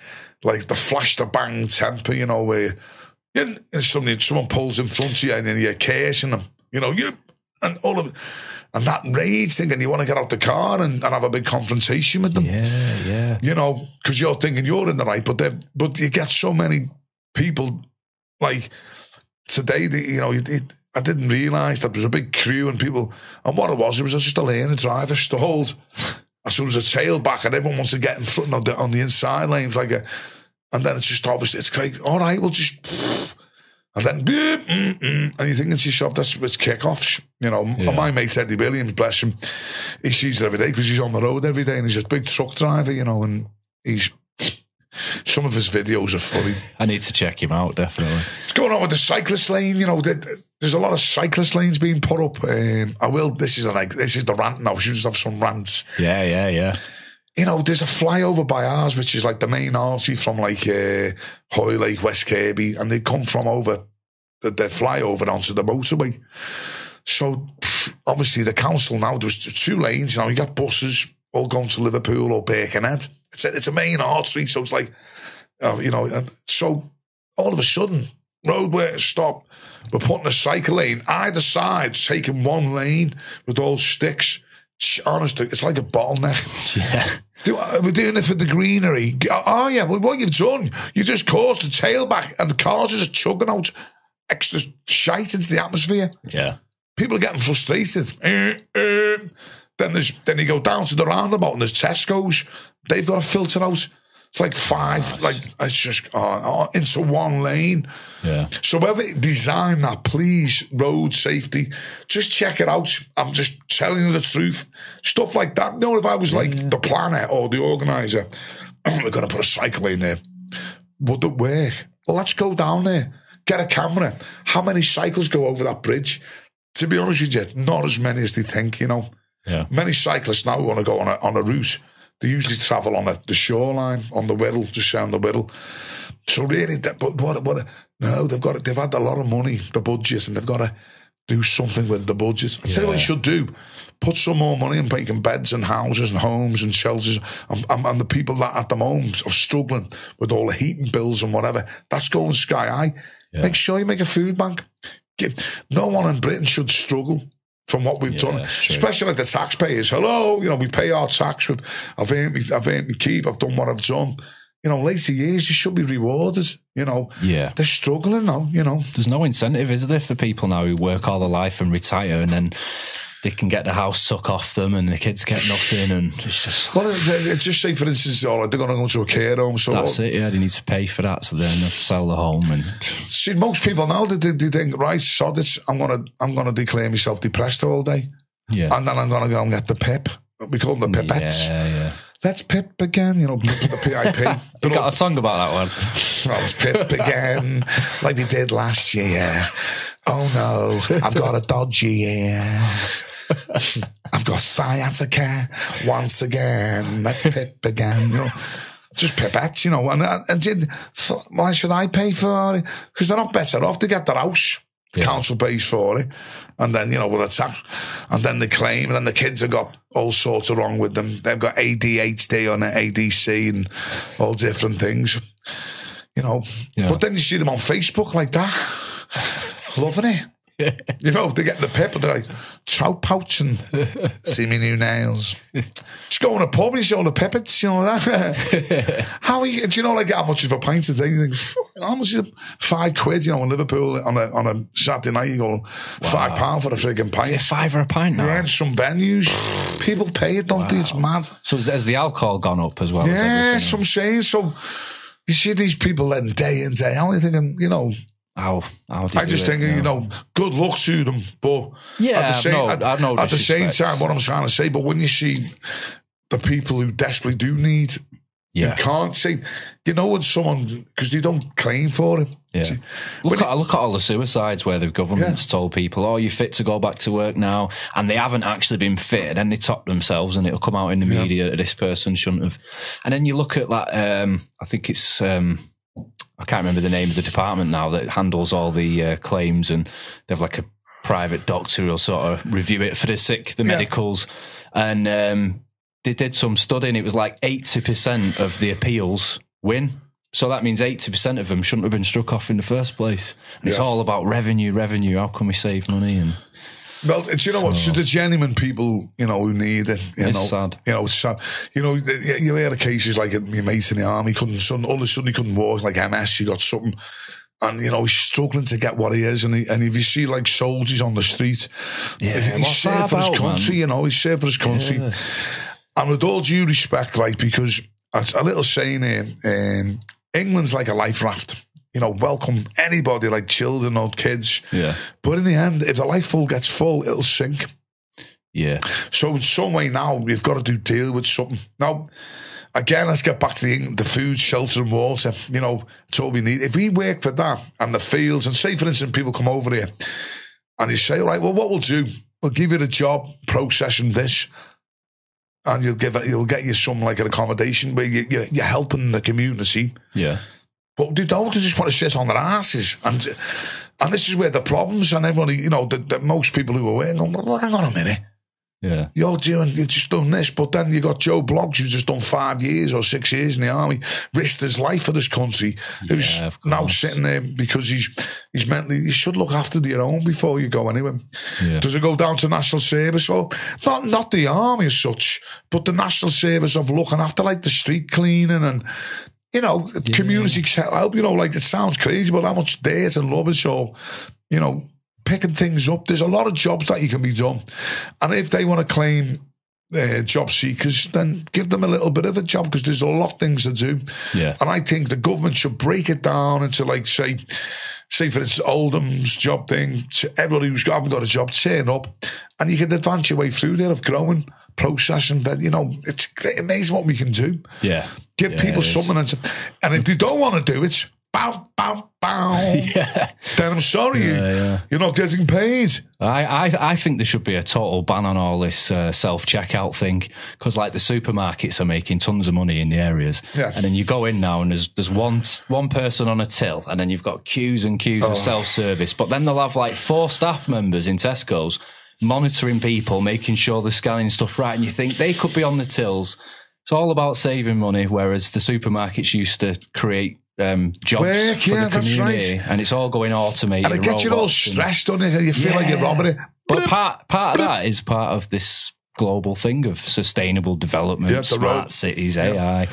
like the flash the bang temper, you know, where you, and somebody, someone pulls in front of you and then you're cursing them, you know, you and all of and that rage thing, and you want to get out the car and, and have a big confrontation with them. Yeah, yeah. You know, because you're thinking you're in the right, but then but you get so many people like today, the, you know, it, it I didn't realise that there was a big crew and people. And what it was, it was just a lane of driver stalled. As soon as a tailback and everyone wants to get in front on the, on the inside lanes, like a, and then it's just obviously, it's great. All right, we'll just, and then, boop, mm, mm, and you're thinking to yourself, that's it's kickoffs. You know, yeah. my mate Eddie Williams, bless him, he sees it every day because he's on the road every day and he's a big truck driver, you know, and he's some of his videos are funny. I need to check him out, definitely. What's going on with the cyclist lane? You know, there's a lot of cyclist lanes being put up. Um, I will. This is like this is the rant now. We should just have some rants. Yeah, yeah, yeah. You know, there's a flyover by ours, which is like the main artery from like uh, Hoylake, West Kirby, and they come from over the, the flyover onto the motorway. So obviously the council now there's two lanes. You know, you got buses all going to Liverpool or Birkenhead. It's a, it's a main artery, so it's like, uh, you know, so all of a sudden, roadway stop. We're putting a cycle lane either side, taking one lane with all sticks. Honestly, it's like a bottleneck. Yeah. Do, uh, we're doing it for the greenery. Oh, yeah. Well, what you've done, you've just caused a tailback and the cars are chugging out extra shite into the atmosphere. Yeah. People are getting frustrated. Then there's then you go down to the roundabout and there's Tesco's. They've got to filter out. It's like five, like it's just uh, into one lane. Yeah. So whoever designed that, please, road safety, just check it out. I'm just telling you the truth. Stuff like that. You know, if I was like yeah. the planner or the organizer, we're going to put a cycle lane there. Would it work? Well, let's go down there. Get a camera. How many cycles go over that bridge? To be honest with you, not as many as they think, you know. Yeah. Many cyclists now want to go on a, on a route. They usually travel on a, the shoreline, on the Wirral, just down the Wirral. So really, that, but what, what, no, they've got, they've had a lot of money, the budget, and they've got to do something with the budget. I tell you what you should do. Put some more money in making beds and houses and homes and shelters. And, and, and, the people that at the moment are struggling with all the heating bills and whatever, that's going sky high. Yeah. Make sure you make a food bank. No one in Britain should struggle from what we've Yeah, done, especially like the taxpayers. Hello, you know, we pay our tax. With, I've earned me, I've earned me keep. I've done what I've done. You know, later years, you should be rewarded. You know, Yeah. they're struggling now. You know, There's no incentive, is there, for people now who work all their life and retire and then they can get the house took off them and the kids get nothing and it's just well, it, it, just say for instance, oh, they're going to go to a care home. So that's it. Yeah, they need to pay for that, so then they have to sell the home and See, most people now they, they, they think, right, so this, I'm gonna, I'm gonna declare myself depressed all day, yeah, and then I'm gonna go and get the pip. We call them the pipettes. yeah, yeah. Let's pip again, you know, the PIP. You got a song about that one. well, let's pip again, like we did last year. Oh no, I've got a dodgy ear. I've got sciatica once again. Let's pip again, you know. Just pipettes, you know. And uh, I, I did, why should I pay for it? Because they're not better off to get their house. The Yeah. council pays for it. And then, you know, with the tax, and then they claim, and then the kids have got all sorts of wrong with them. They've got ADHD on it, ADC, and all different things, you know. Yeah. But then you see them on Facebook like that, loving it. You know, they get the pip and they're like, trout pouch and see me new nails. Just go in a pub and you see all the pippets, you know that. how are you, do you know like how much of a pint a day? You think, how much is? Five quid, you know, in Liverpool on a on a Saturday night, you go five pound for a frigging pint. Five or a pint now. Yeah, in some venues, people pay it, don't they? It's mad. So has the alcohol gone up as well? Yeah, everything? so I'm saying. So you see these people letting day in, day out, you're thinking, you know, How, how do you I just it, think, you know, good luck to them. But Yeah, at the same, no- at, no at the same time, what I'm trying to say, but when you see the people who desperately do need, Yeah. you can't say, you know, when someone, because they don't claim for it. Yeah. See, Look at, look at all the suicides where the government's told people, oh, you're fit to go back to work now. And they haven't actually been fit. And they top themselves and it'll come out in the media that this person shouldn't have. And then you look at that, um, I think it's, um, I can't remember the name of the department now that handles all the uh, claims and they have like a private doctor who'll sort of review it for the sick, the Yeah. medicals. And um, they did some study and it was like 80% of the appeals win. So that means 80% of them shouldn't have been struck off in the first place. And it's all about revenue, revenue. How can we save money? And Well, do you know what? So the genuine people, you know, who need it, you It's know, sad. you know, it's sad. You know, you hear of cases like your mate in the army couldn't, all of a sudden he couldn't walk, like MS, he got something, and you know he's struggling to get what he is, and he, and if you see like soldiers on the street, Yeah, he's served for his about, man? country, you know, he's served for his country, Yeah. and with all due respect, right, because a, a little saying here, um, England's like a life raft. You know, welcome anybody, like children or kids. yeah, But in the end, if the life full gets full, it'll sink. yeah, So in some way now we've got to do deal with something. Now, again, let's get back to the the food, shelter, and water. You know, it's all we need. If we work for that and the fields, and say for instance, people come over here and you say, all right, well, what we'll do, we'll give you the job processing this. And you'll give it, you'll get you some like an accommodation where you, you, you're helping the community. yeah. But they don't. They just want to sit on their asses, and and this is where the problems. And everybody, you know, the, the most people who are waiting, well, hang on a minute Yeah, you're doing, you've just done this, but then you got Joe Bloggs who's just done five years or six years in the army, risked his life for this country, who's of now sitting there because he's he's mentally, you should look after your own before you go anywhere. Yeah. Does it go down to national service or not? Not the army as such, but the national service of looking after like the street cleaning and. You know, community help. You know, like it sounds crazy, but how much dirt and rubbish so, you know, picking things up. There's a lot of jobs that you can be done. And if they want to claim uh, job seekers, then give them a little bit of a job because there's a lot of things to do. Yeah. And I think the government should break it down into like, say, say for instance, Oldham's job thing. To everybody who's got, haven't got a job, turn up and you can advance your way through there of growing, processing. But, you know, it's great, amazing what we can do. yeah. Give Yeah, people something. And, and if they don't want to do it, bow, bow, bow. Yeah. Then I'm sorry, Yeah, yeah. you're not getting paid. I, I, I think there should be a total ban on all this uh, self checkout thing because, like, the supermarkets are making tons of money in the areas, Yeah. and then you go in now and there's there's one one person on a till, and then you've got queues and queues Oh. of self service, but then they'll have like four staff members in Tesco's monitoring people, making sure they're scanning stuff right, and you think they could be on the tills. It's all about saving money, whereas the supermarkets used to create um, jobs Work, for yeah, the community, and it's all going automated. And it gets you all stressed, doesn't it? And you feel like you're Yeah. robbing it. But part part of that is part of this global thing of sustainable development, Yeah, smart cities, AI.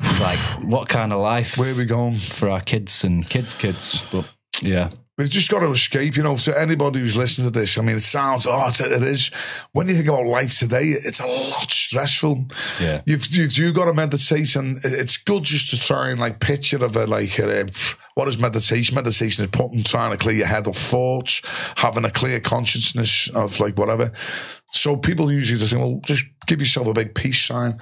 It's like what kind of life Where are we going? for our kids and kids' kids? But yeah, We've just got to escape, you know. So anybody who's listening to this, I mean, it sounds, oh, it's, it is. When you think about life today, it's a lot stressful. Yeah. You've you've, you've got to meditate, and it's good just to try and like picture of a like uh, what is meditation? Meditation is putting trying to clear your head of thoughts, having a clear consciousness of like whatever. So people usually just think, well, just give yourself a big peace sign,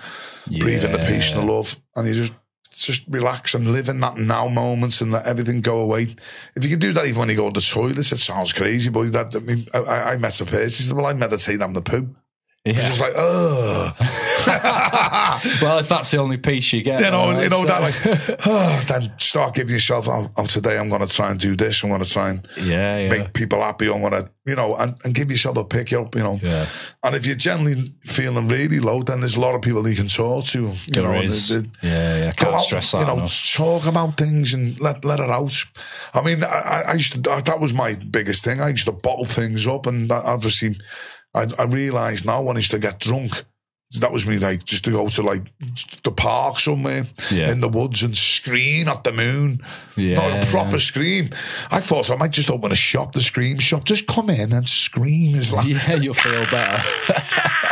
breathe in the peace and the love, and you just just relax and live in that now moments and let everything go away. If you can do that even when you go to the toilets, it sounds crazy, but that I mean, I, I- I met a person. He said, "Well, I meditate on the poo." It's just like, ugh. well, if that's the only piece you get, you know, uh, you know so- that like, oh, then start giving yourself, oh, oh, today I'm going to try and do this. I'm going to try and yeah, yeah, make people happy. I'm going to, you know, and, and give yourself a pick up, you know. yeah. And if you're generally feeling really low, then there's a lot of people you can talk to. You There know, is. the- the- yeah, yeah. go Can't out, stress that you know, enough. talk about things and let let it out. I mean, I, I- I used to that was my biggest thing. I used to bottle things up, and that obviously, I, I realised now when I used to get drunk. That was me, like just to go to like the park somewhere Yeah. in the woods and scream at the moon. Yeah, Not a proper scream. I thought I might just open a shop, the scream shop. Just come in and scream. Is like Yeah, you'll feel better.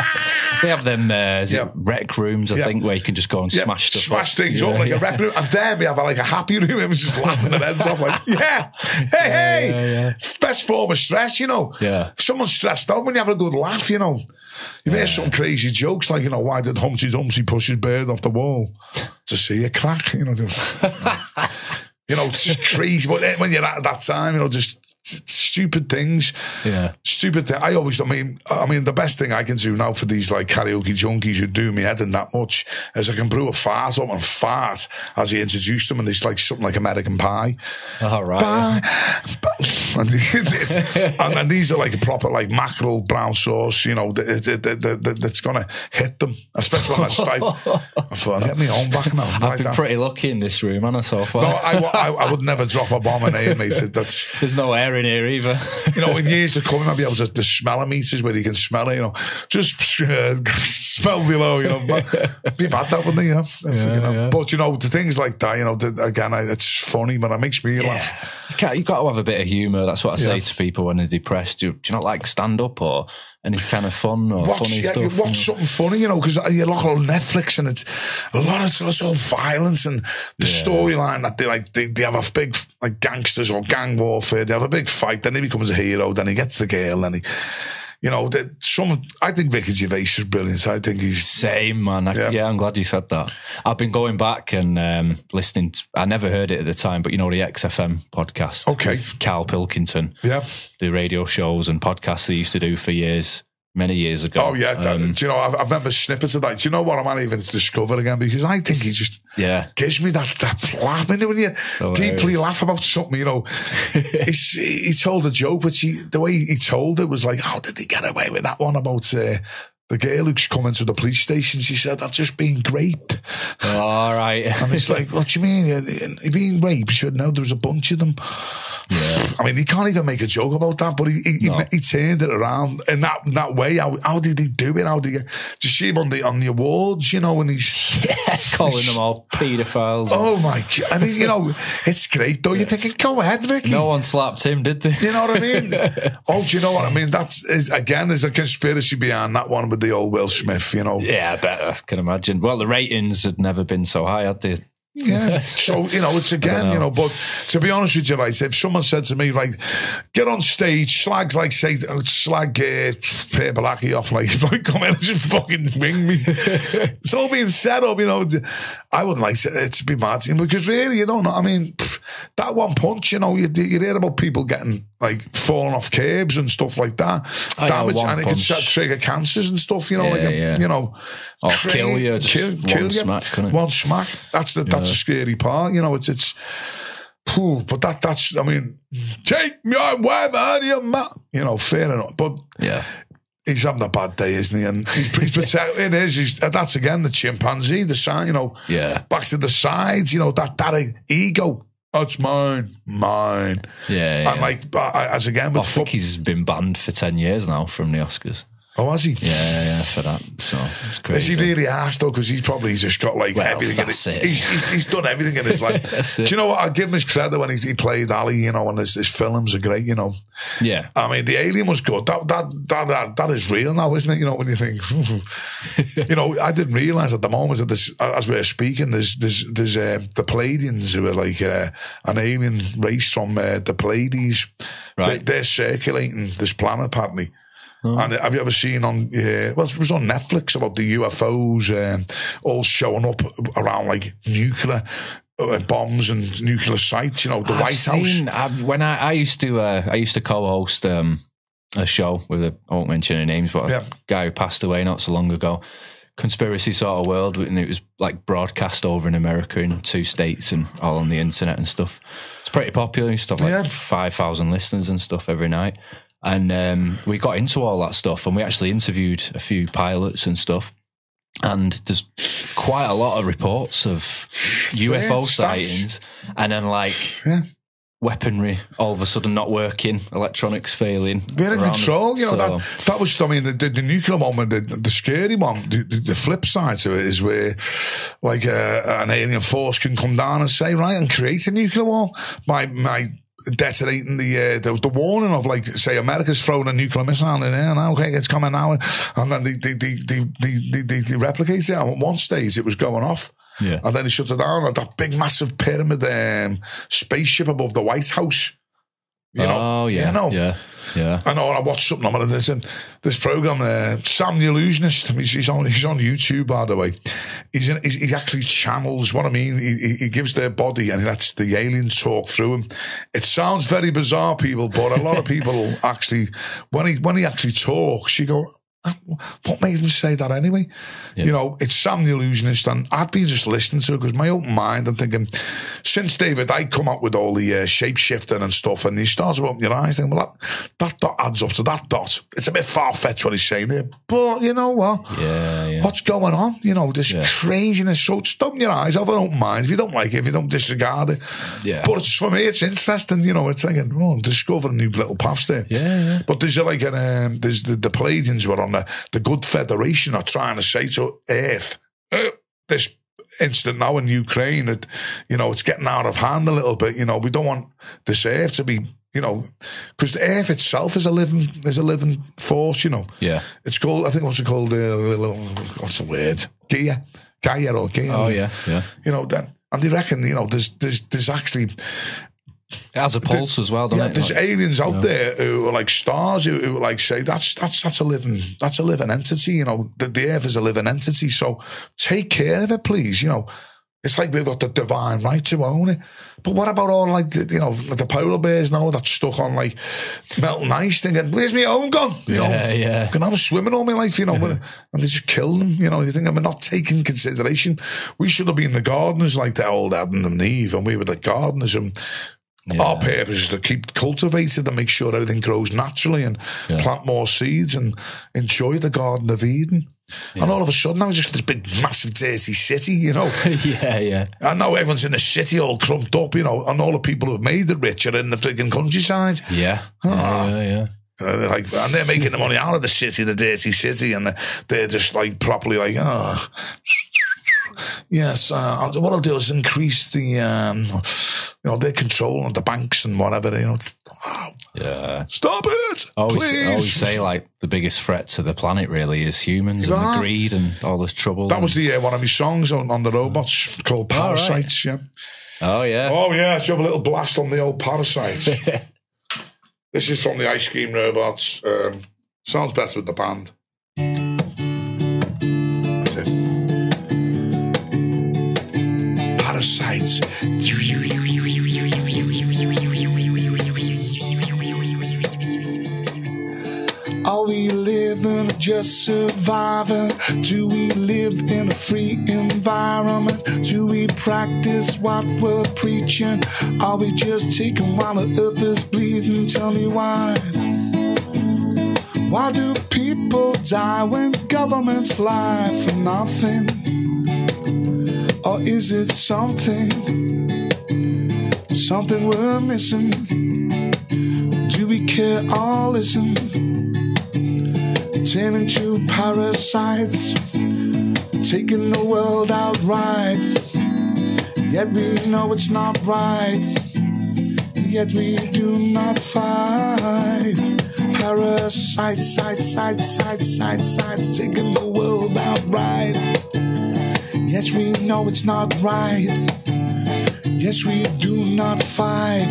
they have them uh, Yeah. rec rooms, I Yeah. think, where you can just go and Yeah, smash stuff smash things up like a rec room. And there we have like a happy room. It was just laughing their heads off, like, yeah, hey, hey, best form of stress, you know. Yeah. If someone's stressed out when you have a good laugh, you know. You hear some crazy jokes like, you know, why did Humpty Dumpty push his bird off the wall? To see a crack, you know. you know, it's just crazy. But when you're at that time, you know, just stupid things Yeah. stupid thing. I always, I mean, I mean, the best thing I can do now for these like karaoke junkies who do me head in that much is I can brew a fart up and fart as he introduced them, and it's like something like American Pie. All right. And, and then these are like a proper like mackerel brown sauce, you know, that, that, that, that, that's gonna hit them, especially when I strike. I thought, get me home back now. I've been that. pretty lucky in this room, haven't I, so far? No, I, I, I would never drop a bomb in here, mate. That's There's no air in here either. you know, in years to come, I'll be able to the smeller meters where you can smell it, you know, just uh, smell below, you know. But Be bad that, wouldn't it? You know? you know? yeah. But, you know, the things like that, you know, the, again, I, it's funny, but it makes me laugh. You you've got to have a bit of humour. That's what I say Yeah. to people when they're depressed. Do, do you not like stand up or any kind of fun or Watch, funny yeah, you stuff? watch something funny, you know, because you look on Netflix and it's a lot of it's all violence and the storyline that they like, they, they have a big, like gangsters or gang warfare, they have a big fight, then he becomes a hero, then he gets the girl, and he, you know, that some, I think Ricky Gervais is brilliant. I think he's, Same man. I, Yeah. yeah. I'm glad you said that. I've been going back and um, listening. To, I never heard it at the time, but you know the XFM podcast. Okay. with Carl Pilkington, yeah. the radio shows and podcasts they used to do for years, many years ago. Oh yeah, that- Um, do you know? I, I remember snippets of that. Do you know what I might even discover again? Because I think he just yeah. gives me that that laugh. Know, when you Hilarious. deeply laugh about something, you know, he told a joke, but he, the way he told it was like, how did he get away with that one about? Uh, the girl who's come into the police station, she said, I've just been raped. All right. And it's like, what do you mean? You're, being raped? She said, no, there was a bunch of them. yeah. I mean, he can't even make a joke about that, but he he, No. he, he turned it around in that that way. How, how did he do it? How did he get? Did you see him on the on the awards? You know, and he's Calling them all paedophiles. oh my god! I mean, you know, it's great though. You're thinking, go ahead, Ricky. No one slapped him, did they? You know what I mean? oh, do you know what I mean? That's is, again, there's a conspiracy behind that one with the old Will Smith. You know, Yeah, I bet I can imagine. Well, the ratings had never been so high, had they? Yeah. so, you know, it's again, know. you know, but to be honest with you, like, if someone said to me, like, get on stage, slags like, say, slag uh, Purple Aki off, like, if I come in and just fucking ring me. it's all being set up, you know. I wouldn't like it to be mad because really, you know. I mean, pff, that one punch, you know, you, you hear about people getting like falling off curbs and stuff like that, oh, I damage, one and it can punch. set- trigger cancers and stuff, you know, Yeah, like, a- yeah. you know, Or kill you, just one smack, couldn't? One smack. That's the that's a scary part. You know, it's it's. But that that's I mean, take my me away, man. You ma-" you know, fair enough. But Yeah. he's having a bad day, isn't he? And he's, he's protect, it is. He's, uh, that's again the chimpanzee, the side, you know, Yeah. back to the sides, you know, that that ego. Oh, it's mine, mine. Yeah, And yeah. like, but I- as again with I think he's been banned for 10 years now from the Oscars. Oh, has he? Yeah, yeah, for that. So it's Is he really asked though? Because he's probably he's just got like Well, everything. In his, it. He's, he's, he's done everything in his life. Do you know what? I give him his credit when he, he played Ali. You know, and his, his films are great. You know, Yeah. I mean, the alien was good. That that that that, that is real now, isn't it? You know, when you think, you know, I didn't realize at the moment that this, as we are speaking, there's there's there's uh, the Pleiadians who are like uh, an alien race from uh, the Pleiades. Right. They, are circulating this planet, apparently. And have you ever seen on? Uh, well, it was on Netflix about the UFOs um, all showing up around like nuclear uh, bombs and nuclear sites. You know, the I've White House. I've- when I, I used to, uh, I used to co-host um, a show with a, I won't mention any names, but Yeah. a guy who passed away not so long ago. Conspiracy sort of world, and it was like broadcast over in America in two states and all on the internet and stuff. It's pretty popular. Stuff like Yeah. five thousand listeners and stuff every night. And um, we got into all that stuff, and we actually interviewed a few pilots and stuff. And there's quite a lot of reports of there, UFO sightings, and then like Yeah. weaponry all of a sudden not working, electronics failing. We're in control, you know. So, that that was, I mean, the, the, the nuclear one, the, the scary one. The, the, flip side to it is where, like, uh, an alien force can come down and say, right, and create a nuclear war by by detonating the, uh, the the warning of, like, say, America's thrown a nuclear missile in there, and okay, it's coming now, and then they they they they they, they, replicate it. At one stage, it was going off. Yeah. And then they shut it down. And that big, massive pyramid um, spaceship above the White House. You know, oh yeah, you know, yeah, yeah. I know. I watched something on it. There's in this program. Uh, Sam the Illusionist. He's, he's on. He's on YouTube, by the way. He's, in, he's he actually channels what I mean. He, he, he gives their body and he lets the aliens talk through him. It sounds very bizarre, people, but a lot of people actually, when he when he actually talks, you go. "Ah, What made him say that anyway? You know, it's Sam the Illusionist, and I'd been just listening to it because my open mind, I'm thinking, since David Icke come up with all the uh, shape shifting and stuff, and you start to open your eyes, thinking, well, that, that dot adds up to that dot. It's a bit far fetched what he's saying there, but you know what? Yeah, yeah. What's going on? You know, this craziness. So just open your eyes, have an open mind. If you don't like it, if you don't disregard it. Yeah. But it's for me, it's interesting. You know, it's like, oh, discovering new little paths there. Yeah, yeah. But there's like an, um, there's the, the Pleiadians were on the, the Good Federation are trying to say to Earth, uh, this instant now in Ukraine, that, you know, it's getting out of hand a little bit. You know, we don't want this Earth to be, you know, because the Earth itself is a living, is a living force, you know. Yeah. It's called, I think, what's it called? Uh, what's the word? Gaia. Gaia or Gaia. Oh yeah, yeah. You know, then, and they reckon, you know, there's, there's, there's actually, It has a pulse as well, doesn't yeah, it? there's Like- aliens out there who are like stars who, who like say that's that's that's a living that's a living entity. You know, the, the earth is a living entity. So take care of it, please. You know, it's like we've got the divine right to own it. But what about all like the, you know the polar bears now that's stuck on like melting ice, thinking, "Where's my home gone?" You know, Yeah, yeah. Can I was swimming all my life, you know, and they just killed them. You know, you think I'm not taking consideration. We should have been the gardeners like the old Adam and Eve, and we were the gardeners and. Our purpose is to keep cultivated and make sure everything grows naturally and plant more seeds and enjoy the Garden of Eden. And all of a sudden, now it's just this big, massive, dirty city, you know. yeah, yeah. and now everyone's in the city all crumped up, you know, and all the people who've made it rich are in the frigging countryside. Yeah. Ah. Yeah, yeah. Uh, like, and they're making the money out of the city, the dirty city, and they're, they're just like properly like, oh, yes. Uh, what I'll do is increase the, um, you know, their control of the banks and whatever. You know, wow, Yeah. stop it, I always, please. I always say like the biggest threat to the planet really is humans and the greed and all this trouble. that and- was the uh, one of my songs on, on the robots called Oh, right. Parasites. Yeah. oh yeah. Oh yeah, so you have a little blast on the old parasites. this is from the ice cream robots. Um, sounds better with the band. That's it. Parasites. Just surviving? Do we live in a free environment? Do we practice what we're preaching? Are we just taking while the earth is bleeding? Tell me why. Why do people die when governments lie for nothing? Or is it something, something we're missing? Do we care or listen? Turning to parasites, taking the world outright. Yet we know it's not right. Yet we do not fight. Parasites, sides, sides, sides, sides, sides, taking the world outright. Yes, we know it's not right. Yes, we do not fight.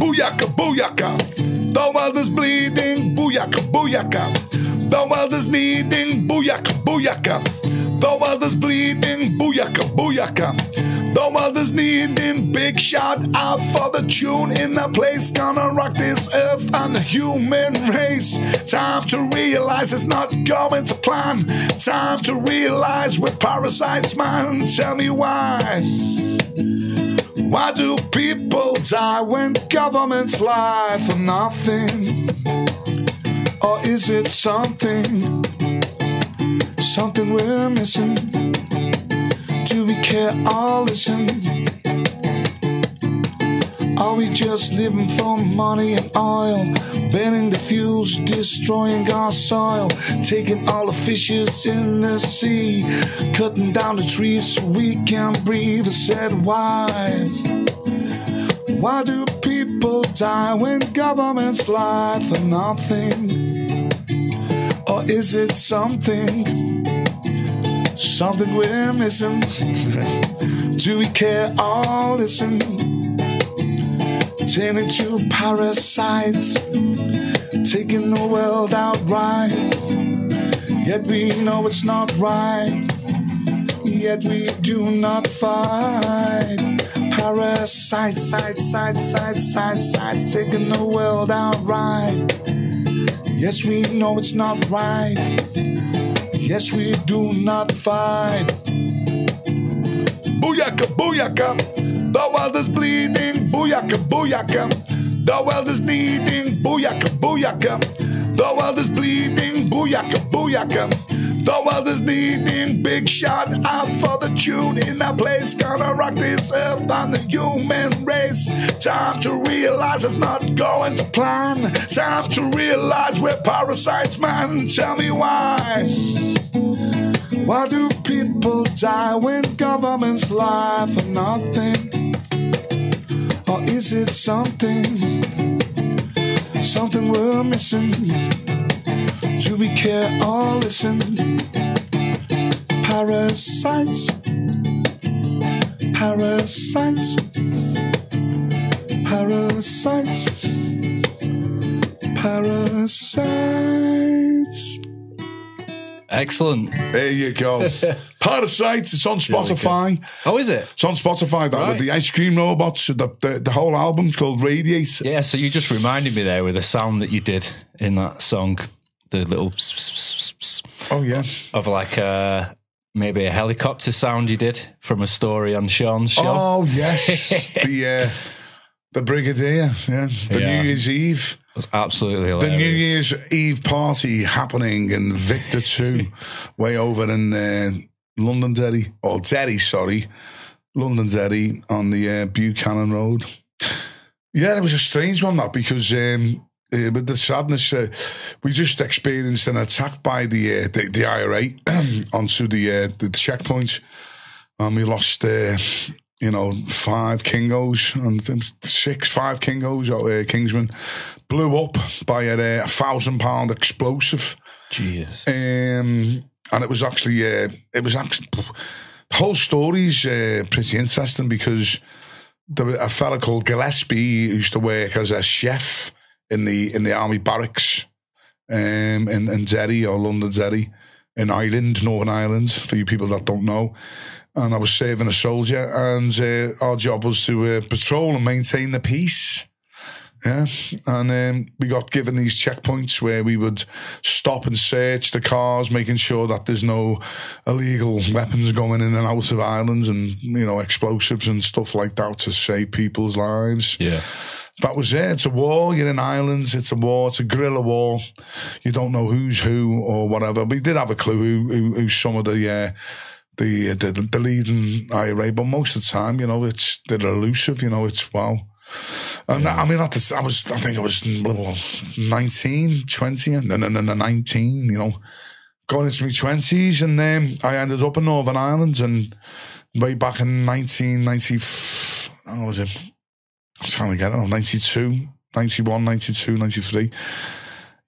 Booyaka, booyaka. The world is bleeding. Booyaka, booyaka. The world is needing. Booyaka, booyaka. The world is bleeding. Booyaka, booyaka. The world is needing. Big shout out for the tune in the place. Gonna rock this earth and the human race. Time to realize it's not going to plan. Time to realize we're parasites, man. Tell me why. Why do people die when governments lie for nothing? Or is it something, something we're missing? Do we care or listen? Are we just living for money and oil? Burning the fuels, destroying our soil, taking all the fishes in the sea, cutting down the trees so we can't breathe. I said, why? Why do people die when governments lie for nothing? Or is it something, something we're missing? do we care or listen? Turning to parasites, taking the world outright. Yet we know it's not right. Yet we do not fight. Parasites, sides, sides, sides, sides, sides, taking the world outright. Yes, we know it's not right. Yes, we do not fight. Booyaka, booyaka. The world is bleeding. Booyaka, booyaka. The world is needing. Booyaka, booyaka. The world is bleeding. Booyaka, booyaka. The world is needing. Big shout out for the tune in that place. Gonna rock this earth and the human race. Time to realize it's not going to plan. Time to realize we're parasites, man. Tell me why. Why do people die when governments lie for nothing? Or is it something, something we're missing? Do we care or listen? Parasites, parasites, parasites, parasites. Excellent. There you go. Parasites. It's on Spotify. Oh, is it? It's on Spotify. That Right. with the ice cream robots. The, the the whole album's called Radiate. Yeah, so you just reminded me there with the sound that you did in that song, the little Oh yeah. of like uh maybe a helicopter sound you did from a story on Shaun's show. Oh yes. the uh, the Brigadier. Yeah. The Yeah. New Year's Eve. It was absolutely The. New Year's Eve party happening in Victor Two, way over in uh, Londonderry or Derry, sorry, Londonderry on the uh, Buchanan Road. Yeah, it was a strange one that because um, uh, with the sadness, uh, we just experienced an attack by the uh, the, the IRA onto the uh, the checkpoints, and we lost. Uh, you know, five Kingos and six, five Kingos, uh, Kingsmen blew up by a, a thousand pound explosive. Jesus. Um, and it was actually, uh, it was actually, the whole story's uh, pretty interesting because there was a fella called Gillespie who used to work as a chef in the in the army barracks um, in, in Derry or London Derry in Ireland, Northern Ireland, for you people that don't know. And I was serving a soldier, and uh, our job was to uh, patrol and maintain the peace Yeah, and um, we got given these checkpoints where we would stop and search the cars, making sure that there's no illegal weapons going in and out of islands, and you know explosives and stuff like that to save people's lives. Yeah. That was it. It's a war. You're in islands. It's a war. It's a guerrilla war. You don't know who's who or whatever. We did have a clue who, who, who some of the. Uh, the, the the leading IRA, but most of the time, you know, it's they're elusive. You know, it's wow. And I mean, at the, I was, I think I was 19, 20, no, no, no, no, 19, you know, going into my 20s. And um, I ended up in Northern Ireland and way back in 1990, how was it? I'm trying to get it, 92, 91, 92, 93.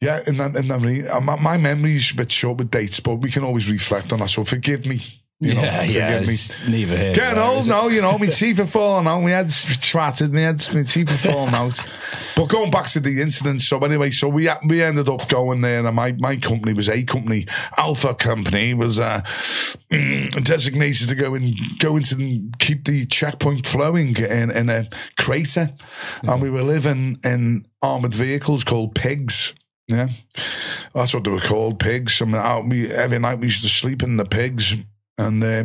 Yeah, in that, in that, my, my memory's a bit short with dates, but we can always reflect on that. So forgive me you know, yeah, yeah, me. neither here. Getting old now, you know, my teeth are falling out, my head's twatted, my, head's, my teeth are falling out. But going back to the incident, so anyway, so we we ended up going there, and my, my company was a company, Alpha Company, was uh, designated to go and go into keep the checkpoint flowing in, in a crater. And we were living in armoured vehicles called pigs. Yeah, that's what they were called, pigs. I mean, out, we, every night we used to sleep in the pigs and uh,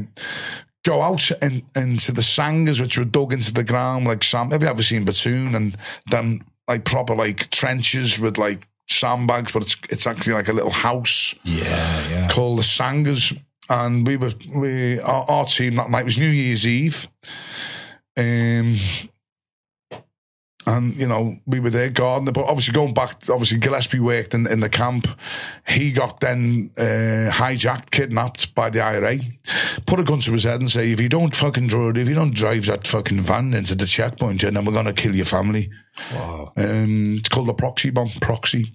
go out in, into the sangars which were dug into the ground like Sam. Have you ever seen Platoon and them like proper like trenches with like sandbags, but it's it's actually like a little house. Yeah, yeah. Called the Sangars, and we were we our, our team that night was New Year's Eve. Um, and you know we were there guarding but obviously going back obviously Gillespie worked in, in the camp. He got then uh, hijacked kidnapped by the IRA put a gun to his head and say if you don't fucking drive if you don't drive that fucking van into the checkpoint and then we're gonna kill your family. Wow. Um, it's called the proxy bomb proxy.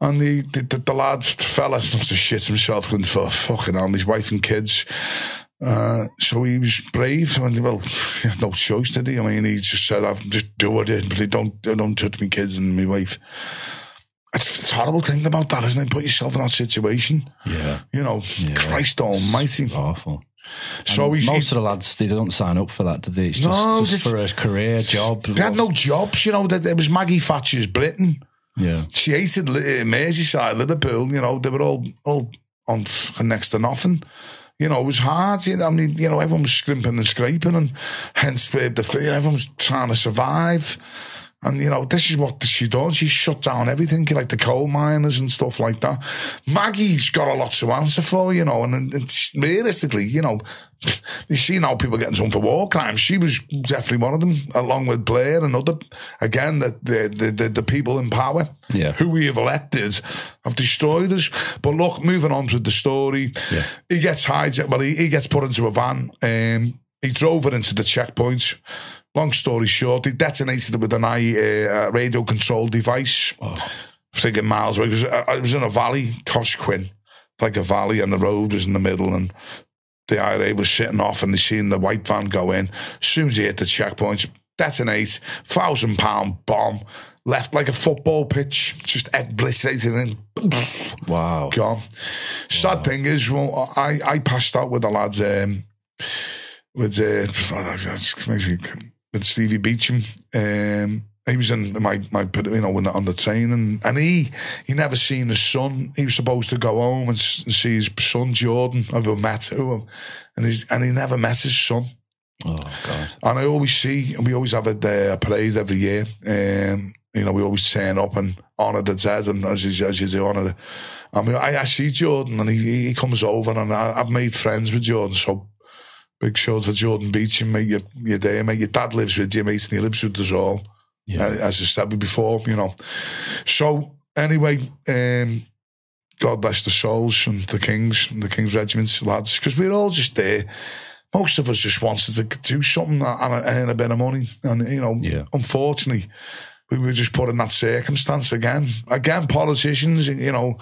And the the, the, the lad the fella must have shit himself and for fucking hell his wife and kids uh, so he was brave. and well, he had no choice, did he? I mean, he just said, "I've just do what I did, but don't don't touch me kids and my wife." It's, it's horrible thinking about that, isn't it? Put yourself in that situation. Yeah. You know, yeah, Christ Almighty. awful. So most of the lads they don't sign up for that, did they? It's just, no, just for a career job. They had no jobs, you know. It was Maggie Thatcher's Britain. Yeah, she hated Merseyside, Liverpool. You know, they were all all on next to nothing you know, it was hard. You know, I mean, you know, everyone was scrimping and scraping, and hence the the everyone was trying to survive. And, you know, this is what she does. She shut down everything, like the coal miners and stuff like that. Maggie's got a lot to answer for, you know, and, and realistically, you know, you see now people getting some for war crimes. She was definitely one of them, along with Blair and other, again, the, the, the, the people in power yeah. who we have elected have destroyed us. But look, moving on to the story, yeah. he gets hijacked, well, he, he gets put into a van. Um, he drove her into the checkpoints. Long story short, he detonated it with an uh, radio control device. Oh. Thinking miles away. It was, uh, it was in a valley, Coshquin, like a valley, and the road was in the middle. And the IRA was sitting off, and they seen the white van go in. As soon as he hit the checkpoints, detonate, thousand pound bomb, left like a football pitch, just obliterated and wow, gone. Sad wow. thing is, well, I I passed out with the lads. Um, with uh, with Stevie Beecham. Um, he was in my my you know on the train and and he he never seen his son. He was supposed to go home and see his son Jordan. I've met him, and he's and he never met his son. Oh God! And I always see, and we always have a, a parade every year. Um, you know, we always turn up and honour the dead, and as you, as you do honour the. I mean, I, I see Jordan, and he, he comes over, and I, I've made friends with Jordan. So Big shout for Jordan Beecham, mate. You're, you're there, mate. Your dad lives with you, mate, and he lives with us all. Yeah. Uh, as I said before, you know. So, anyway, um, God bless the souls and the Kings and the King's regiments, lads, because we're all just there. Most of us just wanted to do something and earn a bit of money. And, you know, yeah. unfortunately, we were just put in that circumstance again. Again, politicians, you know,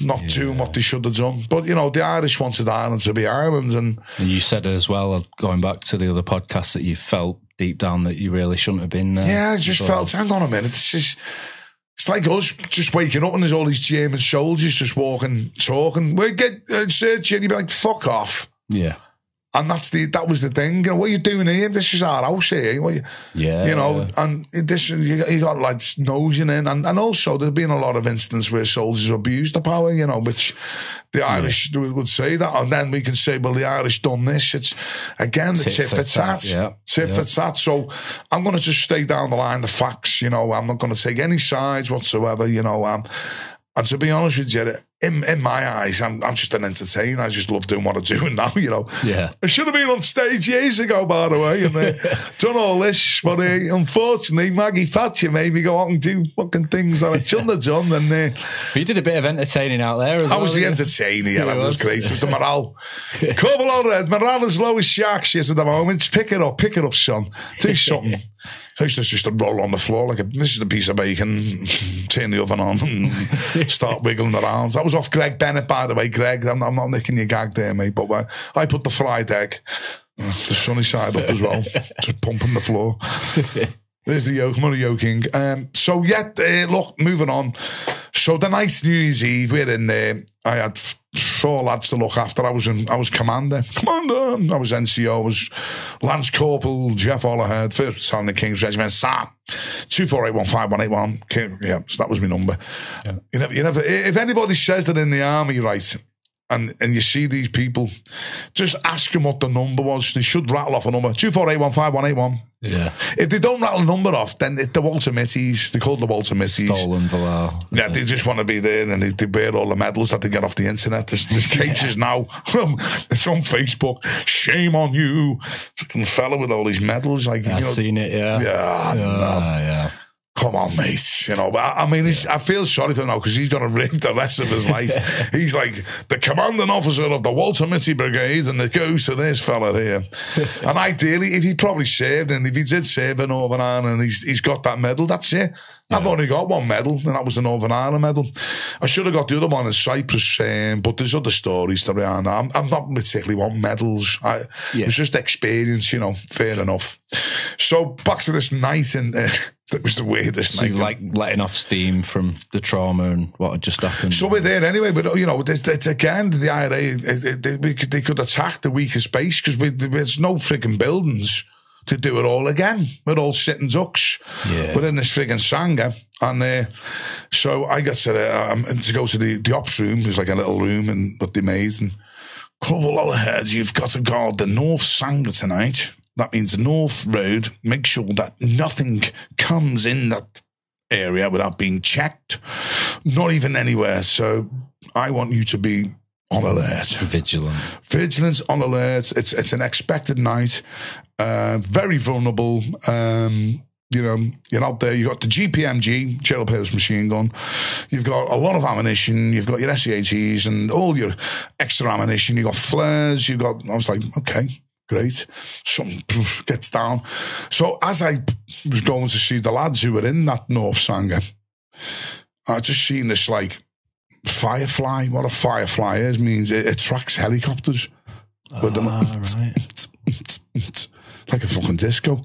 not yeah. doing what they should have done. But you know, the Irish wanted Ireland to be Ireland, and, and you said as well, going back to the other podcast, that you felt deep down that you really shouldn't have been there. Yeah, I just felt. Hang on a minute, it's just. It's like us just waking up and there's all these German soldiers just walking, talking. We get uh, searching. You'd be like, "Fuck off." Yeah. And that's the that was the thing. You know, what are you doing here? This is our house here. What you, Yeah, You know, and this you, got- you got lads nosing in, and, and also there's been a lot of instances where soldiers abused the power. You know, which the Irish would would say that, and then we can say, well, the Irish done this. It's again the Tit tit for for tat, tat, yeah, tit yeah. for tat. So I'm going to just stay down the line the facts. You know, I'm not going to take any sides whatsoever. You know, um, and to be honest with you, in, in my eyes, I'm, I'm just an entertainer. I just love doing what I'm doing now, you know. Yeah. I should have been on stage years ago, by the way, and uh, done all this. But uh, unfortunately, Maggie Thatcher made me go out and do fucking things that I shouldn't have done. And uh, But you did a bit of entertaining out there as I well. was the entertainer. Yeah, that was was. great. It was the morale. Couple on red. Morale is low as shark shit at the moment. Pick it up. Pick it up, son. Do something. So it's just, roll on the floor like a, this is a piece of bacon. Turn the oven on and start wiggling around. That was off Greg Bennett, by the way. Greg, I'm, I'm not nicking your gag there, mate. But uh, I put the fried egg, uh, the sunny side up as well, just pumping the floor. There's the yoke, money yoking. Um, so yeah, uh, look, moving on. So the nice New Year's Eve, we're in there. I had four lads to look after. I was in, I was commander, commander. I was NCO. I was Lance Corporal Jeff Ollerhead, First Battalion of the King's Regiment. Sam, two four eight one five one eight one. Yeah, so that was my number. You never, you never. If anybody says that in the army, right? And, and you see these people, just ask them what the number was. They should rattle off a number. Two four eight one five one eight one. Yeah. If they don't rattle a number off, then it's the Walter Mitties. They call the Walter Mitties. Stolen Valour. Yeah, they just want to be there and they, they wear all the medals that they get off the internet. There's, there's cases now. it's on Facebook. Shame on you. Fucking fella with all these medals. Like, you I've know, seen it, yeah. yeah, no. Ah, yeah. Come on, mate. You know, but I, I mean, it's, I feel sorry for him now because he's going to rig the rest of his life. he's like the commanding officer of the Walter Mitty Brigade, and the goes to this fella here. and ideally, if he probably served, and if he did serve in Northern Ireland, and he's, he's got that medal, that's it. I've only got one medal, and that was the Northern Ireland medal. I should have got the other one in Cyprus, um, but there's other stories to behind. I'm, I'm not particularly want medals. I, Yeah. It's just experience, you know, fair enough. So back to this night, and uh, that was the weirdest So night. like letting off steam from the trauma and what had just happened. So we're there anyway, but you know, it's, it's again the IRA. They, could, they could attack the weakest base because we, there's no frigging buildings to do it all again. We're all sitting ducks. Yeah. We're in this frigging sangar, and uh, so I got to the, um, to go to the, the ops room. There's like a little room and that they made and. Corporal Ollerhead, you've got to guard the North Sangar tonight. That means the North Road. Make sure that nothing comes in that area without being checked. Not even anywhere. So I want you to be on alert. Vigilant. Vigilance on alert. It's it's an expected night. Uh, very vulnerable. Um, you know, you're out there. You've got the GPMG, general purpose machine gun. You've got a lot of ammunition. You've got your SCATs and all your extra ammunition. You've got flares. You've got. I was like, okay, great. Something gets down. So as I was going to see the lads who were in that North Sangar, I just seen this like firefly. What a firefly is means it attracts helicopters. Ah, right. It's like a fucking disco.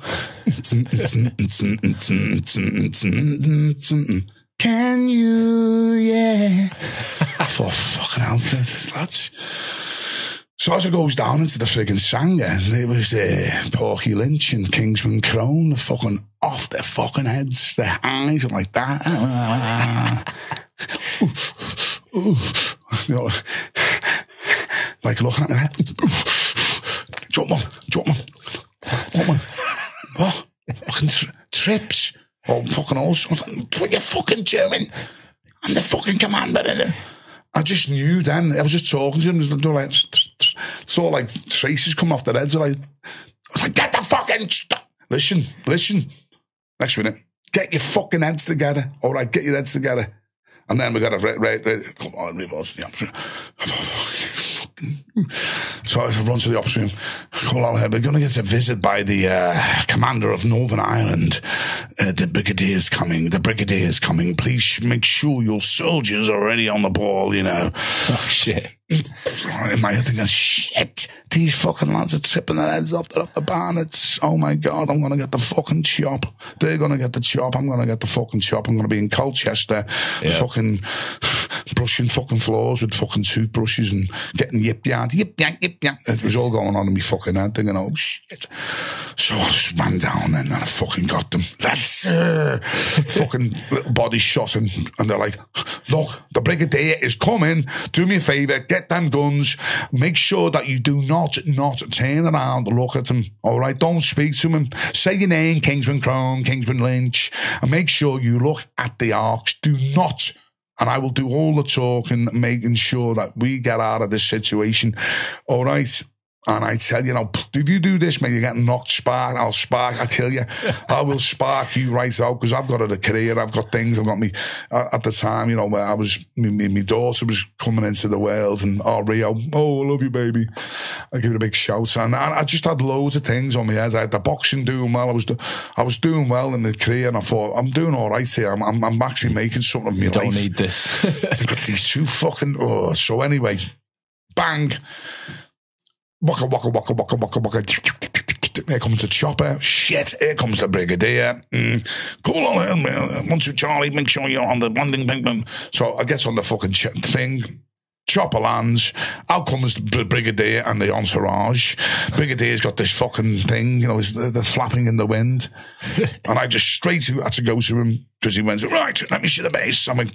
Can you, yeah. I thought, fucking hell, lads. So as it goes down into the frigging Sangar, it was uh, Porky Lynch and Kingsman Crone, fucking off their fucking heads, their eyes were like that. you know, like looking at me. Jump on, jump on. What man? What? Fucking tri- trips. Oh, fucking all sorts. What are you fucking doing? I'm the fucking commander. innit? I just knew then. I was just talking to him. They were like, like traces come off their heads. Like, I was like, get the fucking st- listen, listen. Next minute, get your fucking heads together. All right, get your heads together. And then we got a right, right, right. Come on, we was the option. Oh, So I run to the ops room. Come on, we're going to get a visit by the uh, commander of Northern Ireland. Uh, the brigadier's coming. The brigadier's coming. Please sh- make sure your soldiers are ready on the ball. You know. Oh, shit. In my head, thinking, shit, these fucking lads are tripping their heads off, they're off the bannets. Oh my God, I'm going to get the fucking chop. They're going to get the chop. I'm going to get the fucking chop. I'm going to be in Colchester. Yeah. Fucking brushing fucking floors with fucking toothbrushes and getting yip yard, yip yank, yip yank. It was all going on in me fucking head, thinking, oh shit. So I just ran down then and I fucking got them. That's uh, fucking little body shot and, and they're like, look, the brigadier is coming. Do me a favour, get them guns. Make sure that you do not, not turn around look at him. All right, don't speak to him. Say your name, Kingsman Crone, Kingsman Lynch, and make sure you look at the arcs. Do not and I will do all the talking, making sure that we get out of this situation. All right. And I tell you, know, if you do this, man, you get knocked spark. I'll spark. I tell you, I will spark you right out because I've got a career. I've got things. I've got me uh, at the time. You know, where I was, me, me, my daughter was coming into the world, and oh Rio, oh I love you, baby. I give it a big shout, and I, I just had loads of things on my head. I had the boxing doing well. I was, I was doing well in the career, and I thought I'm doing all right here. I'm, I'm, I'm actually making something of my you life. Don't need this. I've got these two fucking. Oh, so anyway, bang waka waka waka waka waka waka. Here comes the chopper. Shit, here comes the brigadier. Mm. Come on, man. Once you, Charlie, make sure you're on the landing. Bing, bing. So I get on the fucking ch- thing. Chopper lands. Out comes the brigadier and the entourage. Brigadier's got this fucking thing, you know, the, the flapping in the wind. and I just straight to, had to go to him because he went, right, let me see the base. I mean,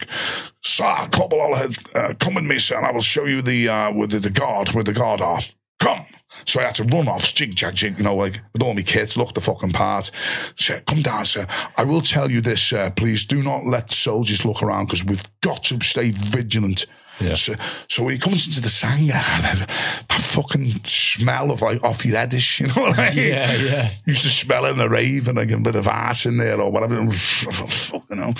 sir, Corporal, uh, come with me, sir, and I will show you the, uh, where the, the guard, where the guard are come. So I had to run off, jig, jag, jig, you know, like with all my kids, look the fucking part. Come down, sir. I will tell you this, sir. Please do not let soldiers look around because we've got to stay vigilant. Yeah. So, so when he comes into the sangar, that, that fucking smell of like off your headish, you know what I mean? Yeah, yeah. Used to smell in the rave and like a bit of ass in there or whatever. Fucking hell.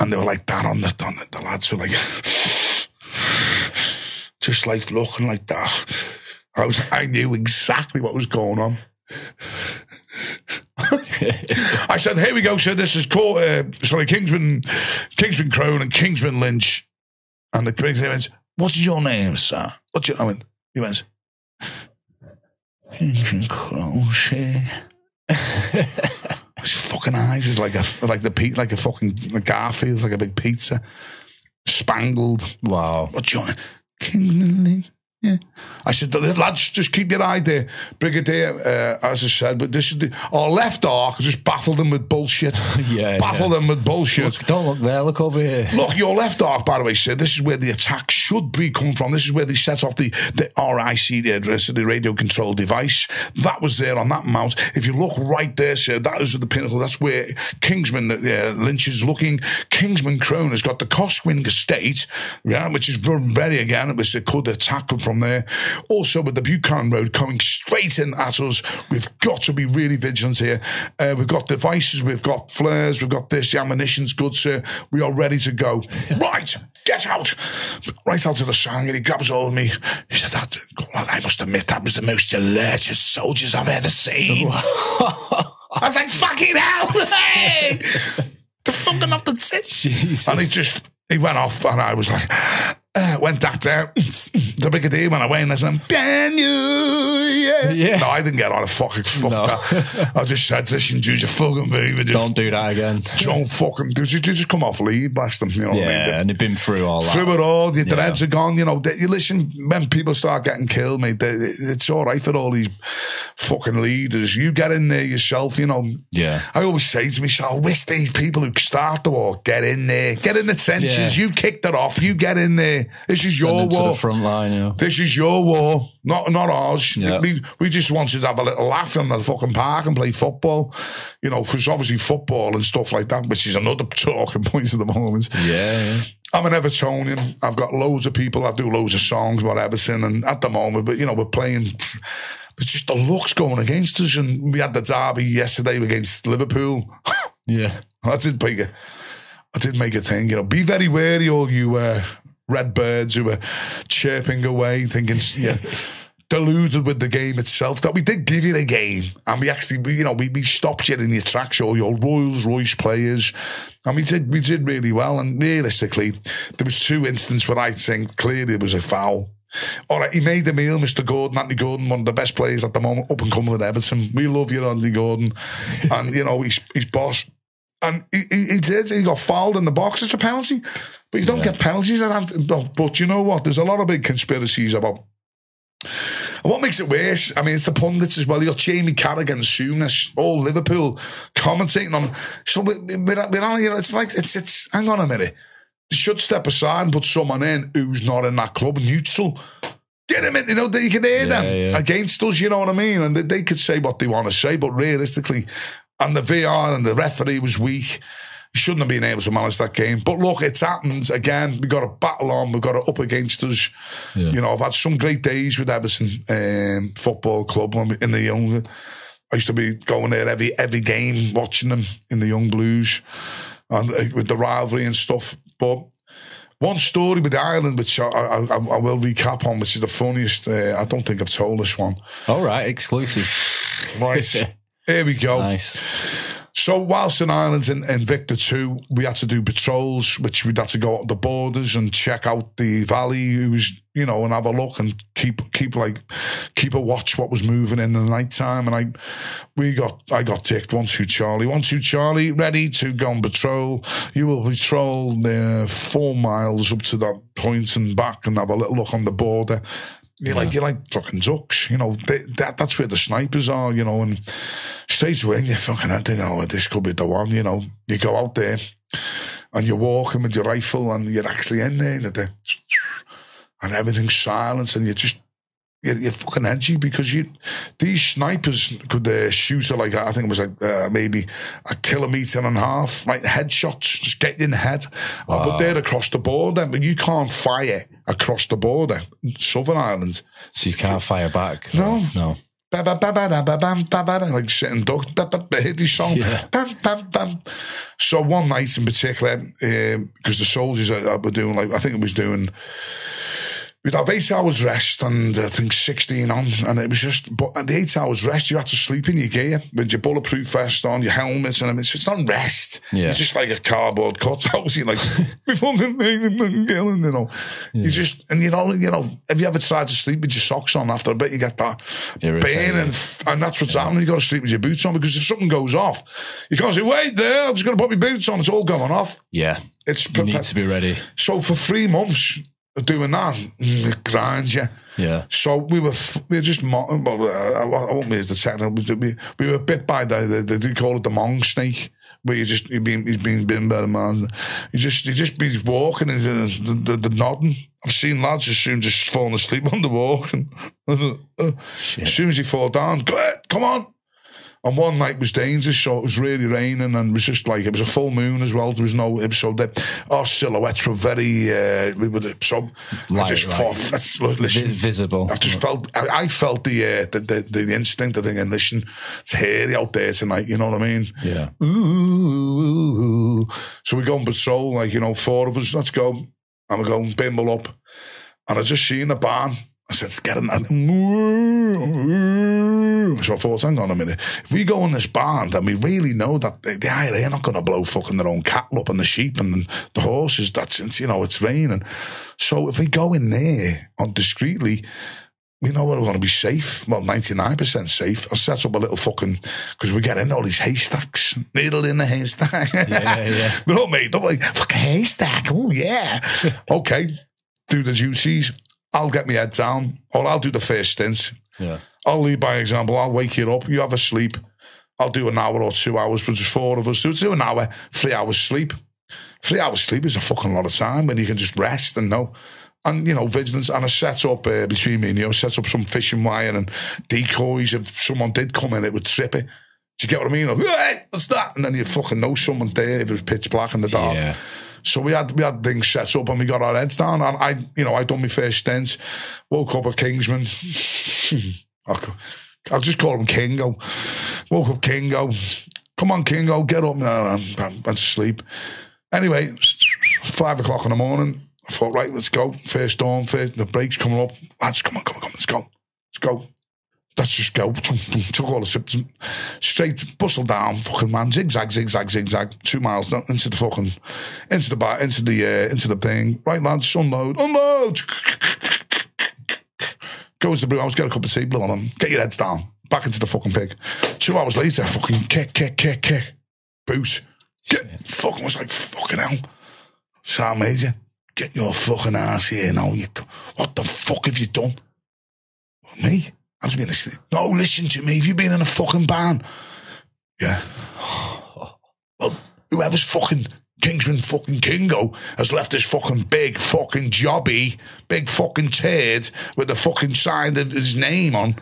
And they were like that on the, on the, the lads were like, just like looking like that. I was, I knew exactly what was going on. I said, "Here we go, sir. This is called, uh, sorry, Kingsman, Kingsman Crone and Kingsman Lynch." And the critic went, "What's your name, sir?" What's your? I went, he went, Kingsman Crone, sir. His fucking eyes was like a like the like a fucking Garfield, like a big pizza, spangled. Wow. What's your Kingsman Lynch? Yeah. I said, lads, just keep your eye there. Brigadier, uh, as I said, but this is the, our left arc just baffle them with bullshit. yeah. Baffle yeah. them with bullshit. Look, don't look there, look over here. Look, your left arc, by the way, sir, this is where the attack should be coming from. This is where they set off the, the RIC the address, of the radio control device. That was there on that mount. If you look right there, sir, that is the pinnacle. That's where Kingsman uh, Lynch is looking. Kingsman Crone has got the Coshquin estate, yeah, which is very, very again, it was, it could attack them from there. Also, with the Buchanan Road coming straight in at us, we've got to be really vigilant here. Uh, we've got devices, we've got flares, we've got this, the ammunition's good, sir. We are ready to go. right, get out. Right out to the sang, and he grabs hold of me. He said, that, well, I must admit, that was the most alertest soldiers I've ever seen. I was like, fucking hell, hey! the fucking off the tits. And he just, he went off, and I was like, uh, went that down. the brigadier went away and I said, Can you? Yeah. Yeah. No, I didn't get on a fucking fuck No. that. I just said, Listen, dude, you fucking favor. Just Don't do that again. don't fucking do just, just come off leave, bless them. You know what I mean? Yeah, and they've been through all that. Through it all, the Yeah. dreads are gone. You know, they, you listen when people start getting killed, mate. They, it's all right for all these fucking leaders. You get in there yourself. You know. Yeah. I always say to myself, I wish these people who start the war get in there, get in the trenches. Yeah. You kicked it off. You get in there. This is Send your war. front line. This is your war, not not ours. Yeah. We we just wanted to have a little laugh in the fucking park and play football, you know, because obviously football and stuff like that, which is another talking point at the moment. Yeah, yeah. I'm an Evertonian. I've got loads of people I do loads of songs about Everton, and at the moment, but you know, we're playing. It's just the luck's going against us, and we had the derby yesterday against Liverpool. Yeah. I did make a, I did make a thing. You know, be very wary, all you uh, red birds who were chirping away, thinking, yeah. Deluded with the game itself, that we did give you the game, and we actually, we, you know, we, we stopped you in your tracks, all your Rolls Royce players, and we did, we did really well. And realistically, there was two instances where I think clearly it was a foul. All right, he made the meal, Mr. Gordon, Anthony Gordon, one of the best players at the moment, up and coming with Everton. We love you, Anthony Gordon, and you know he's he's boss. And he, he, he did. He got fouled in the box. It's a penalty. But you don't Yeah. get penalties. At, Anf- but, you know what? There's a lot of big conspiracies about. And what makes it worse? I mean, it's the pundits as well. You got Jamie Carragher, Souness, all Liverpool commentating on. So we, we, we're, we're on, you know, it's like, it's, it's, hang on a minute. They should step aside and put someone in who's not in that club, neutral. Get him in, you know, that you can hear Yeah, them yeah. against us, you know what I mean? And they, they could say what they want to say, but realistically, and the VAR and the referee was weak. He shouldn't have been able to manage that game. But look, it's happened again. We've got a battle on. We've got it up against us. Yeah. You know, I've had some great days with Everton um, Football Club in the young. I used to be going there every every game, watching them in the Young Blues, and uh, with the rivalry and stuff. But one story with Ireland, which I, I, I I will recap on, which is the funniest. Uh, I don't think I've told this one. All right, exclusive. Right, here we go. nice. So whilst in Ireland in, in Victor 2, we had to do patrols, which we'd had to go up the borders and check out the valley, it was, you know, and have a look and keep keep like keep a watch what was moving in the night time. And I we got I got ticked one two Charlie, one two Charlie, ready to go on patrol. You will patrol the four miles up to that point and back and have a little look on the border. You're like you're like fucking ducks, you know. They, that that's where the snipers are, you know. And straight away, you're fucking I think, oh, this could be the one, you know. You go out there and you're walking with your rifle and you're actually in there, and, and everything's silence, and you just you're, you're fucking edgy because you these snipers could uh, shoot at like I think it was like uh, maybe a kilometre and a half, like headshots, just get in the head. Uh, but they're across the border, but you can't fire across the border, Southern Ireland. So you can't fire back. No. no. Ba, ba, ba, ba, ba, bam, ba, ba, like sitting duck, ba, ba, ba, hit this song. Yeah. Bam, bam, bam. So one night in particular, um, because the soldiers were doing like I think it was doing. We'd have eight hours rest and uh, I think 16 on. And it was just, but at the eight hours rest, you had to sleep in your gear with your bulletproof vest on, your helmet and everything. So it's not rest. Yeah. It's just like a cardboard cutout. You're like, we fucking made fucking killing, you know. You just, and you know, you know, have you ever tried to sleep with your socks on after a bit, you get that pain and, and that's what's happening. You've got to sleep with your boots on because if something goes off, you can't say, wait there, I'm just going to put my boots on. It's all going off. Yeah. It's You need to be ready. so for three months doing that, it grinds you. Yeah. So we were we were just well, I won't use the technical. We, we were bit by the, the they call it the mong snake. Where you just you've been you've been bitten by the man. You just you just be walking and the, the, the, the nodding. I've seen lads as soon just falling asleep on the walk and as soon as he fall down, go ahead, come on. And one night was dangerous, so it was really raining, and it was just like it was a full moon as well. There was no, it was so that our silhouettes were very, uh, we were so. I just right. thought, let's listen. Vi- visible. I just felt, I, I felt the, uh, the, the the instinct of thinking, listen, it's hairy out there tonight. You know what I mean? Yeah. Ooh. So we go on patrol, like, you know, four of us, let's go. And we go and bimble up. And I just seen a barn. I said, in. And so I thought, hang on a minute. If we go in this barn, then we really know that the, the IRA are not going to blow fucking their own cattle up and the sheep and the horses. That's, it's, you know, it's raining. So if we go in there on discreetly, we know we're going to be safe. Well, 99% safe. I'll set up a little fucking, because we get in all these haystacks. Needle in the haystack. Yeah, yeah. They're all made up like, fucking haystack. Oh, yeah. okay. Do the duties. I'll get my head down, or I'll do the first stint. Yeah. I'll lead by example. I'll wake you up. You have a sleep. I'll do an hour or two hours, but there's four of us. So do an hour, three hours sleep. Three hours sleep is a fucking lot of time when you can just rest and know. And, you know, vigilance. And I set up uh, between me and you, I set up some fishing wire and decoys. If someone did come in, it would trip it. Do you get what I mean? Like, hey, what's that? And then you fucking know someone's there if it was pitch black in the dark. Yeah. So we had we had things set up and we got our heads down. And I, you know, I done my first stint. Woke up at Kingsman. I'll, I'll just call him Kingo. Woke up Kingo. Come on, Kingo, get up now. I'm, I'm asleep. Anyway, five o'clock in the morning. I thought, right, let's go. First dawn, first, the break's coming up. Lads, come on, come on, come on, let's go. Let's go. Let's just go. Took all the sips, straight, bustle down, fucking man, zigzag, zigzag, zigzag, two miles down into the fucking, into the bar, into the, uh, into the thing. Right, lads, unload, unload. Goes to the brew house, get a cup of tea, blow on them, get your heads down, back into the fucking pig. Two hours later, fucking kick, kick, kick, kick, boot. Get, fucking was like, fucking hell. Sam Major, get your fucking ass here now. You, what the fuck have you done? Me? I've been asleep. No, listen to me. Have you been in a fucking band? Yeah. Well, whoever's fucking Kingsman fucking Kingo has left this fucking big fucking jobby, big fucking turd with the fucking sign of his name on.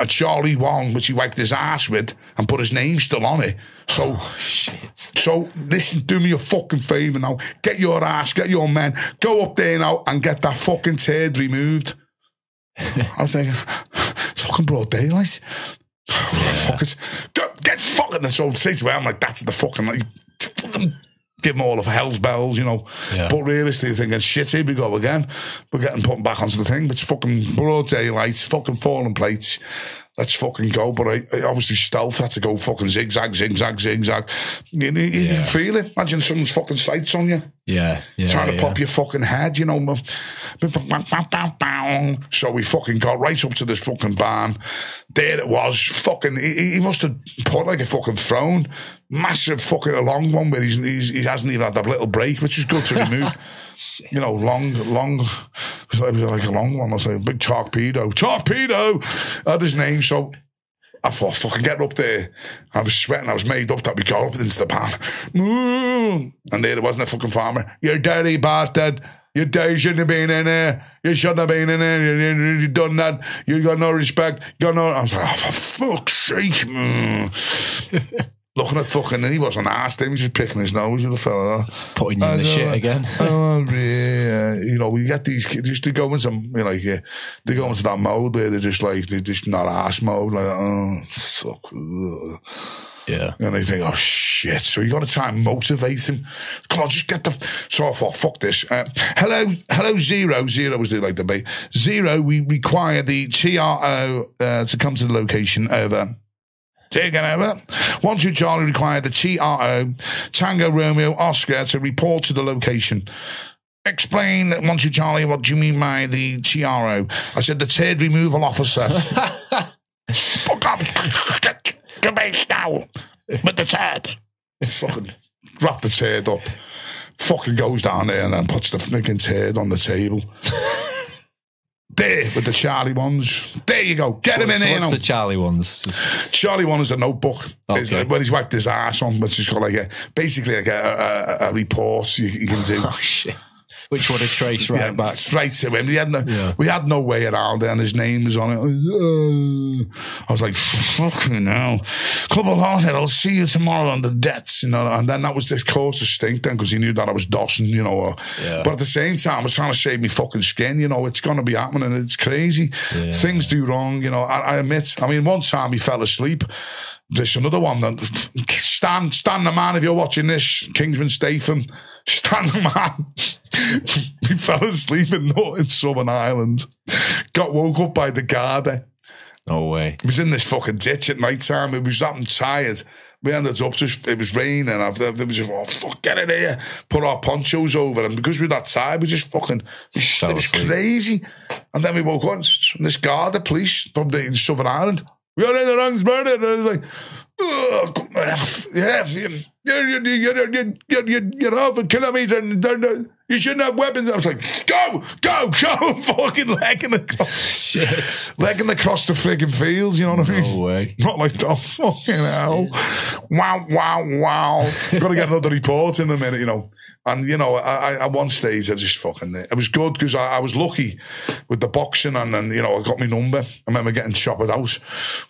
A Charlie Wong, which he wiped his ass with and put his name still on it. So, Oh, shit. so listen, do me a fucking favour now. Get your ass, get your men, go up there now and get that fucking turd removed. I was thinking, it's fucking broad daylight. Fuck it. Go, get fucking so say to her, I'm like, that's the fucking like fucking give them all of hell's bells, you know. Yeah. But realistically thinking, shit, here we go again. We're getting put back onto the thing, but it's fucking broad daylight, fucking falling plates. Let's fucking go. But I, I obviously stealth had to go fucking zigzag, zigzag, zigzag. You, you, you Yeah. can feel it. Imagine someone's fucking sights on you Yeah. Yeah. trying to yeah. pop your fucking head, you know. So we fucking got right up to this fucking barn. There it was. Fucking, he, he must have put like a fucking throne. Massive fucking, long one where he's, he's, he hasn't even had that little break, which is good to remove. you know, long, long, it was like a long one. I was like, big torpedo. Torpedo! Had his name. So I thought, fucking get up there. I was sweating. I was made up that we got up into the pan. Mm. And there it wasn't a fucking farmer. You dirty bastard. You, you shouldn't have been in there. You shouldn't have been in there. You, you, you done that. You got no respect. You got no. I was like, oh, for fuck's sake. Looking at fucking, and he wasn't asked him. He was just picking his nose with the fella. Putting you in the shit again. oh, yeah. You know, we get these kids just to go into, you know, like, uh, they go into that mode where they're just like, they're just not ass mode. Like, oh, fuck. Yeah. And they think, oh shit. So you got to try and motivate him. Come on, just get the. So I thought, fuck this. Uh, hello, hello, zero. Zero was the like the bait. Zero, we require the TRO uh, to come to the location. Over. Take it over. One, two, Charlie require the TRO, Tango Romeo Oscar, to report to the location. Explain, one, two, Charlie, what do you mean by the TRO? I said, the turd removal officer. Fuck up. Get, get base now. With the turd. Fucking wrap the turd up. Fucking goes down there and then puts the fucking turd on the table. There with the Charlie ones. There you go. Get him in So here what's now. the Charlie ones? Just- Charlie one is a notebook. Okay. like when he's wiped his ass on, but it's just got like a basically like a, a, a report you, you can do. oh shit. Which would have traced right yeah, back. straight to him. We had no, Yeah. we had no way around it, and his name was on it. Uh, I was like, "Fucking hell, couple on. I'll see you tomorrow on the debts." You know, and then that was the cause of stink then because he knew that I was dossing. You know, or- Yeah. but at the same time, I was trying to save me fucking skin. You know, it's gonna be happening. It's crazy. Things do wrong. You know, I, I admit. I mean, one time he fell asleep. There's another one that Stan, Stan the man. If you're watching this, Kingsman Statham, Stan the man. he fell asleep in, in Southern Ireland. Got woke up by the Garda. No way. He was in this fucking ditch at night time. He was that I'm tired. We ended up just, it was raining. And I've, was just, oh, fuck, get in here. Put our ponchos over. And because we were that tired, we just fucking, Fell it was crazy. And then we woke up, and this Garda police from the Southern Ireland, we are in the wrong murder. And I was like, yeah, yeah. You're, you're, you're, you're, you're, you're, half a kilometre and you shouldn't have weapons. I was like, go, go, go, fucking legging across, Shit. legging across the frigging fields, you know what I mean? No way. Not like, oh, fucking hell. Wow, wow, wow. Got to get another report in a minute, you know. And, you know, I, I, at one stage, I just fucking, it was good because I, I was lucky with the boxing and then, you know, I got my number. I remember getting choppered out.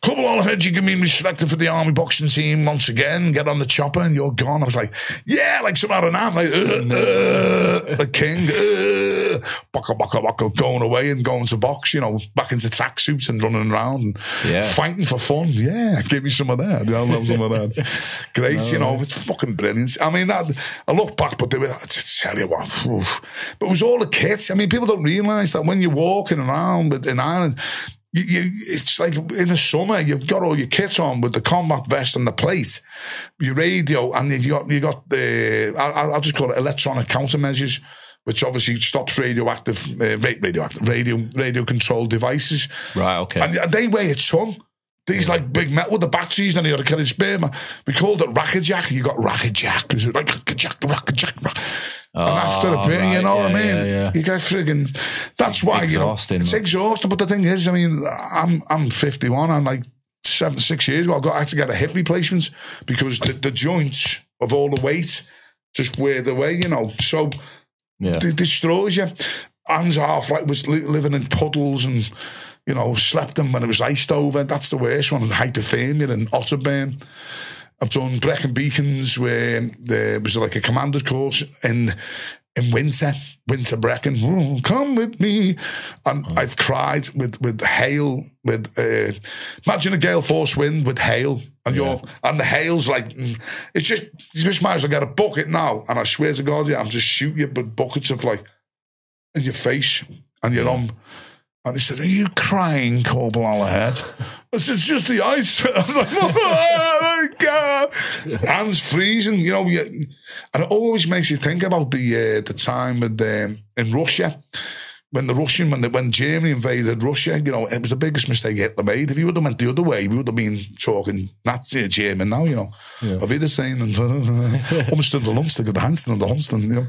Corporal Ollerhead you give me respect for the army boxing team once again. Get on the chopper and you're gone. I was like, yeah, like some out of I'm like, uh, uh, the king, uh, baka, baka, baka, going away and going to box, you know, back into tracksuits and running around and Yeah. fighting for fun. Yeah, give me some of that. Yeah, I love some of that. Great, you know, it's fucking brilliant. I mean, that, I look back, but they were, tell you what, but it was all the kits. I mean, people don't realise that when you're walking around with- in Ireland, you, you, it's like in the summer, you've got all your kits on with the combat vest and the plate, your radio, and you got, you got the, I, I'll just call it electronic countermeasures. Which obviously stops radioactive, uh, radioactive, radio, radio controlled devices. Right, okay. And they weigh a ton. These like big metal with the batteries, and you got to carry spare. Man. We called it Rackerjack. Ah, you got Rackerjack. Because like Rackerjack, Rackerjack. Rack. and after a Oh, bit, you right, know what I mean? yeah, yeah. You get friggin' That's why, exhausting, you know, it's exhausting. But the thing is, I mean, I'm I'm 51. I'm like seven, six years ago. I got I had to get a hip replacement because the, the joints of all the weight just wear the way, you know. So Yeah. it destroys you. Hands half like was living in puddles and you know slept in when it was iced over. That's the worst one. Hypothermia and Otterburn. I've done Brecon Beacons where there was like a commander's course in in winter, winter Brecon. Oh, come with me, and I've cried with with hail. With uh, imagine a gale force wind with hail, and you're and the hail's like it's just you just might as well get a bucket now. And I swear to God, yeah, I'm just shoot you with buckets of like in your face and your arm. And he said, Are you crying, Corporal Ollerhead? I said, It's just the ice. I was like, Oh my God. Hands freezing, you know. And it always makes you think about the uh, the time with, um, in Russia. When the Russian, when the, when Germany invaded Russia, you know, it was the biggest mistake Hitler made. If he would have went the other way, we would have been talking Nazi German now, you know. Of either saying, almost the Lumstig, the Hanston, and the Hunston, you know.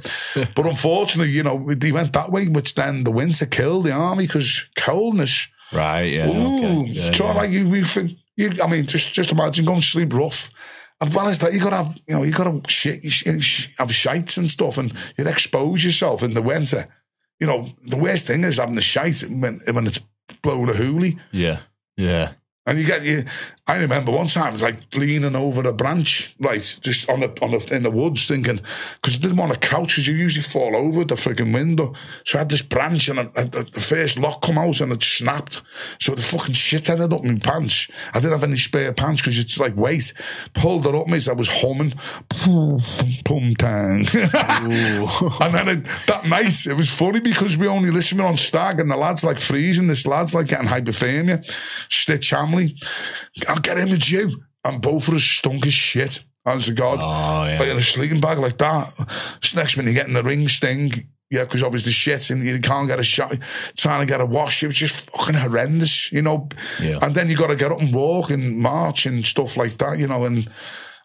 But unfortunately, you know, they went that way, which then the winter killed the army because coldness. Right. Yeah. Ooh, okay. Yeah, try yeah. like you, you, think- you, I mean, just just imagine going to sleep rough. And well as that, you gotta have, you know, you gotta shit, you sh- sh- have shites and stuff, and you expose yourself in the winter. You know, the worst thing is having the shite when when it's blowing a hoolie. Yeah. Yeah. And you get you. I remember one time I was like leaning over a branch, right, just on the on the in the woods, thinking because I didn't want a couch because you usually fall over the freaking window. So I had this branch and I, I- the first lock come out and it snapped. So the fucking shit ended up in my pants. I didn't have any spare pants because it's like weight. Pulled it up, mate. I was humming, pum tang. and then it, that night it was funny because we only listened on stag and the lads like freezing. This lad's like getting hypothermia. Stitch Hamley. I'll get him with you. And both of us stunk as shit. Honest to God. Oh, yeah. Like in a sleeping bag like that. Next minute you're getting the ring sting. Yeah, because obviously shit and you can't get a shot. Trying to get a wash. It was just fucking horrendous, you know. Yeah. And then you got to get up and walk and march and stuff like that, you know. And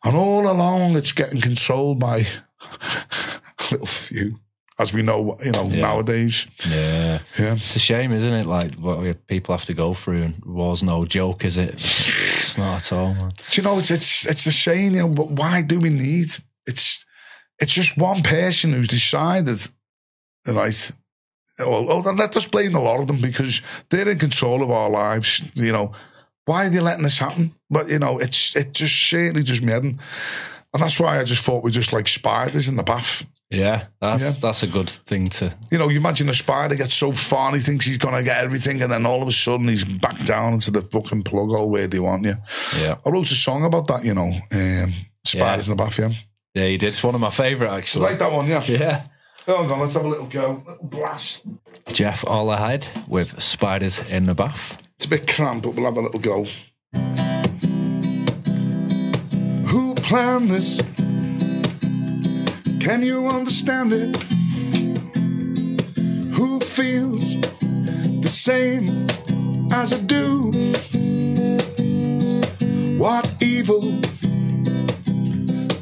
and all along it's getting controlled by a little few, as we know, you know, nowadays. Yeah. Yeah. It's a shame, isn't it? Like what people have to go through, and war's no joke, is it? Not at all, man. Do you know it's it's it's a shame, you know, but why do we need it's it's just one person who's decided right well let us blame a lot of them because they're in control of our lives, you know. Why are they letting this happen? But you know, it's it just certainly just madden. And that's why I just thought we just like spiders in the bath. Yeah, that's Yeah. that's a good thing to. You know, you imagine a spider gets so far and he thinks he's gonna get everything, and then all of a sudden he's back down into the fucking plug hole where they want you. Yeah, I wrote a song about that, you know. Um, spiders in the bathroom. yeah. yeah, you did. It's one of my favourite, actually. I Like that one, yeah. Yeah, Hold on, let's have a little go. Little blast. Jeff Ollerhead with Spiders in the Bath. It's a bit cramped, but we'll have a little go. Who planned this? Can you understand it? Who feels the same as I do? What evil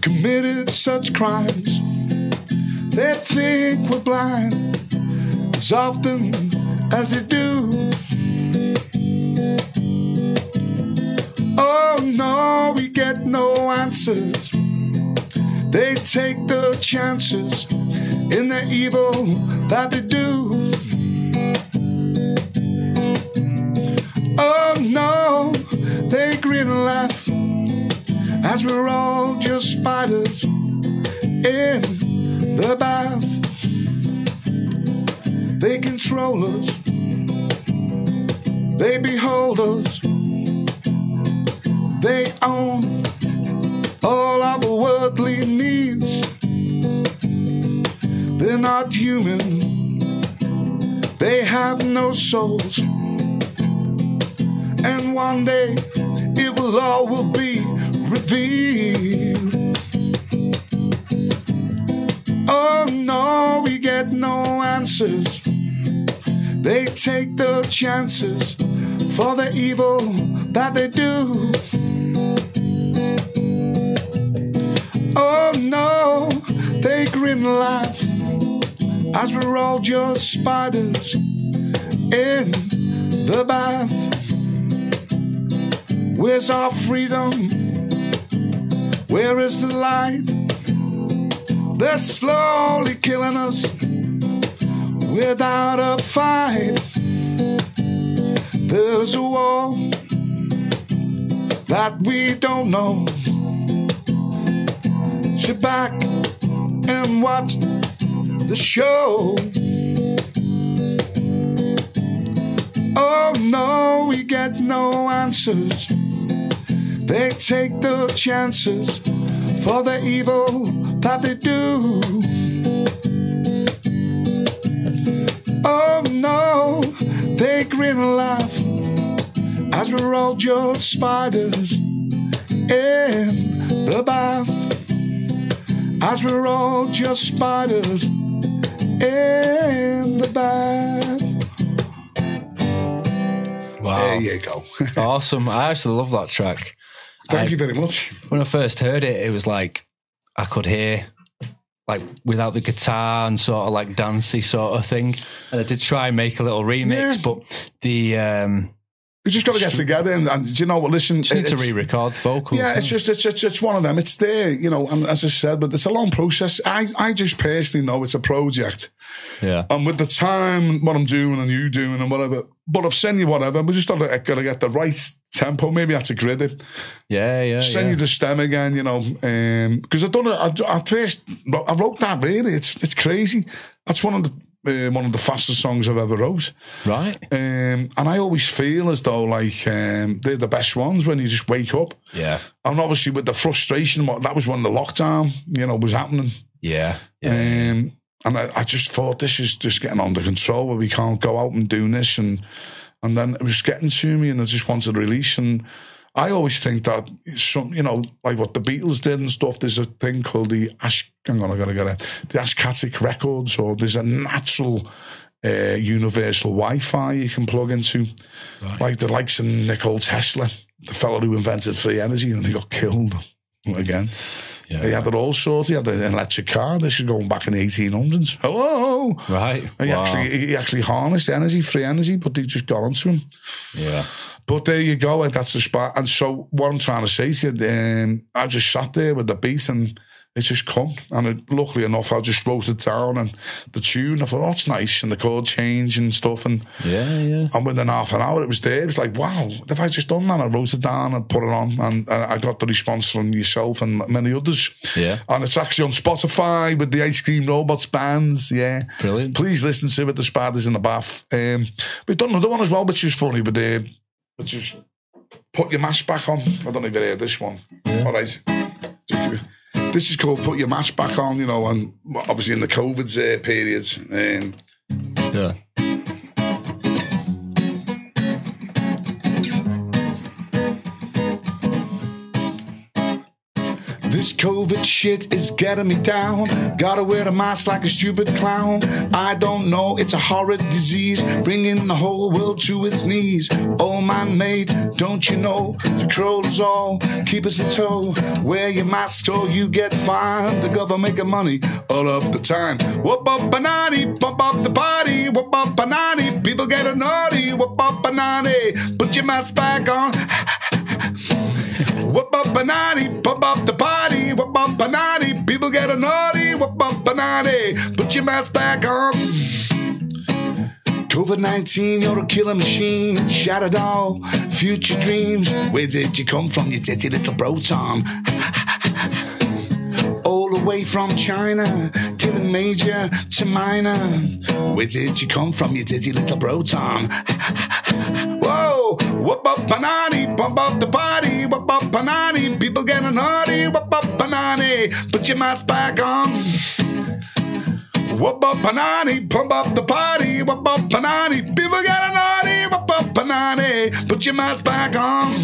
committed such crimes? They think we're blind as often as they do. Oh no, we get no answers. They take the chances in the evil that they do. Oh no, they grin and laugh as we're all just spiders in the bath. They control us, they behold us. They own all our worldly needs. They're not human. They have no souls. And one day it will all will be revealed. Oh no, we get no answers. They take the chances for the evil that they do. No, they grin and laugh as we're all just spiders in the bath. Where's our freedom? Where is the light? They're slowly killing us without a fight. There's a war that we don't know. Sit back and watch the show. Oh no, we get no answers. They take the chances for the evil that they do. Oh no, they grin and laugh as we're all just spiders in the bath. As we're all just spiders in the bath. Wow. There you go. awesome. I actually love that track. Thank I- you very much. When I first heard it, it was like I could hear like without the guitar and sort of like dancey sort of thing. And I did try and make a little remix, Yeah. but the um We just got to get together and, and do you know what? Listen, just need to re-record vocals. Yeah, it's just it's, it's it's one of them. It's there, you know. And as I said, but it's a long process. I I just personally know it's a project, yeah. and with the time, what I'm doing and you doing and whatever. But I've sent you whatever. We just got to, got to get the right tempo. Maybe I have to grid it. Yeah, yeah. Send yeah. you the stem again, you know. Um, because I done it. I, at first, I wrote that. Really, it's it's crazy. That's one of the uh, one of the fastest songs I've ever wrote. right. Um, and I always feel as though like um, they're the best ones when you just wake up. Yeah. And obviously with the frustration, what that was when the lockdown, you know, was happening. Yeah. Yeah. Um, and I, I just thought this is just getting under control where we can't go out and do this and and then it was getting to me and I just wanted to release and I always think that some you know, like what the Beatles did and stuff, there's a thing called the Ash hang on, I gotta get it. The Akashic records or there's a natural uh, universal Wi-Fi you can plug into, Right. like the likes of Nikola Tesla, the fellow who invented free energy, and he got killed again. yeah. He had it all sorted. He had an electric car. This is going back in the 1800s. Hello. Right. And he Wow. actually he actually harnessed energy, free energy, but they just got onto him. Yeah. But there you go. and That's the spot. And so what I'm trying to say you, um, I just sat there with the beat and it just come. And it, luckily enough, I just wrote it down and the tune. I thought, oh, it's nice. And the chord change and stuff. And Yeah. Yeah. and within half an hour, it was there. It was like, wow, if I just done that, I wrote it down and put it on, and uh, I got the response from yourself and many others. Yeah. And it's actually on Spotify with the Ice Cream Robots bands. Yeah. Brilliant. Please listen to it, The Spiders in the Bath. Um, we've done another one as well, which is funny, but uh, is Put Your Mask Back On. I don't know if you heard this one. All right. This is called Put Your Mask Back On, you know, and obviously in the COVID uh, period. Um, Yeah. This COVID shit is getting me down. Gotta wear a mask like a stupid clown. I don't know, it's a horrid disease, bringing the whole world to its knees. Oh, my mate, don't you know? The crawlers all keep us in tow. Wear your mask or you get fined. The government making money all of the time. Whoop up, banani, pump up the party. Whoop up, banani, people get naughty. Whoop up, banani, put your mask back on. Whoop up banani, pump up the party. Whoop up banani, people get a naughty. Whoop up banani, put your mask back on. COVID 19, you're a killer machine. Shattered all future dreams. Where did you come from, you dirty little proton? All the way from China, killing major to minor. Where did you come from, you dirty little proton? Whoa, whoop up banani, pump up the party, whoop up banani, people getting naughty, whoop up banani, put your mask back on. Whoop up banani, pump up the party, whoop up banani, people getting naughty, whoop up banani, put your mask back on.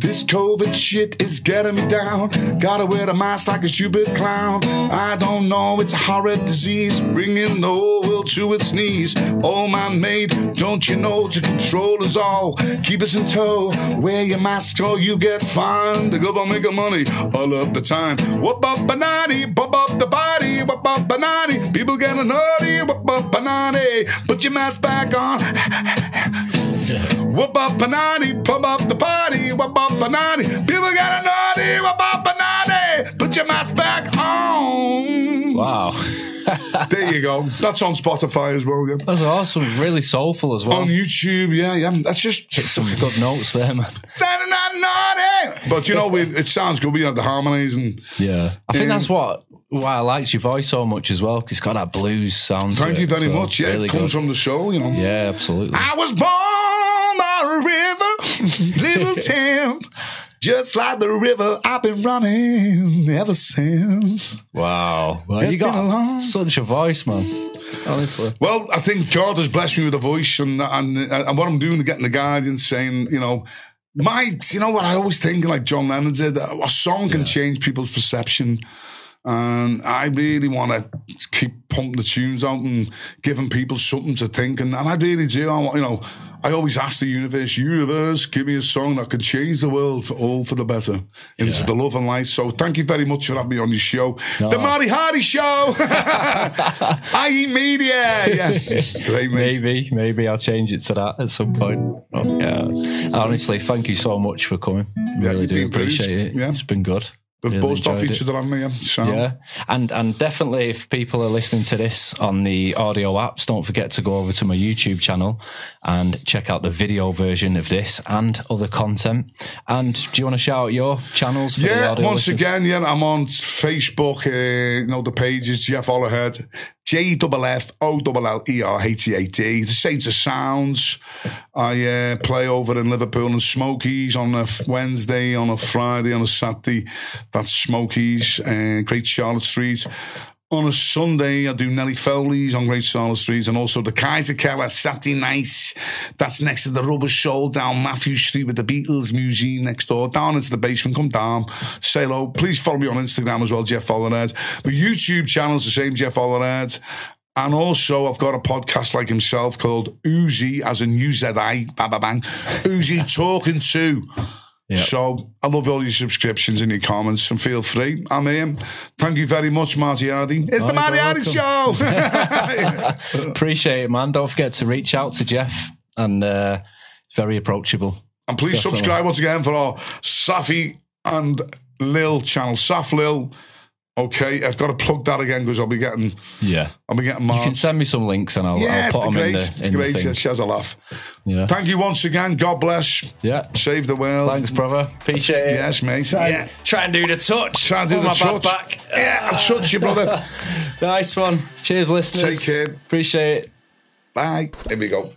This COVID shit is getting me down. Gotta wear the mask like a stupid clown. I don't know, it's a horrid disease, bringing the whole world to its knees. Oh, my mate, don't you know to control us all? Keep us in tow. Wear your mask or you get fined. The government making money all of the time. Whoop up banani, bump up the body, whoop up banani. People getting naughty, whoop up banani. Put your mask back on. Whoop up banani, pump up the party, whoop up banani. People getting naughty, whoop up banani. Put your mask back on. Wow. There you go. That's on Spotify as well. Yeah. That's awesome. Really soulful as well. On YouTube, yeah, yeah. That's just Some good notes there, man. But you know, we, it sounds good. We have the harmonies and Yeah. I think Um, that's what why I liked your voice so much as well. Cause it's got that blues sound. to thank you very well. much. Yeah, Really it comes good. from the soul, you know. Yeah, absolutely. I was born by a river, little town. Just like the river, I've been running ever since. Wow. Well, It's you got been a long- such a voice, man. Honestly. Well, I think God has blessed me with a voice, and and, and what I'm doing, getting the guidance, saying, you know, my, you know what I always think, like John Lennon did, a song can change people's perception. And I really want to keep pumping the tunes out and giving people something to think. And, and I really do. I want, you know, I always ask the universe, universe, give me a song that can change the world for all for the better into Yeah. the love and light. So thank you very much for having me on your show. The Marty Hardy Show. I.E Media. Yeah. It's great, mate. Maybe, maybe I'll change it to that at some point. Oh, yeah. Honestly, thank you so much for coming. really do appreciate pleased. it. Yeah. It's been good. We've Really both off each other, haven't we? Yeah. So, Yeah, and and definitely, if people are listening to this on the audio apps, don't forget to go over to my YouTube channel and check out the video version of this and other content. And do you want to shout out your channels? For the Yeah, once listeners? again, yeah, I'm on Facebook. Uh, you know, the page is Jeff Ollerhead, J F F O E R H E A T. The Saints of Sounds. I uh, play over in Liverpool and Smokies on a Wednesday, on a Friday, on a Saturday. That's Smokies, uh, Great Charlotte Street. On a Sunday, I do Nelly Foley's on Great Charlotte Street and also the Kaiser Keller Saturday nights. That's next to the Rubber Soul down Mathew Street with the Beatles Museum next door. Down into the basement, come down, say hello. Please follow me on Instagram as well, Jeff Ollerhead. My YouTube channel's the same, Jeff Ollerhead. And also, I've got a podcast like himself called Uzi, as in U-Z-I, bang, bang, bang. Uzi Talking To. So I love all your subscriptions and your comments, and feel free. I'm here. Thank you very much, Marty Hardy. It's the you're Marty Hardy. Show. Appreciate it, man. Don't forget to reach out to Jeff, and uh, it's very approachable. and please Definitely. subscribe once again for our Safi and Lil channel. Saf Lil. Okay, I've got to plug that again because I'll be getting, Yeah, I'll be getting you can send me some links, and I'll, yeah, I'll put them great. in the. it's in the great. thing. Yeah, she has a laugh. Yeah. Thank you once again. God bless. yeah. Save the world. Thanks, brother. Appreciate it. Yes, mate. Yeah. Try and do the touch. Try and do on the my touch. Back. Yeah, I'll touch you, brother. Nice one. Cheers, listeners. Take care. Appreciate it. Bye. Here we go.